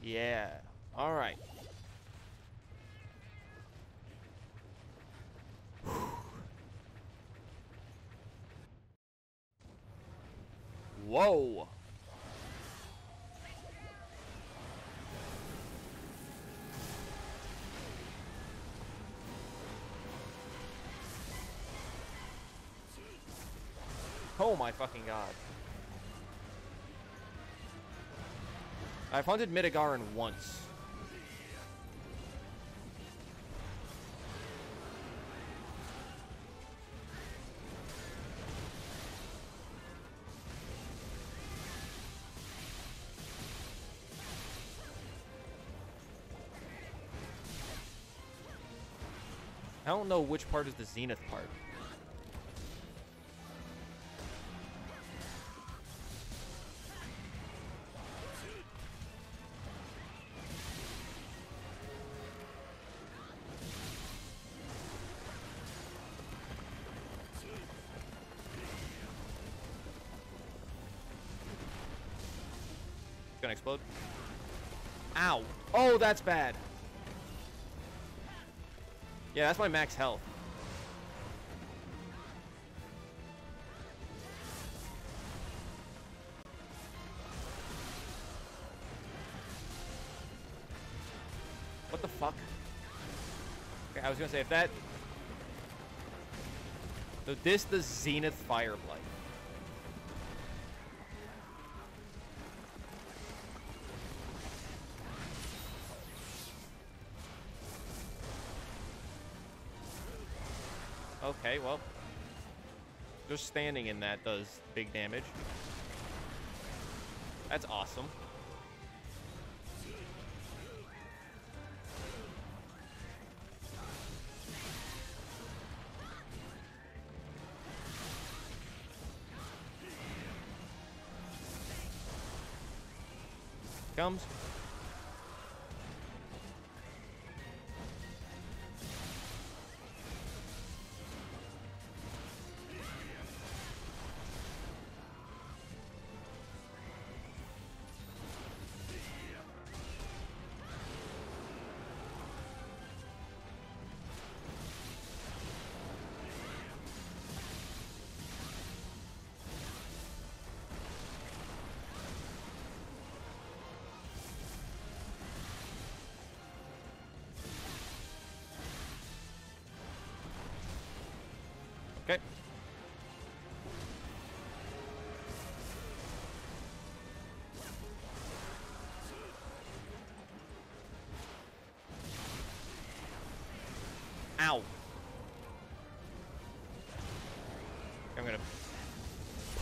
Yeah. All right. Whoa. Oh my fucking god. I've hunted Midogaron once. Don't know which part is the Zenith part. Gonna explode. Ow. Oh, that's bad. Yeah, that's my max health. What the fuck? Okay, I was gonna say if that. So this the Zenith Fire Blight. Just standing in that does big damage. That's awesome. Okay. Ow. I'm gonna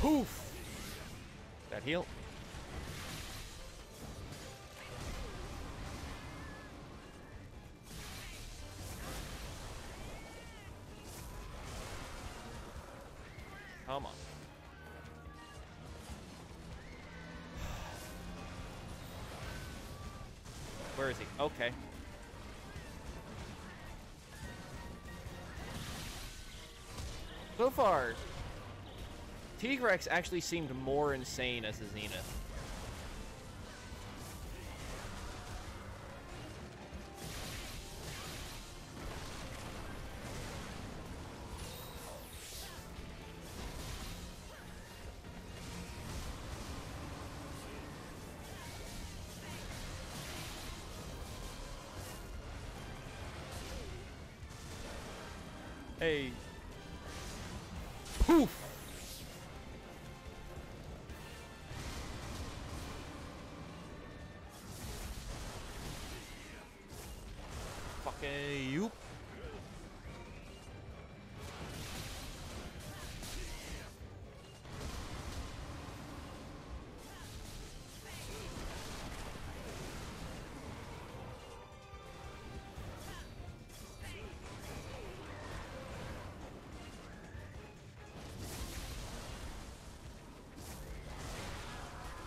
poof. That heal. Where is he? Okay. So far, Tigrex actually seemed more insane as a Zenith.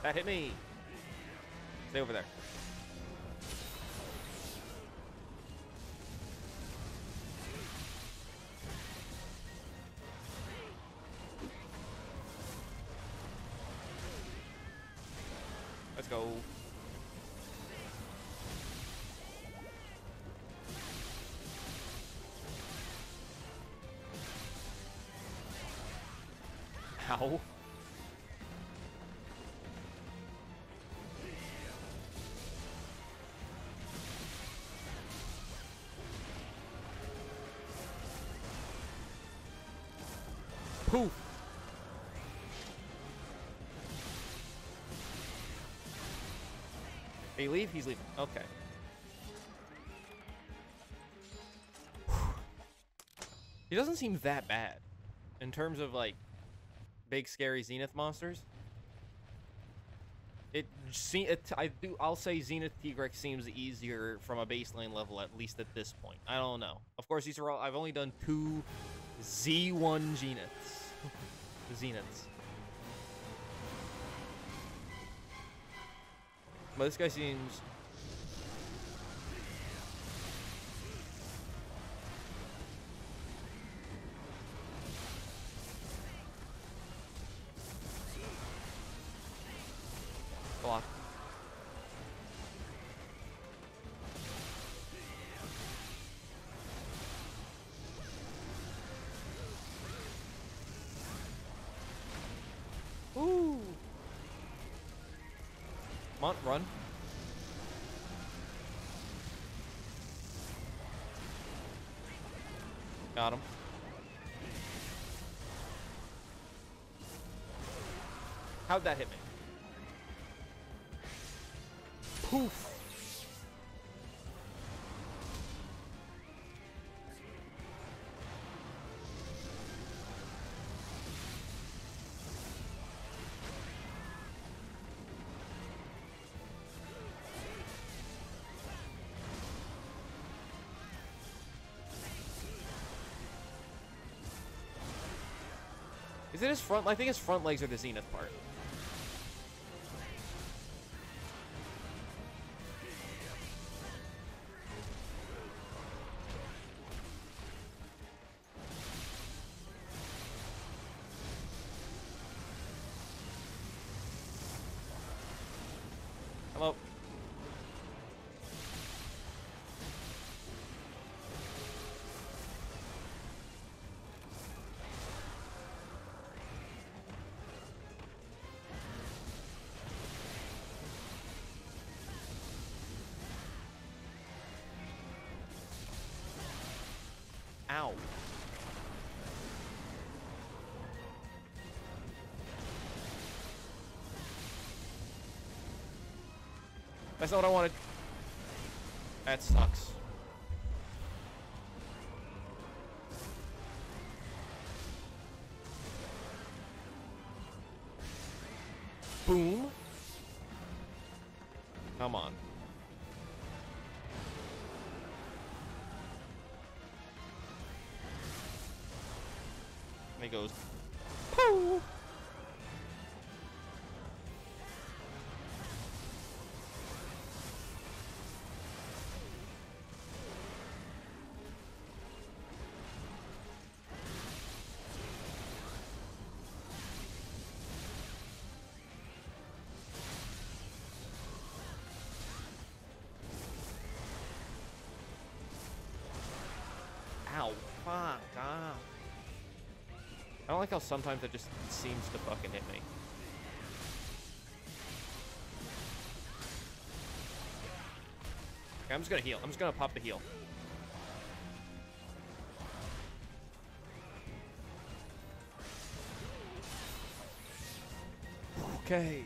That hit me. Stay over there. Let's go. Ow. He leave? He's leaving. Okay. He doesn't seem that bad in terms of like big scary Zenith monsters. It, it I do I'll say Zenith Tigrex seems easier from a baseline level at least at this point. I don't know. Of course these are all I've only done two Z1 Zeniths. Zeniths. But this guy seems How'd that hit me? Poof. Is it his front? I think his front legs are the zenith part. That's not what I wanted. That sucks. Boom. Come on. And he goes, Fuck. I don't like how sometimes it just seems to fucking hit me. Okay, I'm just gonna heal. I'm just gonna pop the heal. Okay.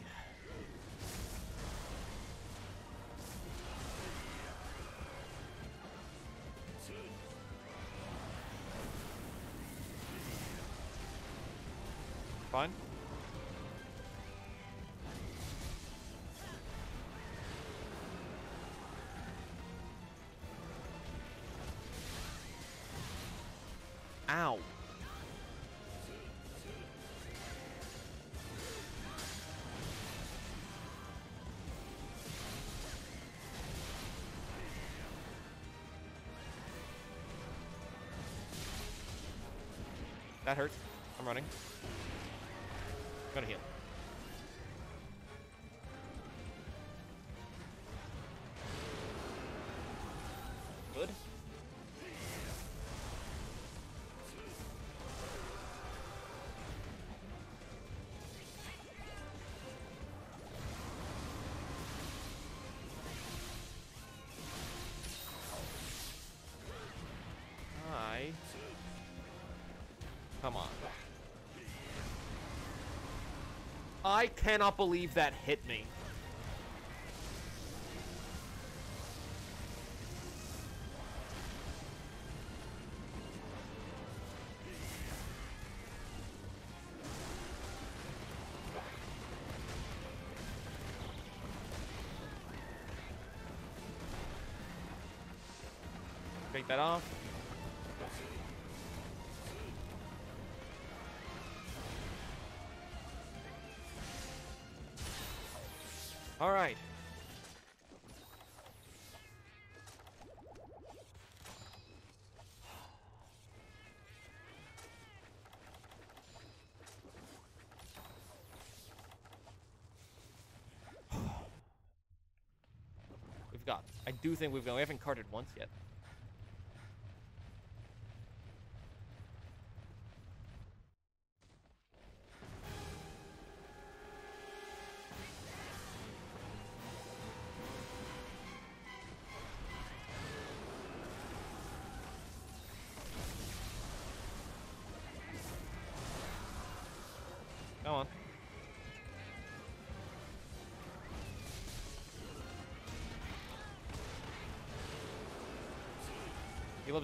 That hurts. I'm running. Gonna heal. Come on. I cannot believe that hit me. Take that off. Got. I do think we've got. We haven't carted once yet.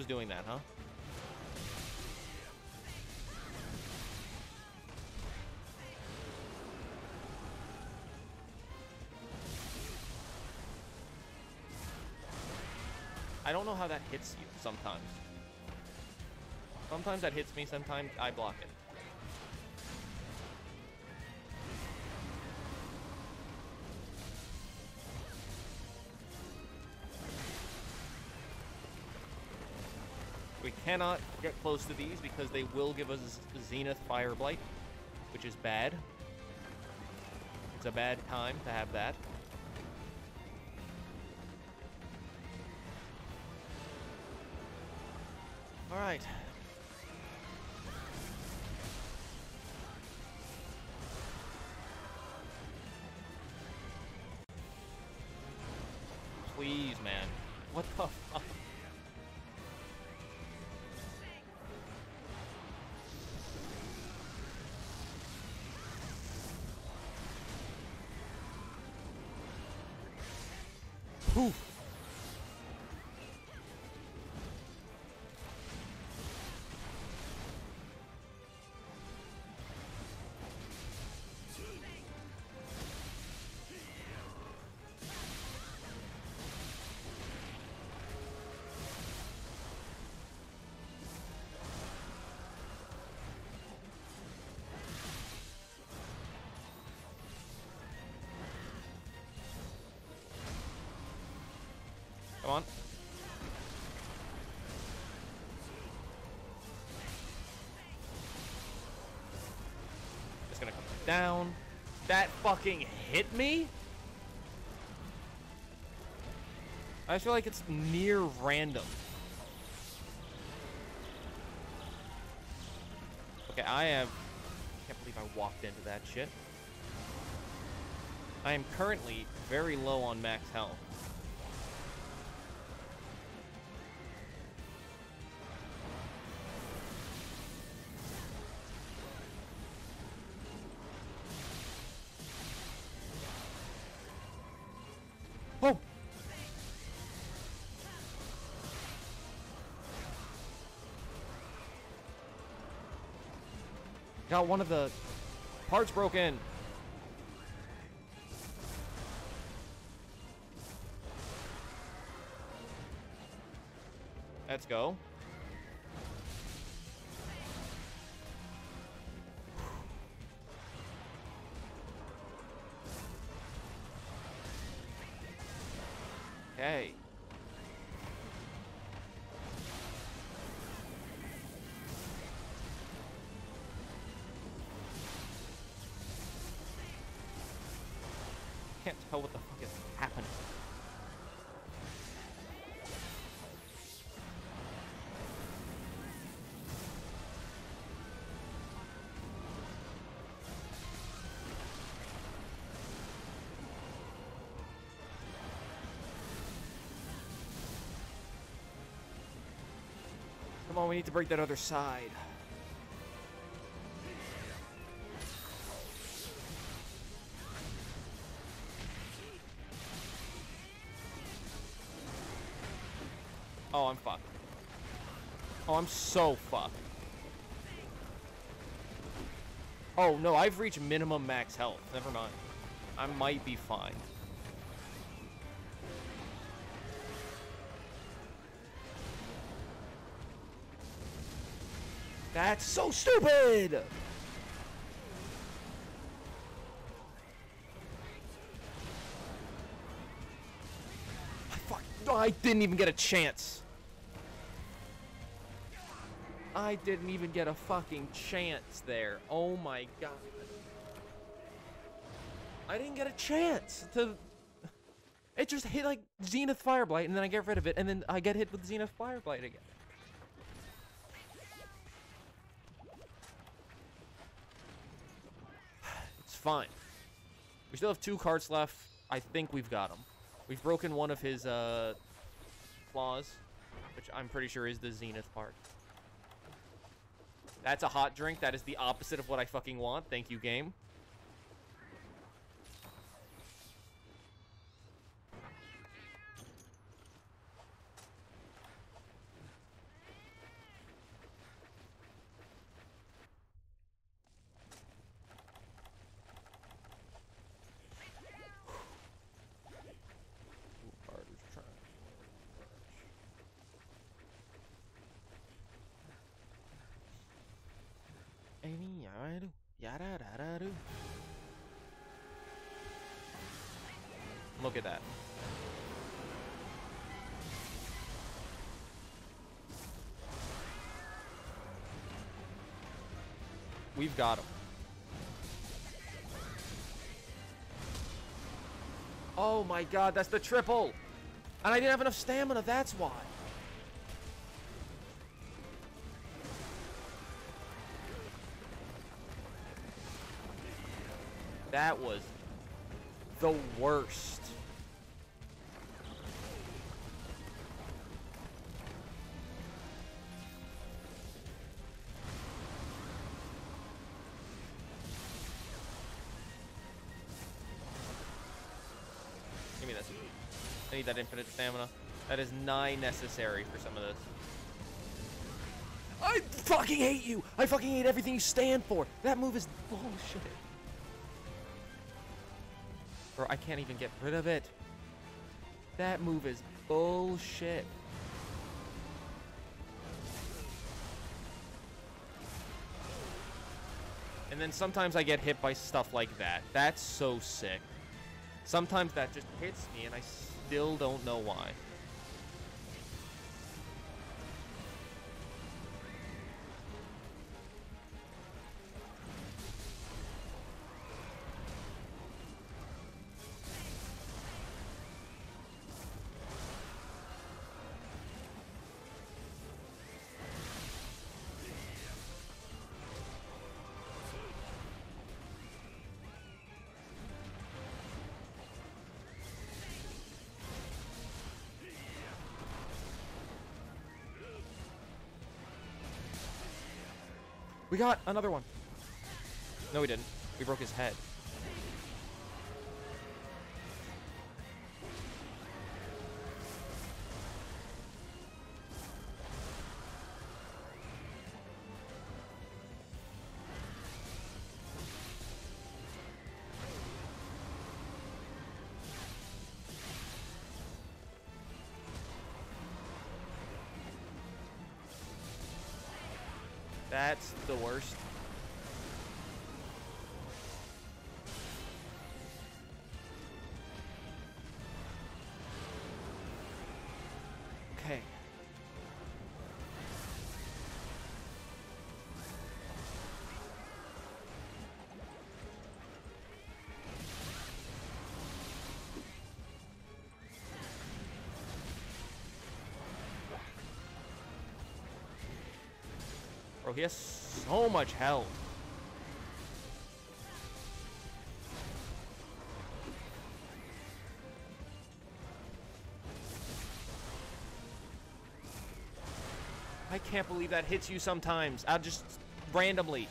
Loves doing that, huh? I don't know how that hits you sometimes. Sometimes that hits me, sometimes I block it. Cannot get close to these because they will give us Zenith Fire Blight, which is bad. It's a bad time to have that. All right. Please, man. What the fuck? Poof. Come on. Just gonna come down. That fucking hit me? I feel like it's near random. Okay, I am... can't believe I walked into that shit. I am currently very low on max health. Got one of the parts broken. On, we need to break that other side. Oh, I'm fucked. Oh, I'm so fucked. Oh, no, I've reached minimum max health. Never mind. I might be fine. That's so stupid! I didn't even get a chance. I didn't even get a fucking chance there. Oh my god. I didn't get a chance to. It just hit like Zenith Fireblight, and then I get rid of it, and then I get hit with Zenith Fireblight again. Fine. We still have two carts left. I think we've got him. We've broken one of his uh, claws, which I'm pretty sure is the Zenith part. That's a hot drink. That is the opposite of what I fucking want. Thank you, game. We've got him. Oh my god, that's the triple! And I didn't have enough stamina, that's why. That was the worst. I need that infinite stamina. That is nigh necessary for some of this. I fucking hate you! I fucking hate everything you stand for! That move is bullshit. Bro, I can't even get rid of it. That move is bullshit. And then sometimes I get hit by stuff like that. That's so sick. Sometimes that just hits me and I still don't know why. We got another one. No, we didn't. We broke his head. That's the worst. He has so much health. I can't believe that hits you sometimes. I'll just randomly.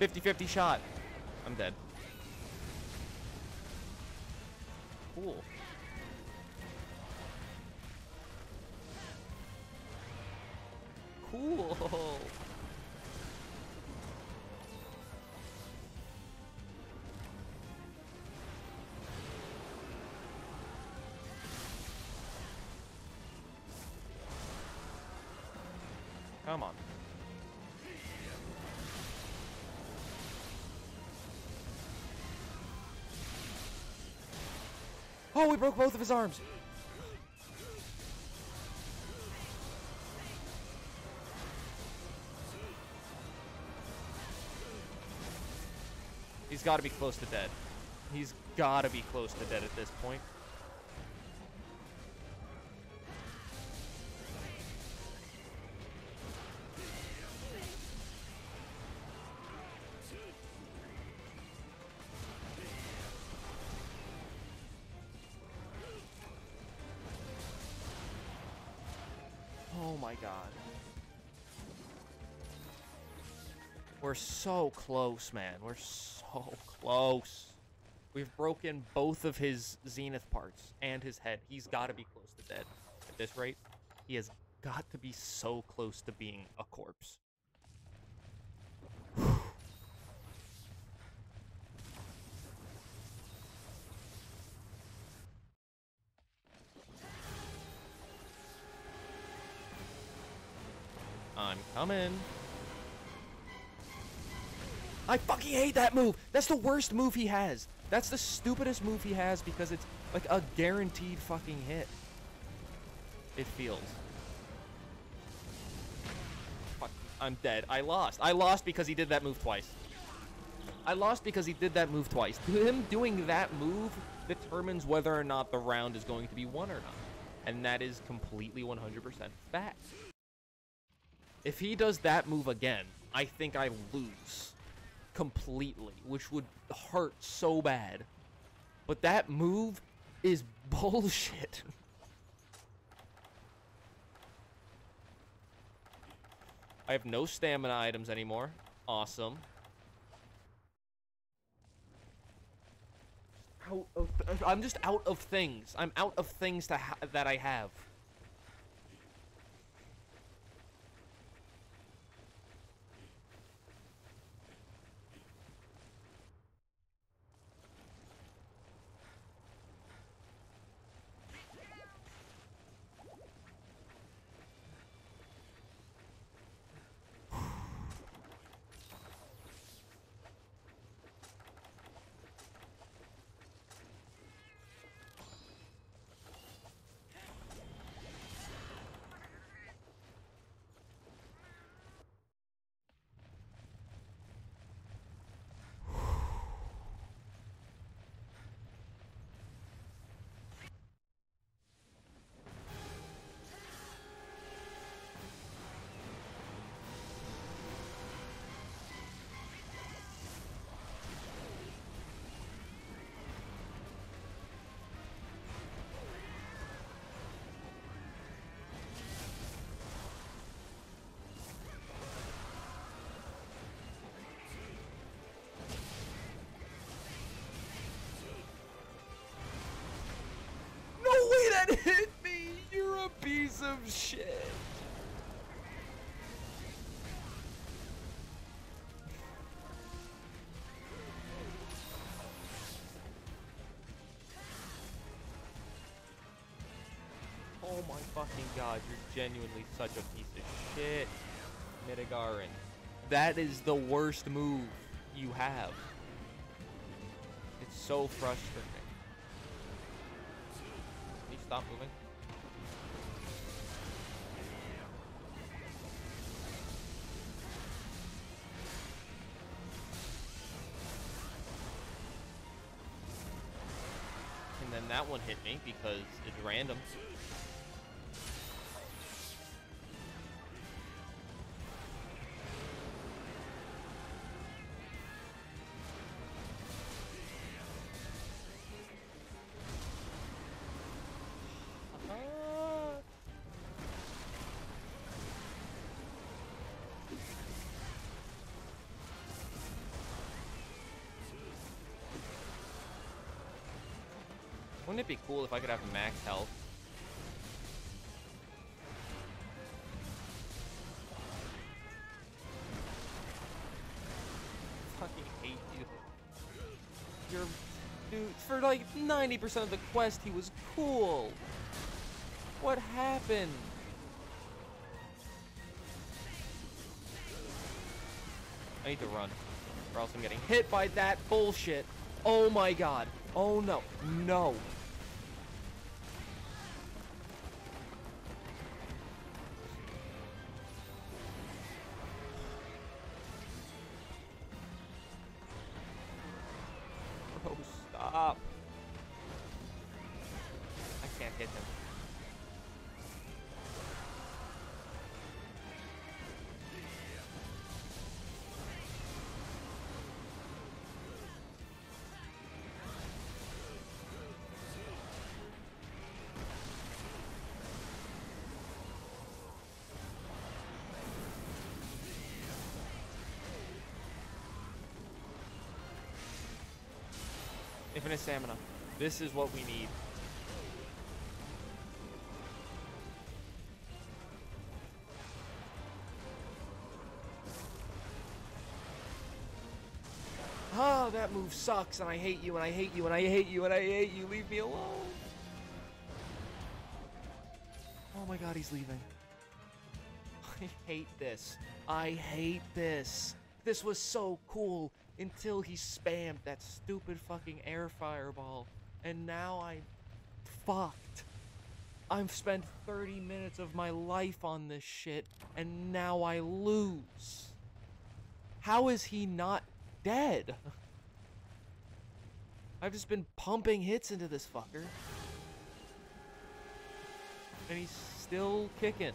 50-50 shot. I'm dead. Oh, we broke both of his arms. He's got to be close to dead. He's got to be close to dead at this point. So close, man. We're so close. We've broken both of his zenith parts and his head. He's got to be close to dead. At this rate, he has got to be so close to being a corpse. I'm coming. Fucking hate that move. That's the worst move he has. That's the stupidest move he has because it's like a guaranteed fucking hit. It feels. Fuck, I'm dead. I lost. I lost because he did that move twice. I lost because he did that move twice. Him doing that move determines whether or not the round is going to be won or not. And that is completely 100% fact. If he does that move again, I think I lose completely, which would hurt so bad. But that move is bullshit. I have no stamina items anymore. Awesome. Of I'm just out of things. I'm out of things that I have. Shit. Oh my fucking god, you're genuinely such a piece of shit, Midogaron. That is the worst move you have. It's so frustrating. Can you stop moving? One hit me because it's random. Be cool if I could have max health? Fucking hate you. You're, dude, for like 90% of the quest, he was cool. What happened? I need to run, or else I'm getting hit by that bullshit. Oh my god. Oh no. No. Infinite stamina. This is what we need. Ah, that move sucks, and I hate you, and I hate you, and I hate you, and I hate you. Leave me alone. Oh my god, he's leaving. I hate this. I hate this. This was so cool until he spammed that stupid fucking air fireball. And now I'm fucked. I've spent 30 minutes of my life on this shit, and now I lose. How is he not dead? I've just been pumping hits into this fucker. And he's still kicking.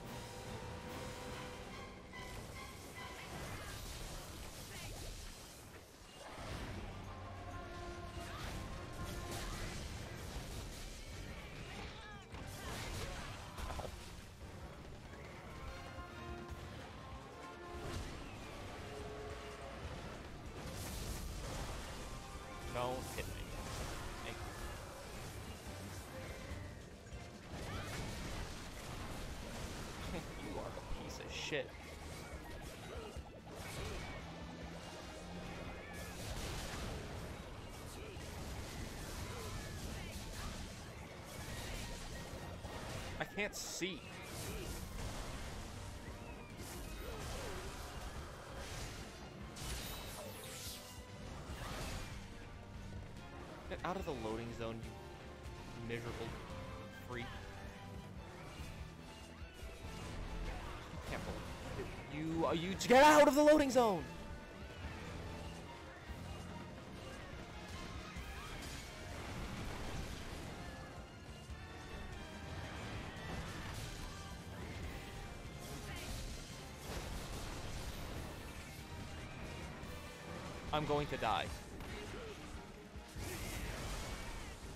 Shit. I can't see. Get out of the loading zone, you miserable Are you get out of the loading zone? I'm going to die.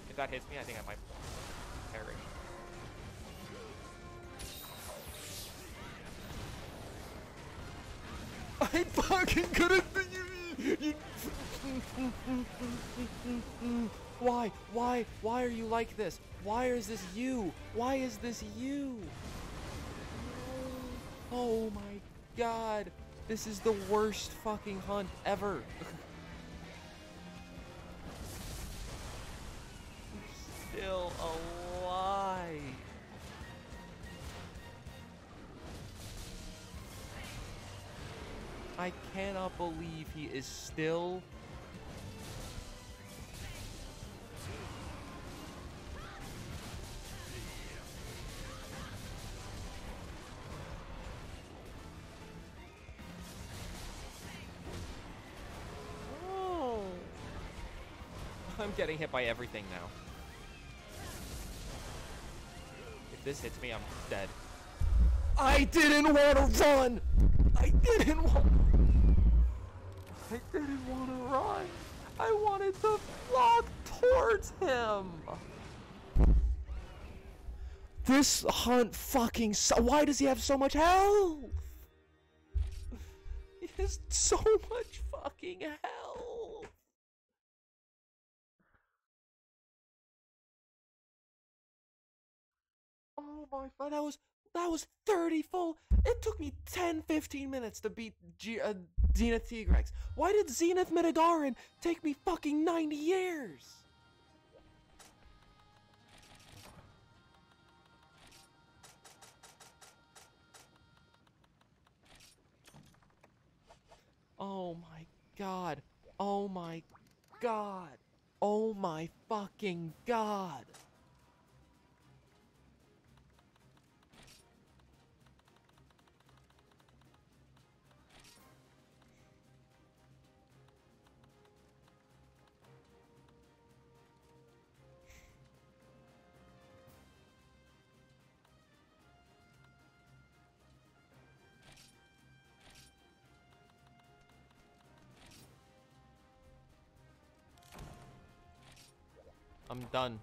If that hits me, I think I might I fucking couldn't you, you Why? Why? Why are you like this? Why is this you? Why is this you? Oh my god. This is the worst fucking hunt ever. he is still Oh. I'm getting hit by everything now. If this hits me, I'm dead. I didn't want to run! I didn't want... I didn't want to run! I wanted to walk towards him! This hunt fucking so- Why does he have so much health? He has so much fucking health! Oh my god, that was 30 full. It took me 10 15 minutes to beat G- uh, Zenith Tigrex. Why did Zenith Midogaron take me fucking 90 years? Oh my god. Oh my god. Oh my fucking god. I'm done.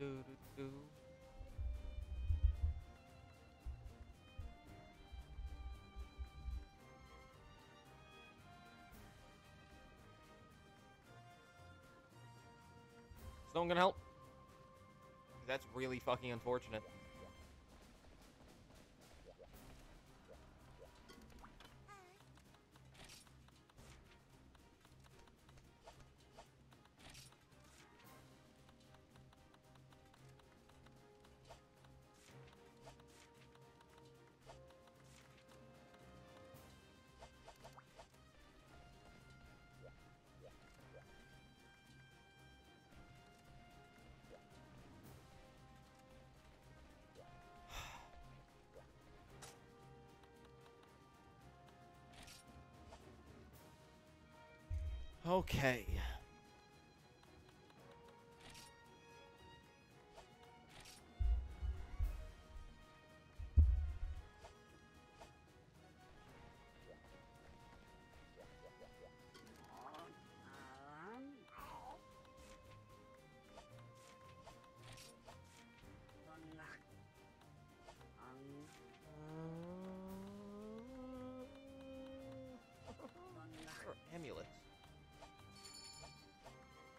Do-do-do. Is no one gonna help? That's really fucking unfortunate. Okay.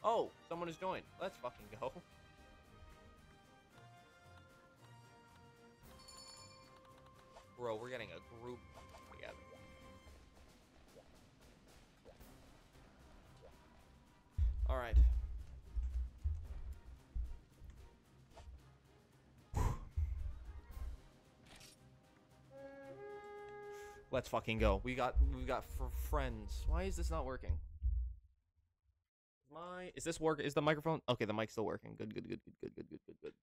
Oh, someone has joined. Let's fucking go. Bro, we're getting a group together. Alright. Let's fucking go. We got we got friends. Why is this not working? My is this work? Is the microphone okay? The mic's still working. Good, good, good, good, good, good, good, good, good.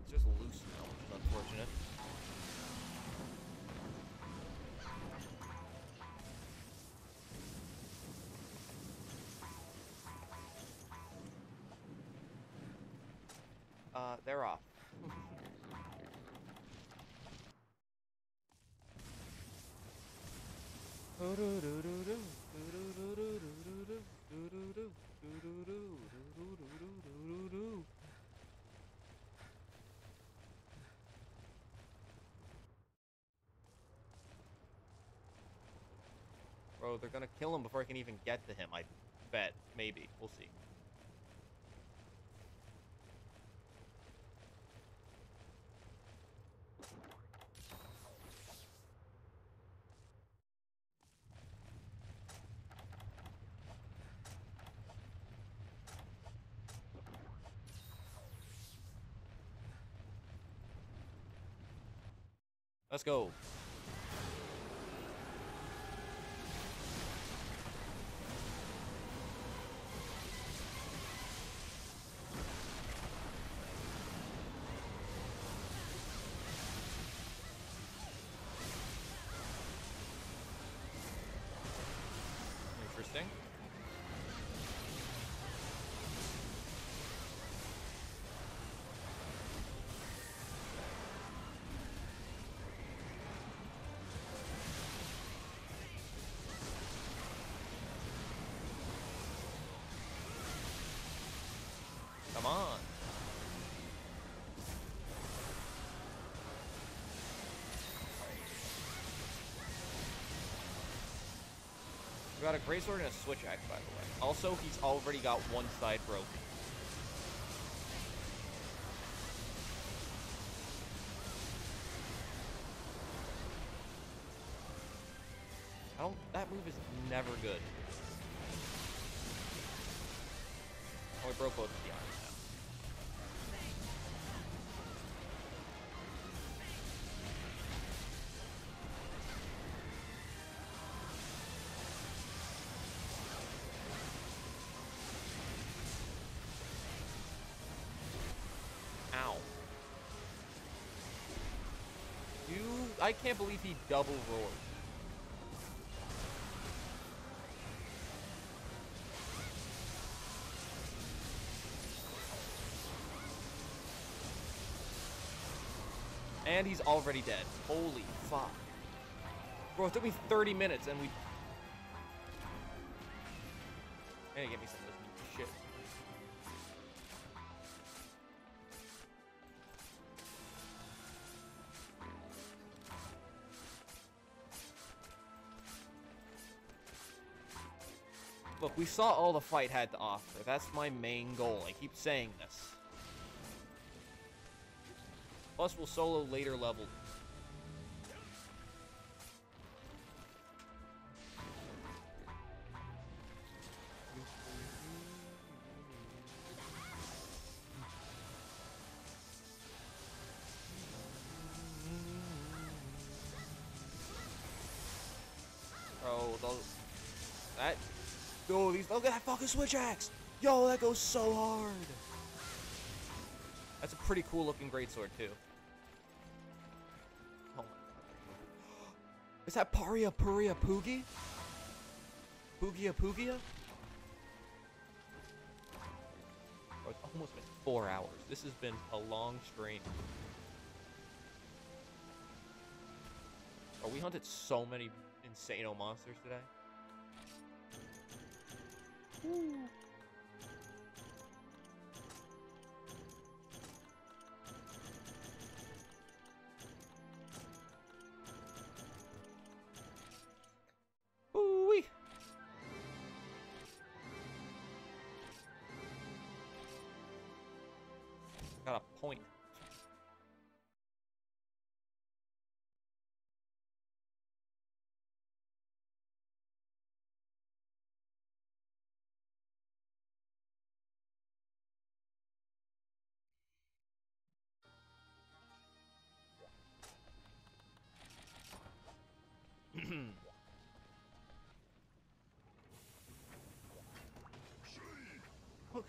It's just loose now. which is Unfortunate. Uh, they're off. They're gonna kill him before I can even get to him. I bet. Maybe. We'll see. Let's go. Got a great sword and a switch axe, by the way. Also, he's already got one side broken. I don't. That move is never good. Oh, we broke both of the arms I can't believe he double roared. And he's already dead. Holy fuck. Bro, it took me 30 minutes and we... saw all the fight had to offer. That's my main goal. I keep saying this. Plus, we'll solo later level. Fucking switch axe! Yo, that goes so hard! That's a pretty cool looking greatsword too. Oh my god. Is that Paria Puria Poogie? Poogia Poogia? Oh, it's almost been four hours. This has been a long stream. Oh, we hunted so many insano monsters today. Woo.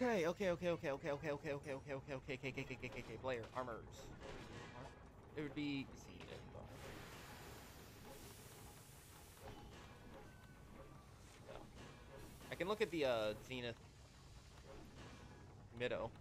Okay, okay, okay, okay, okay, okay, okay, okay, okay, okay, okay, okay, okay, okay, okay, okay, player, armors. It would be Zenith. I can look at the uh, Zenith Mido.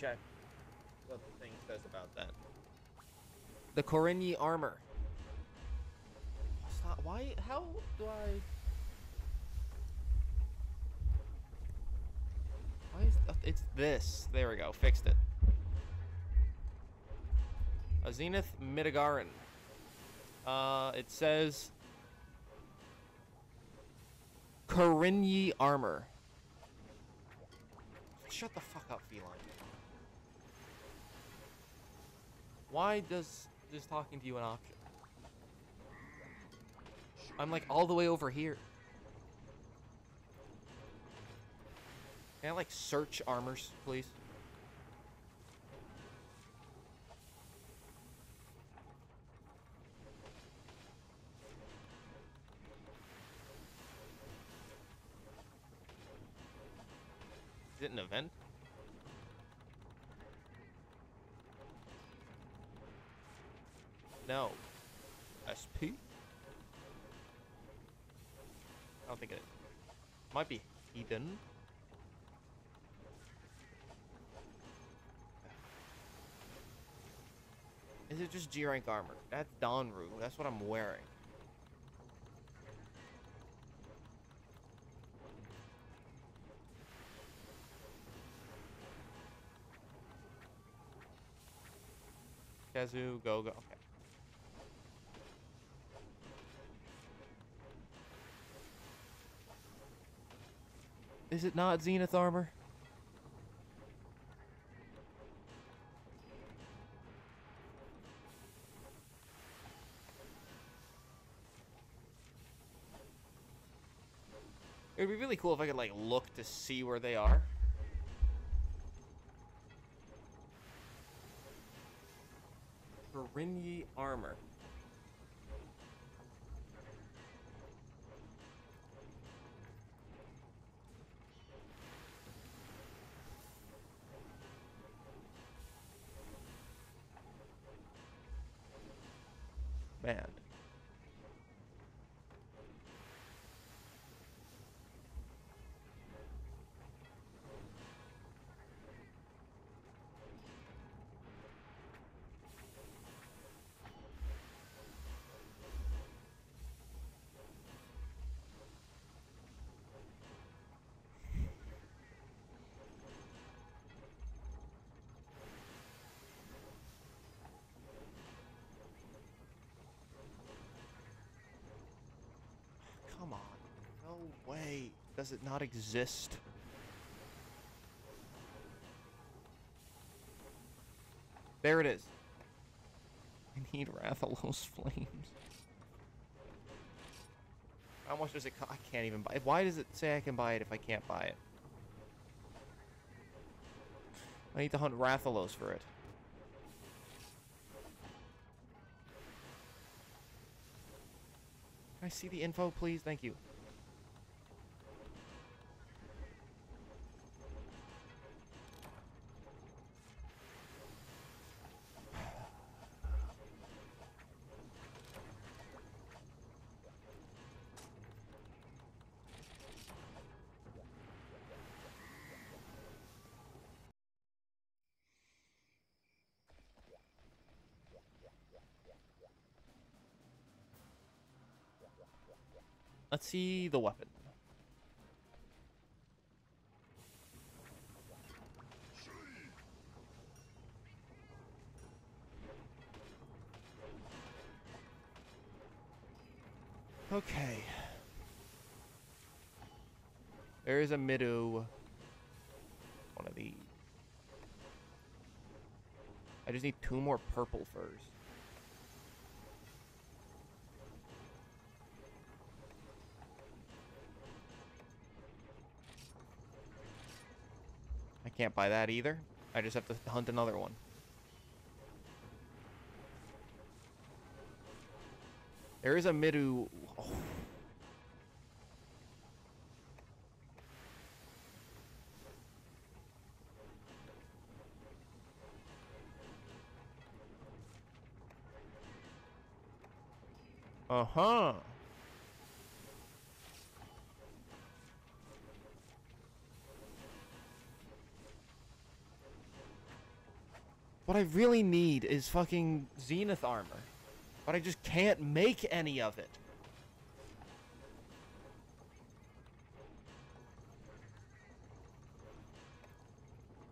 Check what the thing says about that. The Korinyi armor. Stop. Why? How do I? Why is th- it's this? There we go. Fixed it. A Zenith Midogaron. Uh, it says Korinyi armor. Shut the fuck up, feline. Why does this talking to you an option? I'm like all the way over here. Can I like search armors, please? Is it an event? No. SP? I don't think it might be hidden. Is it just G rank armor? That's Donru. That's what I'm wearing. Kazu, go, go. Okay. Is it not Zenith armor? It would be really cool if I could like look to see where they are. Korinyi armor. Does it not exist? There it is. I need Rathalos flames. How much does it cost? I can't even buy it. Why does it say I can buy it if I can't buy it? I need to hunt Rathalos for it. Can I see the info, please? Thank you. See the weapon. Okay. There is a Midu. One of these. I just need two more purple furs. Can't buy that either. I just have to hunt another one. There is a Midu. Oh. Uh What I really need is fucking Zenith armor. But I just can't make any of it.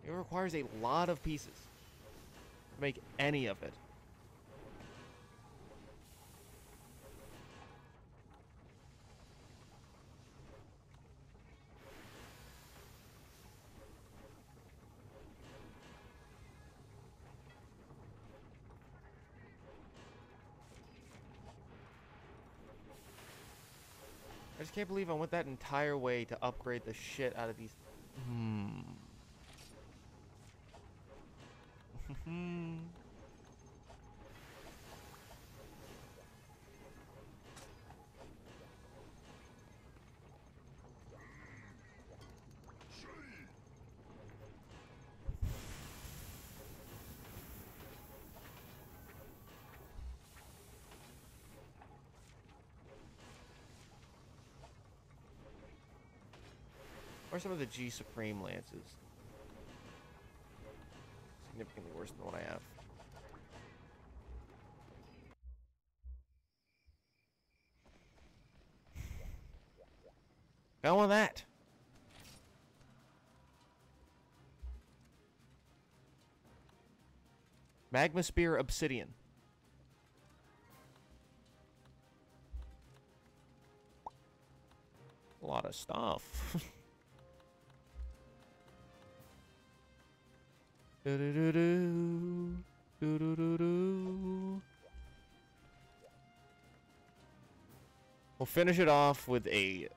It requires a lot of pieces to make any of it. Can't believe I went that entire way to upgrade the shit out of these. Hmm. Or some of the G Supreme Lances. Significantly worse than what I have. I want that. Magma Spear Obsidian. A lot of stuff. Do do do do. Do do do do. We'll finish it off with a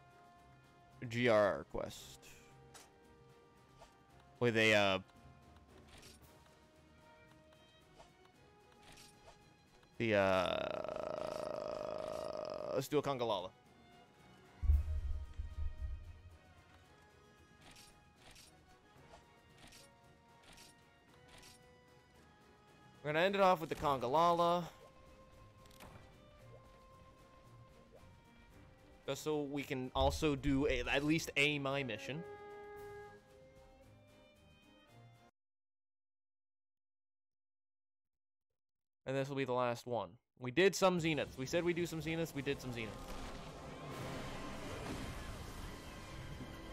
GR quest. With a, uh... The, uh... Let's do a Congalala. We're gonna end it off with the Congalala. Just so we can also do a, at least a my mission. And this will be the last one. We did some zeniths. We said we do some zeniths. We did some zeniths.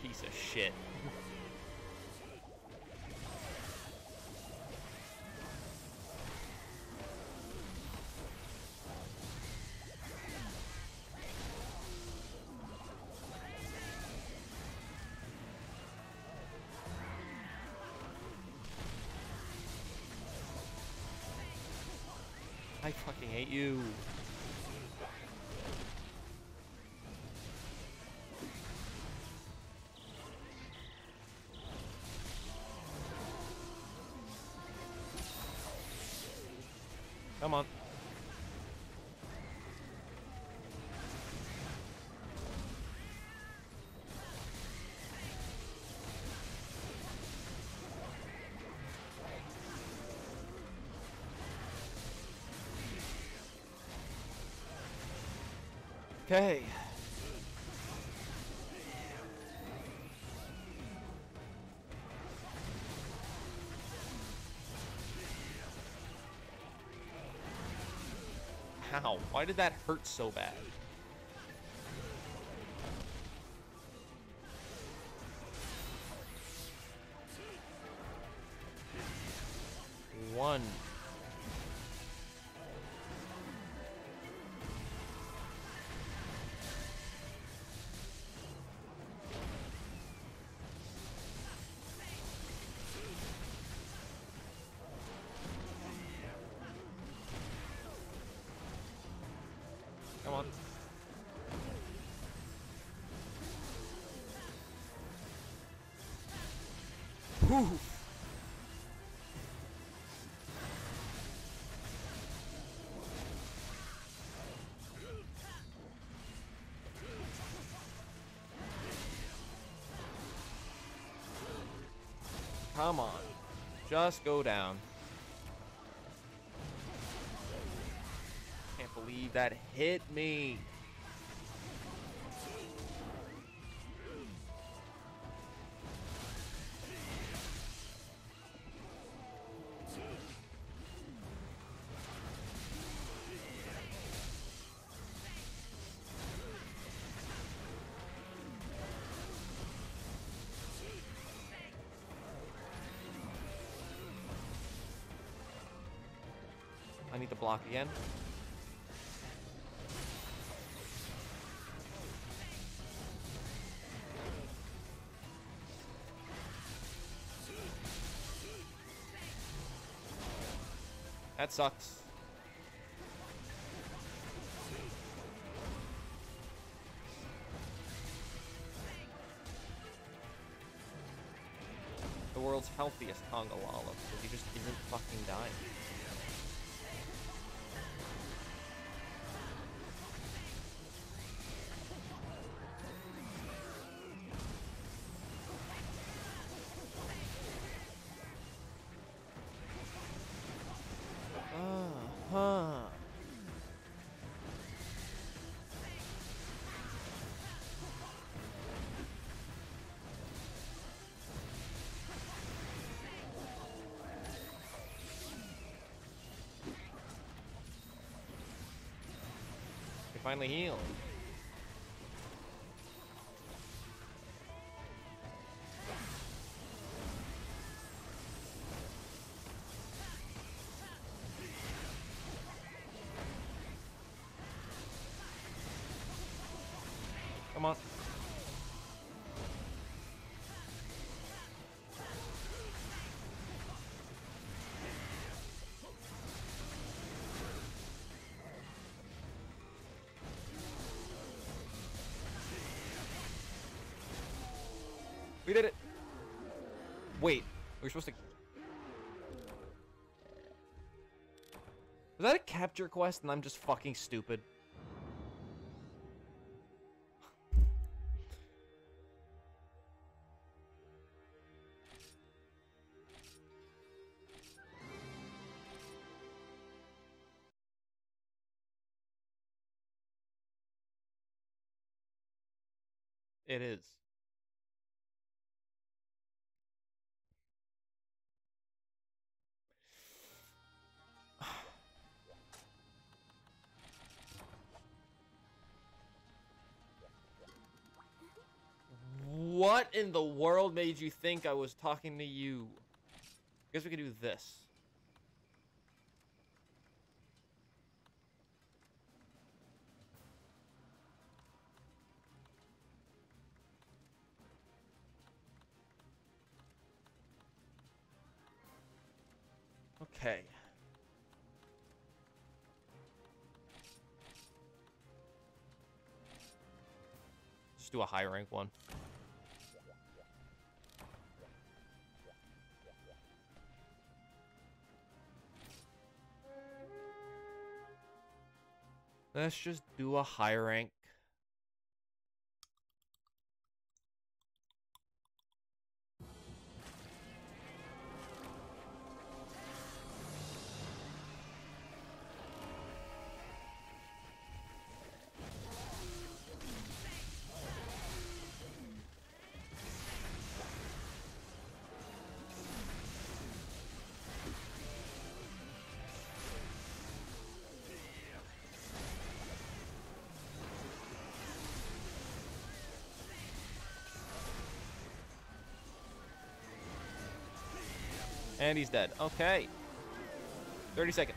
Piece of shit. Okay. How? Why did that hurt so bad? Come on. Just go down. Can't believe that hit me. I need to block again. That sucks. The world's healthiest Wallop, because he just isn't fucking dying. Finally healed. Come on. We're supposed to. Was that a capture quest and I'm just fucking stupid? What in the world made you think I was talking to you? I guess we could do this. Okay. Just do a high rank one. Let's just do a high rank. And he's dead. Okay. 30 seconds.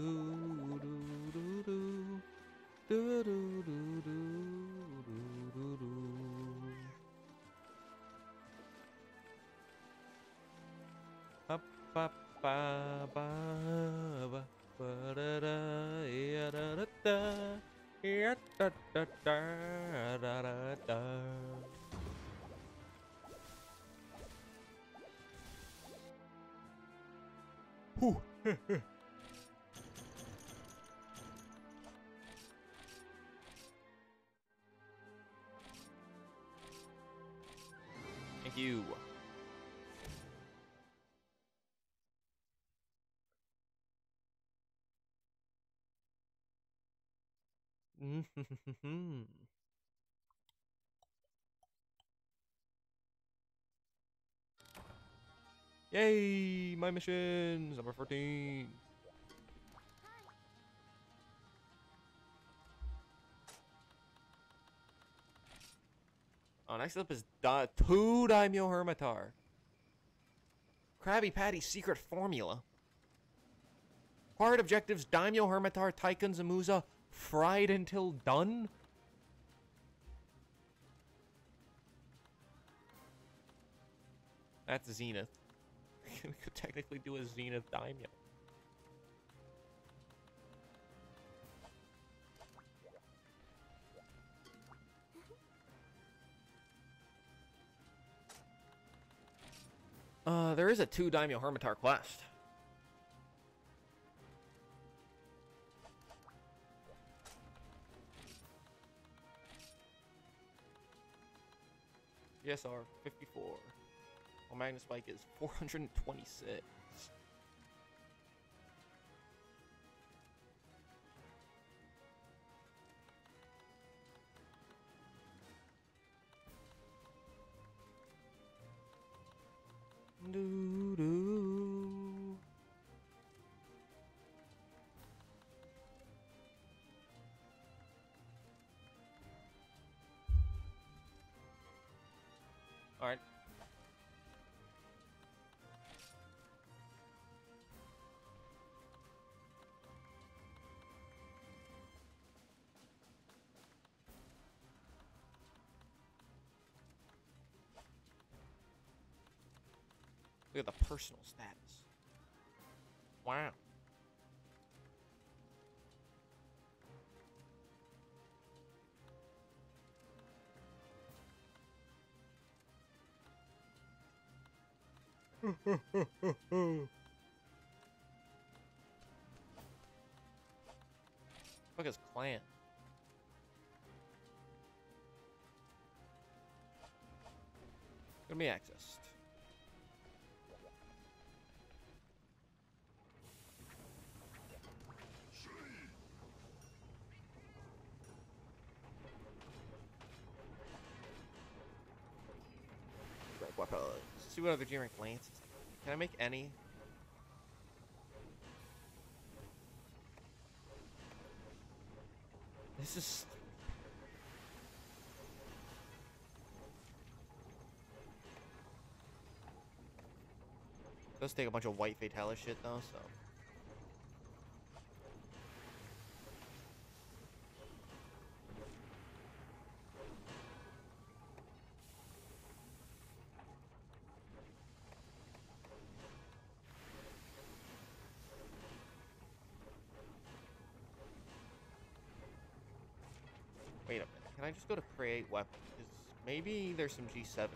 Yay! My missions! Number 14. Oh, next up is da two Daimyo Hermitar. Krabby Patty's secret formula. Hard objectives Daimyo Hermitar Taikun Zamuza fried until done? That's Zenith. we could technically do a Zenith Daimyo. Uh, there is a two Daimyo Hermitar quest. ESR 54. Well, Magnet Spike is 426. Doo doo. Look at the personal status. Wow. Fuck his clan. Gonna be accessed. See what other G rank lances. Can I make any? This is. Does take a bunch of white Fatalis shit though, so. Wait a minute. Can I just Because maybe there's some G7s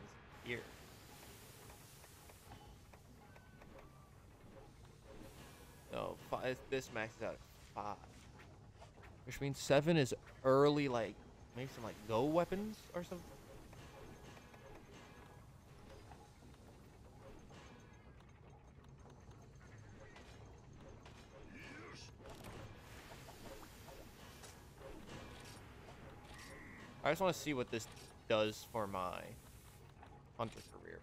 here. No, five, this maxes out at five. Which means seven is early, like, maybe some, like, go weapons or something? Just want to see what this does for my hunter career.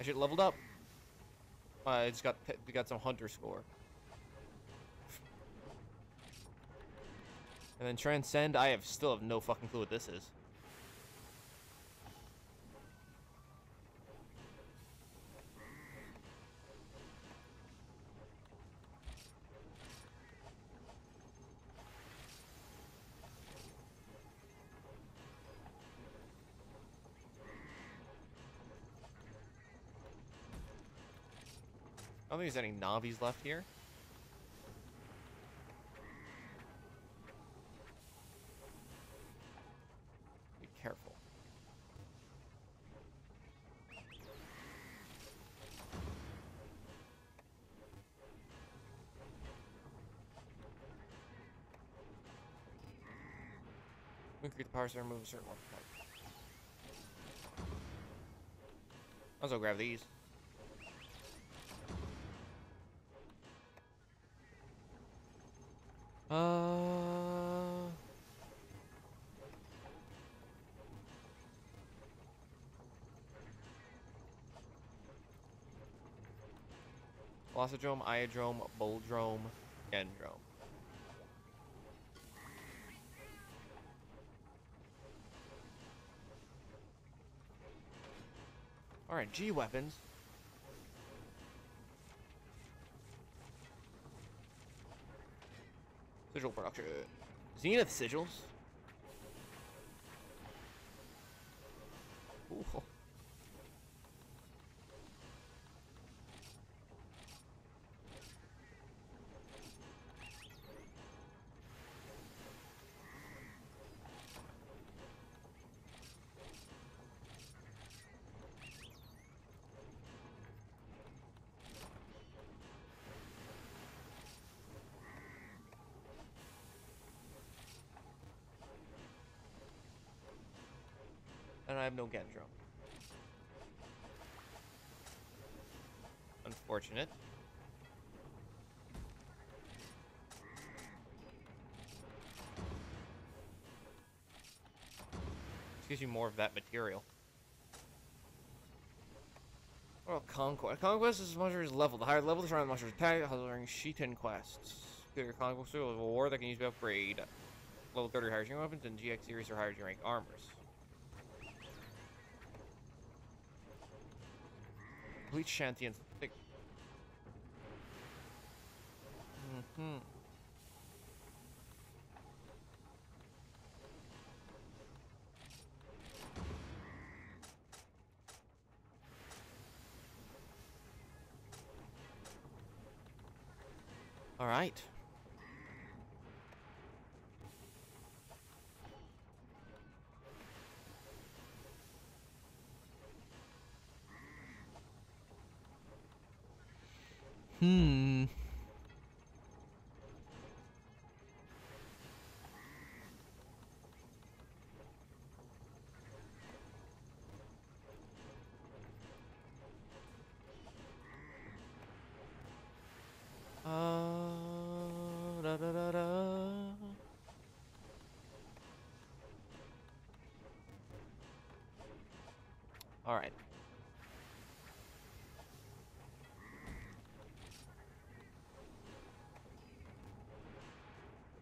I should leveled up. I just got got some hunter score. And then transcend, I have still have no fucking clue what this is. don't think there's any Navis left here. Be careful. We can Increase the power to remove a certain one. I'll also grab these. Velocidrome, Iodrome, Bulldrome, Gendrome. Alright, G weapons. Sigil production. Zenith sigils. Ooh. And I have no Gendro. Unfortunate. This gives you more of that material. About Conquest? Conquest is monster's level. The higher level, the stronger the monster's attack, during Sheetan quests. Your Conquest of a war that can use to upgrade level 30 or higher weapons and GX series or higher rank armors. Bleach Shantiens. Thick. Mm-hmm. All right. Hmm. Uh, da, da, da. All right.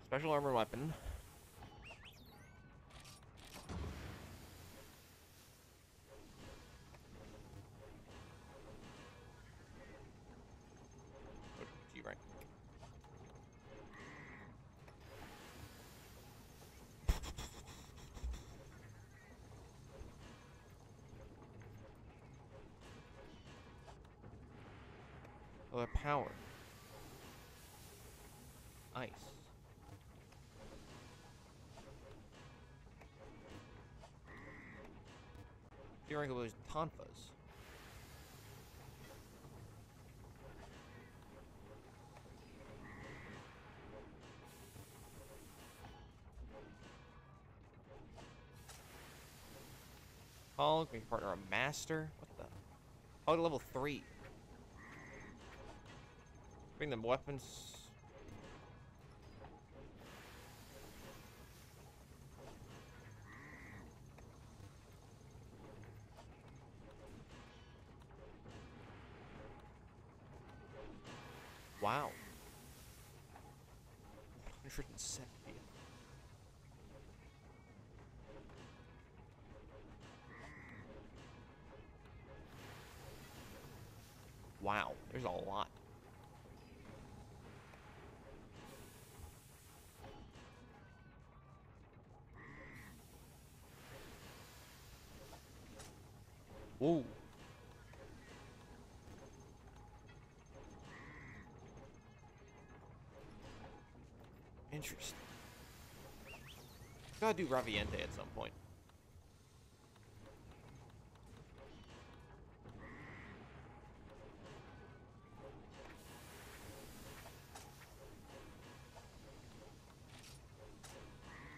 Special armor weapon. G rank. Oh, their power. Ice. Fearing those tonfas. Hulk, your partner a master. What the? Oh, level three. Bring them weapons. Whoa. Interesting. Gotta do Raviente at some point.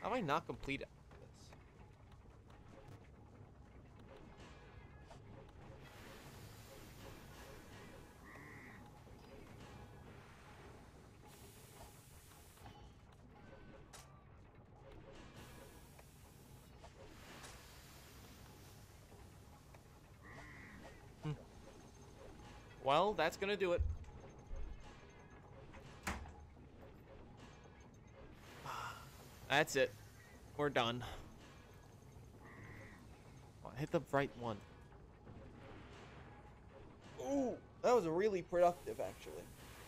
Have I not completed Well, that's gonna do it. That's it. We're done. Oh, hit the right one. Ooh, that was really productive, actually.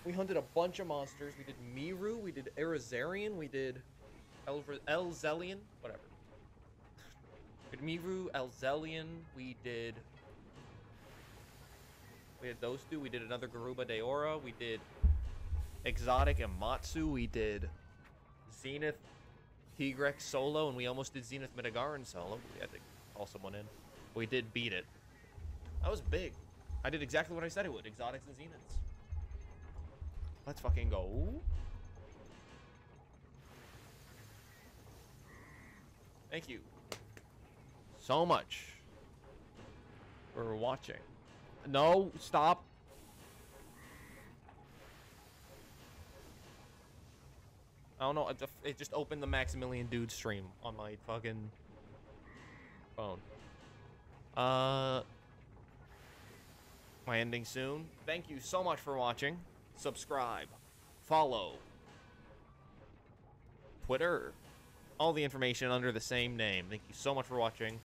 We hunted a bunch of monsters. We did Mi Ru, we did Erizarian, we did Elzelion, whatever. We did Miru, Elzelion, we did... We had those two. We did another Garuba Daora. We did Exotic Amatsu. We did Zenith Tigrex solo, and we almost did Zenith Midogaron solo. We had to call someone in. We did beat it. That was big. I did exactly what I said I would. Exotics and Zeniths. Let's fucking go. Thank you so much for watching. No, stop. I don't know. It, it just opened the Maximilian Dood stream on my fucking phone. Uh, my ending soon. Thank you so much for watching. Subscribe, follow, Twitter, all the information under the same name. Thank you so much for watching.